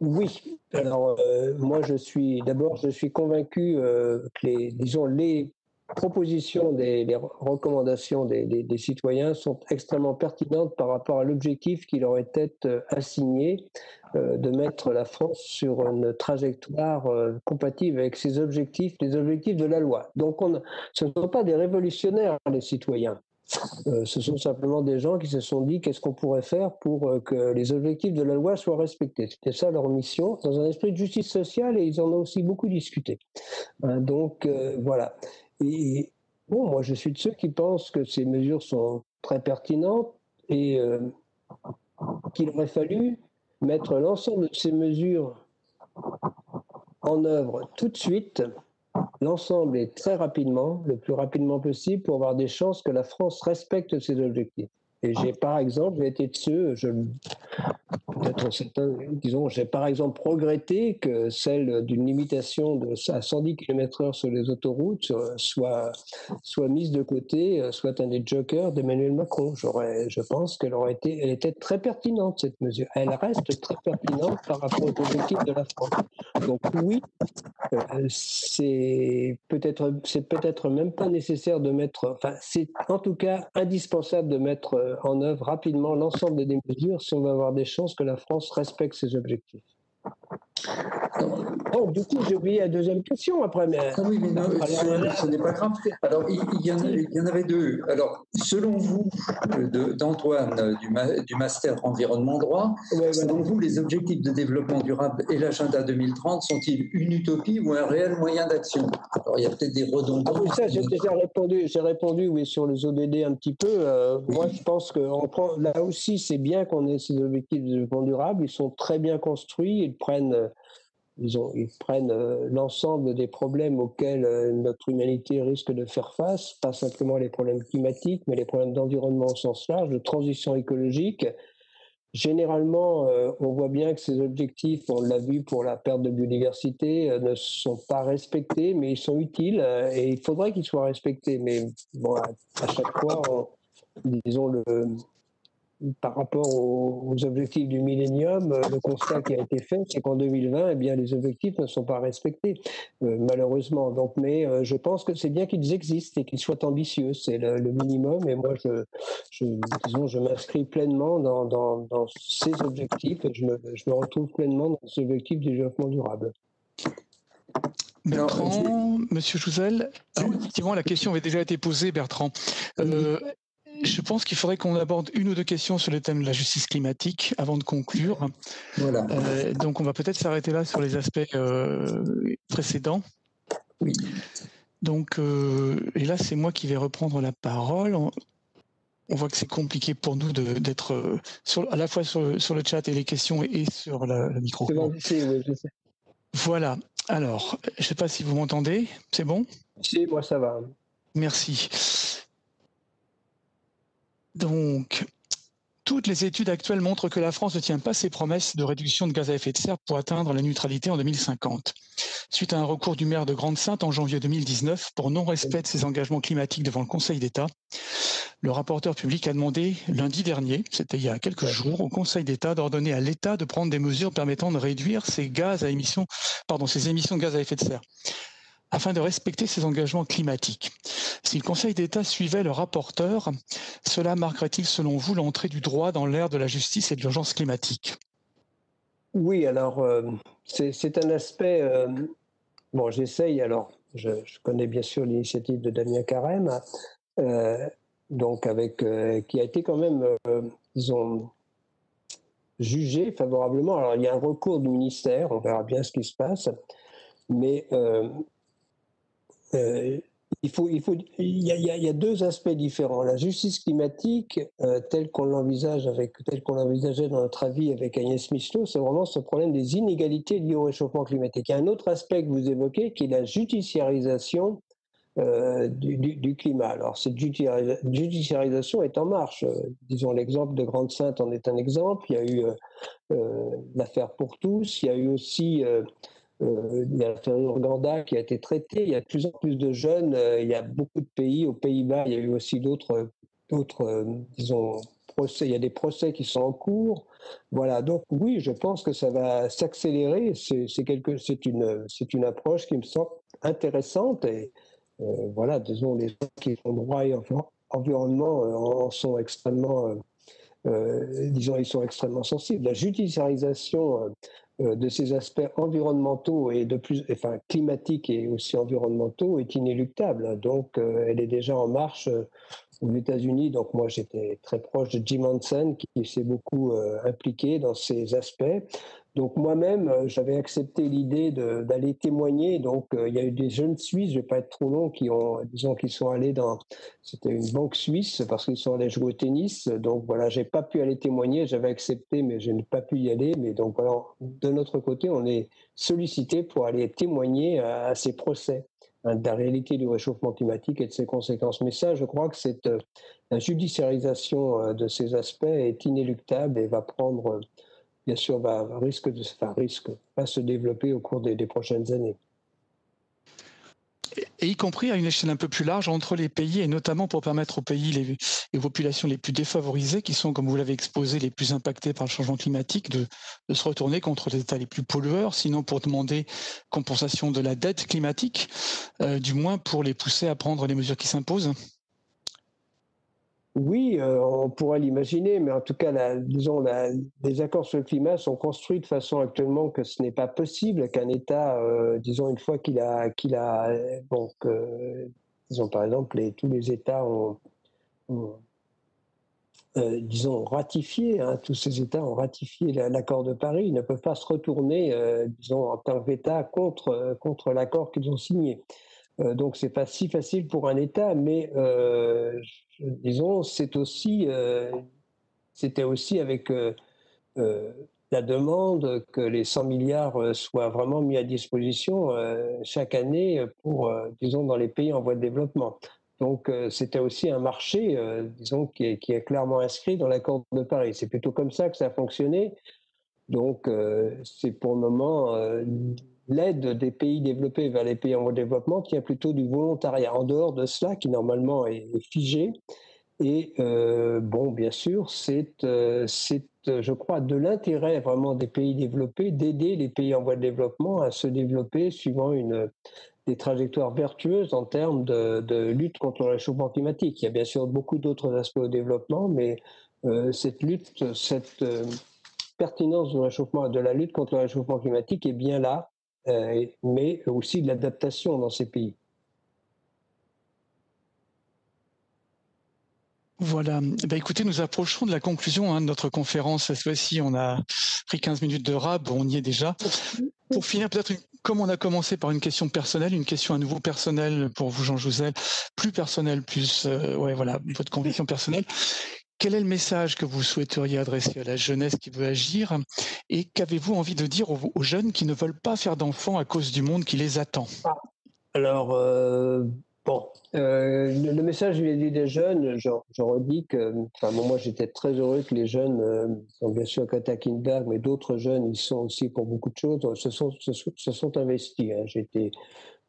Oui. Alors, moi, je suis d'abord, je suis convaincu que les, disons, les propositions, des, les recommandations des, citoyens sont extrêmement pertinentes par rapport à l'objectif qui leur était euh, assigné euh, de mettre la France sur une trajectoire euh, compatible avec ses objectifs, les objectifs de la loi. Donc on, ce ne sont pas des révolutionnaires, les citoyens. ce sont simplement des gens qui se sont dit qu'est-ce qu'on pourrait faire pour que les objectifs de la loi soient respectés. C'était ça leur mission, dans un esprit de justice sociale, et ils en ont aussi beaucoup discuté. Hein, donc voilà. Et bon, moi, je suis de ceux qui pensent que ces mesures sont très pertinentes et euh, qu'il aurait fallu mettre l'ensemble de ces mesures en œuvre tout de suite, l'ensemble et très rapidement, le plus rapidement possible, pour avoir des chances que la France respecte ses objectifs. Et j'ai par exemple été de ceux, je, peut-être certains, disons, j'ai par exemple regretté que celle d'une limitation de, à 110 km/h sur les autoroutes soit, soit mise de côté, soit un des jokers d'Emmanuel Macron. J'aurais, je pense qu'elle aurait été, elle était très pertinente cette mesure. Elle reste très pertinente par rapport aux objectifs de la France. Donc oui, euh, c'est peut-être, c'est peut-être même pas nécessaire de mettre, enfin c'est en tout cas indispensable de mettre en œuvre rapidement l'ensemble des mesures si on veut avoir des chances que la France respecte ses objectifs. Oh, du coup, j'ai oublié la deuxième question après. Mais... Ah oui, mais non, ce, n'est pas grave. Alors, il, y en avait, il, y en avait, deux. Alors, selon vous, d'Antoine du, du, Master Environnement Droit, selon vous, les objectifs de développement durable et l'agenda 2030 sont-ils une utopie ou un réel moyen d'action? Alors, il y a peut-être des redondances. Ah oui, ça, j'ai déjà répondu. J'ai répondu, oui, sur les ODD un petit peu. Euh, moi, je pense que prend, là aussi, c'est bien qu'on ait ces objectifs de développement durable. Ils sont très bien construits. Ils prennent ils, ont, ils prennent euh, l'ensemble des problèmes auxquels euh, notre humanité risque de faire face, pas simplement les problèmes climatiques, mais les problèmes d'environnement au sens large, de transition écologique. Généralement, euh, on voit bien que ces objectifs, on l'a vu pour la perte de biodiversité, ne sont pas respectés, mais ils sont utiles et il faudrait qu'ils soient respectés. Mais bon, à, chaque fois, disons, le, par rapport aux, objectifs du millénium, euh, le constat qui a été fait, c'est qu'en 2020, eh bien, les objectifs ne sont pas respectés, euh, malheureusement. Donc, mais euh, je pense que c'est bien qu'ils existent et qu'ils soient ambitieux. C'est le, minimum. Et moi, je, je disons, je m'inscris pleinement dans, dans, dans, ces objectifs et je me, je me retrouve pleinement dans ces objectifs du développement durable. Bertrand, Monsieur Jouzel, effectivement, la question avait déjà été posée, Bertrand je pense qu'il faudrait qu'on aborde une ou deux questions sur le thème de la justice climatique avant de conclure. Voilà. Euh, donc, on va peut-être s'arrêter là sur les aspects euh, précédents. Oui. Donc, euh, et là, c'est moi qui vais reprendre la parole. On, voit que c'est compliqué pour nous d'être à la fois sur, le chat et les questions et, sur le micro. C'est bon, je sais. Voilà. Alors, je ne sais pas si vous m'entendez. C'est bon? Si, moi ça va. Merci. Donc, toutes les études actuelles montrent que la France ne tient pas ses promesses de réduction de gaz à effet de serre pour atteindre la neutralité en 2050. Suite à un recours du maire de Grande-Sainte en janvier 2019 pour non-respect de ses engagements climatiques devant le Conseil d'État, le rapporteur public a demandé lundi dernier, c'était il y a quelques jours, au Conseil d'État d'ordonner à l'État de prendre des mesures permettant de réduire ses gaz à émissions, pardon, ses émissions de gaz à effet de serre afin de respecter ses engagements climatiques. Si le Conseil d'État suivait le rapporteur, cela marquerait-il selon vous l'entrée du droit dans l'ère de la justice et de l'urgence climatique? Oui, alors euh, c'est un aspect... Euh, bon, j'essaye, alors je, connais bien sûr l'initiative de Damien Carême, euh, donc avec, qui a été quand même, disons, jugé favorablement. Alors il y a un recours du ministère, on verra bien ce qui se passe, mais il, faut, il, faut, il, y a, deux aspects différents. La justice climatique, euh, telle qu'on l'envisage avec, telle qu'on l'envisageait dans notre avis avec Agnès Michelot, c'est vraiment ce problème des inégalités liées au réchauffement climatique. Il y a un autre aspect que vous évoquez, qui est la judiciarisation euh, du, climat. Alors, cette judiciarisation est en marche. disons, l'exemple de Grande-Sainte en est un exemple. Il y a eu l'affaire pour tous. Il y a eu aussi euh, il y a l'affaire Urganda qui a été traitée. Il y a de plus en plus de jeunes. Euh, il y a beaucoup de pays. Aux Pays-Bas, il y a eu aussi d'autres, d'autres, euh, disons, procès. Il y a des procès qui sont en cours. Voilà. Donc oui, je pense que ça va s'accélérer. C'est, une, une approche qui me semble intéressante. Et voilà, disons, les gens qui font droit et environnement en sont extrêmement, disons, ils sont extrêmement sensibles. La judiciarisation de ces aspects environnementaux et de plus, enfin climatiques et aussi environnementaux est inéluctable. Donc, euh, elle est déjà en marche euh, aux États-Unis. Donc, moi, j'étais très proche de Jim Hansen qui s'est beaucoup impliqué dans ces aspects. Donc moi-même, euh, j'avais accepté l'idée d'aller témoigner. Donc euh, il y a eu des jeunes Suisses, je vais pas être trop long, qui ont, disons, qui sont allés dans, c'était une banque suisse parce qu'ils sont allés jouer au tennis. Donc voilà, j'ai pas pu aller témoigner. J'avais accepté, mais je n'ai pas pu y aller. Mais donc voilà, de notre côté, on est sollicité pour aller témoigner à, ces procès hein, de la réalité du réchauffement climatique et de ses conséquences. Mais ça, je crois que cette euh, la judiciarisation de ces aspects est inéluctable et va prendre bien sûr, va, se développer au cours des, prochaines années. Et y compris à une échelle un peu plus large entre les pays, et notamment pour permettre aux pays, les, les populations les plus défavorisées, qui sont, comme vous l'avez exposé, les plus impactés par le changement climatique, de, de, se retourner contre les États les plus pollueurs, sinon pour demander compensation de la dette climatique, euh, du moins pour les pousser à prendre les mesures qui s'imposent oui, euh, on pourrait l'imaginer, mais en tout cas, disons, les accords sur le climat sont construits de façon actuellement que ce n'est pas possible qu'un État, euh, disons, une fois qu'il a, qu'il a, euh, disons par exemple, tous les États ont, disons, ratifié, hein, tous ces États ont ratifié l'accord de Paris, ils ne peuvent pas se retourner, disons, en tant qu'État contre, contre l'accord qu'ils ont signé. Donc, c'est pas si facile pour un État, mais disons, c'est aussi, euh, c'était aussi avec euh, euh, la demande que les 100 milliards soient vraiment mis à disposition chaque année pour, disons, dans les pays en voie de développement. Donc, c'était aussi un marché, disons, qui est, clairement inscrit dans l'accord de Paris. C'est plutôt comme ça que ça a fonctionné. Donc, c'est pour le moment l'aide des pays développés vers les pays en voie de développement tient plutôt du volontariat. En dehors de cela, qui normalement est, figé, Et bon, bien sûr, c'est, je crois, de l'intérêt vraiment des pays développés d'aider les pays en voie de développement à se développer suivant une, des trajectoires vertueuses en termes de, lutte contre le réchauffement climatique. Il y a bien sûr beaucoup d'autres aspects au développement, mais cette lutte, cette pertinence du réchauffement, de la lutte contre le réchauffement climatique est bien là, mais aussi de l'adaptation dans ces pays. Voilà. Bah, écoutez, nous approchons de la conclusion hein, de notre conférence. Cette fois-ci, on a pris 15 minutes de rab, on y est déjà. Pour finir, peut-être, comme on a commencé par une question personnelle, une question à nouveau personnelle pour vous, Jean Jouzel, plus personnelle, plus, euh, ouais, voilà, votre conviction personnelle. Quel est le message que vous souhaiteriez adresser à la jeunesse qui veut agir et qu'avez-vous envie de dire aux, jeunes qui ne veulent pas faire d'enfants à cause du monde qui les attend? Alors, euh, Bon, euh, le, message je dit des jeunes, je, redis que, moi j'étais très heureux que les jeunes, euh, bien sûr Kata Kinberg, mais d'autres jeunes, ils sont aussi pour beaucoup de choses, se sont, se, sont investis. Hein. J'étais,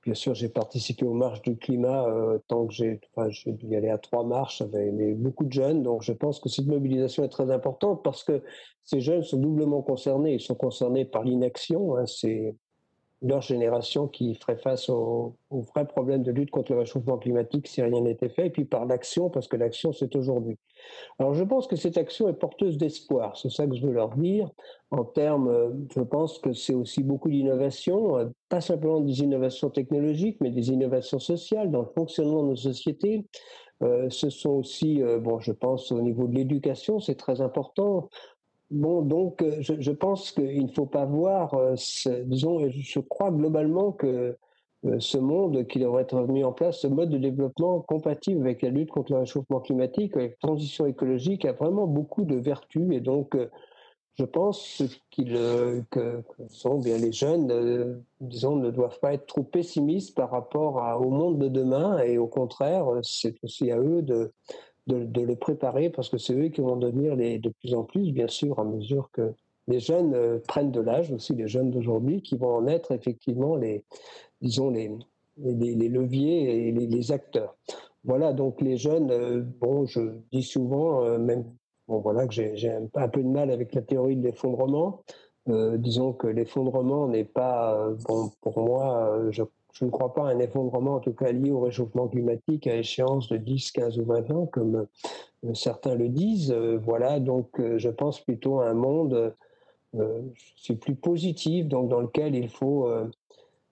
bien sûr, j'ai participé aux marches du climat euh, tant que j'ai, enfin, dû y aller à trois marches, avec beaucoup de jeunes, donc je pense que cette mobilisation est très importante parce que ces jeunes sont doublement concernés. Ils sont concernés par l'inaction, hein, leur génération qui ferait face au, vrai problème de lutte contre le réchauffement climatique si rien n'était fait, et puis par l'action, parce que l'action, c'est aujourd'hui. Alors je pense que cette action est porteuse d'espoir, c'est ça que je veux leur dire. En termes, je pense que c'est aussi beaucoup d'innovation, pas simplement des innovations technologiques, mais des innovations sociales dans le fonctionnement de nos sociétés. Euh, ce sont aussi, euh, bon, je pense au niveau de l'éducation, c'est très important. Bon, donc euh, je, pense qu'il ne faut pas voir, euh, disons, je crois globalement que euh, ce monde qui devrait être mis en place, ce mode de développement compatible avec la lutte contre le réchauffement climatique, avec la transition écologique, a vraiment beaucoup de vertus. Et donc, je pense que, sont bien les jeunes, disons, ne doivent pas être trop pessimistes par rapport au monde de demain. Et au contraire, c'est aussi à eux de, de, les préparer parce que c'est eux qui vont devenir les, de plus en plus, bien sûr, à mesure que les jeunes euh, prennent de l'âge, aussi les jeunes d'aujourd'hui, qui vont en être effectivement les, disons, les, les, leviers et les, acteurs. Voilà, donc les jeunes, euh, bon, je dis souvent, euh, même, bon, voilà, que j'ai un, un, peu de mal avec la théorie de l'effondrement. disons que l'effondrement n'est pas, bon, pour moi, je je ne crois pas à un effondrement, en tout cas lié au réchauffement climatique à échéance de 10, 15 ou 20 ans, comme euh, certains le disent. Euh, voilà, donc euh, je pense plutôt à un monde c'est plus positif, donc dans lequel il faut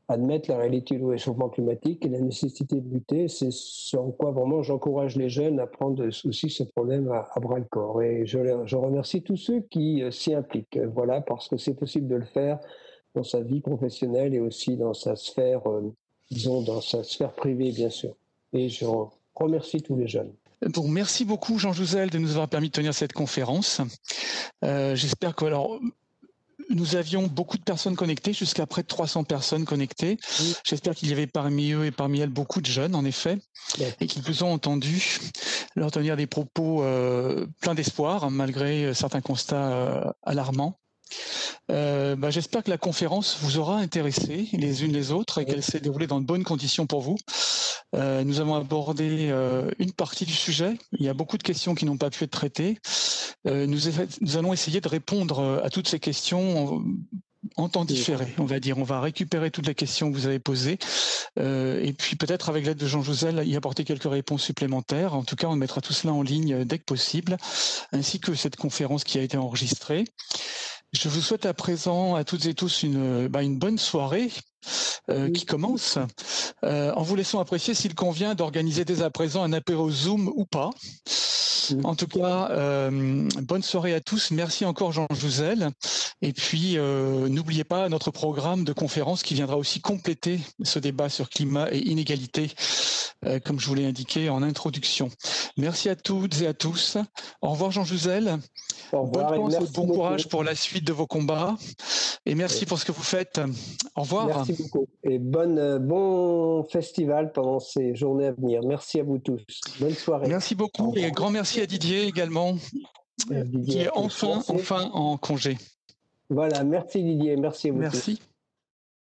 admettre la réalité du réchauffement climatique et la nécessité de lutter. C'est en quoi vraiment j'encourage les jeunes à prendre aussi ce problème à, bras le corps. Et je, je remercie tous ceux qui s'y impliquent. Voilà, parce que c'est possible de le faire dans sa vie professionnelle et aussi dans sa sphère, euh, disons, dans sa sphère privée, bien sûr. Et je remercie tous les jeunes. Bon, merci beaucoup Jean Jouzel de nous avoir permis de tenir cette conférence. Euh, j'espère que alors nous avions beaucoup de personnes connectées, jusqu'à près de 300 personnes connectées. J'espère qu'il y avait parmi eux et parmi elles beaucoup de jeunes, en effet, et qu'ils vous ont entendu leur tenir des propos euh, pleins d'espoir, malgré certains constats alarmants. Euh, bah, j'espère que la conférence vous aura intéressé les unes les autres et qu'elle s'est déroulée dans de bonnes conditions pour vous. Euh, nous avons abordé euh, une partie du sujet. Il y a beaucoup de questions qui n'ont pas pu être traitées. Nous, allons essayer de répondre à toutes ces questions en, temps différé, on va dire. On va récupérer toutes les questions que vous avez posées et puis peut-être avec l'aide de Jean Jouzel y apporter quelques réponses supplémentaires. En tout cas, on mettra tout cela en ligne dès que possible, ainsi que cette conférence qui a été enregistrée. Je vous souhaite à présent à toutes et tous une, bah, bonne soirée euh, qui commence, euh, en vous laissant apprécier s'il convient d'organiser dès à présent un apéro Zoom ou pas. En tout cas, euh, bonne soirée à tous. Merci encore Jean Jouzel. Et puis, n'oubliez pas notre programme de conférence qui viendra aussi compléter ce débat sur climat et inégalité, comme je vous l'ai indiqué en introduction. Merci à toutes et à tous. Au revoir Jean Jouzel. Au revoir bon courage pour la suite de vos combats. Et merci pour ce que vous faites. Au revoir. Merci beaucoup. Et bonne, bon festival pendant ces journées à venir. Merci à vous tous. Bonne soirée. Merci beaucoup et grand merci à Didier également, qui est enfin, enfin en congé. Voilà, merci Didier, merci à vous. Merci.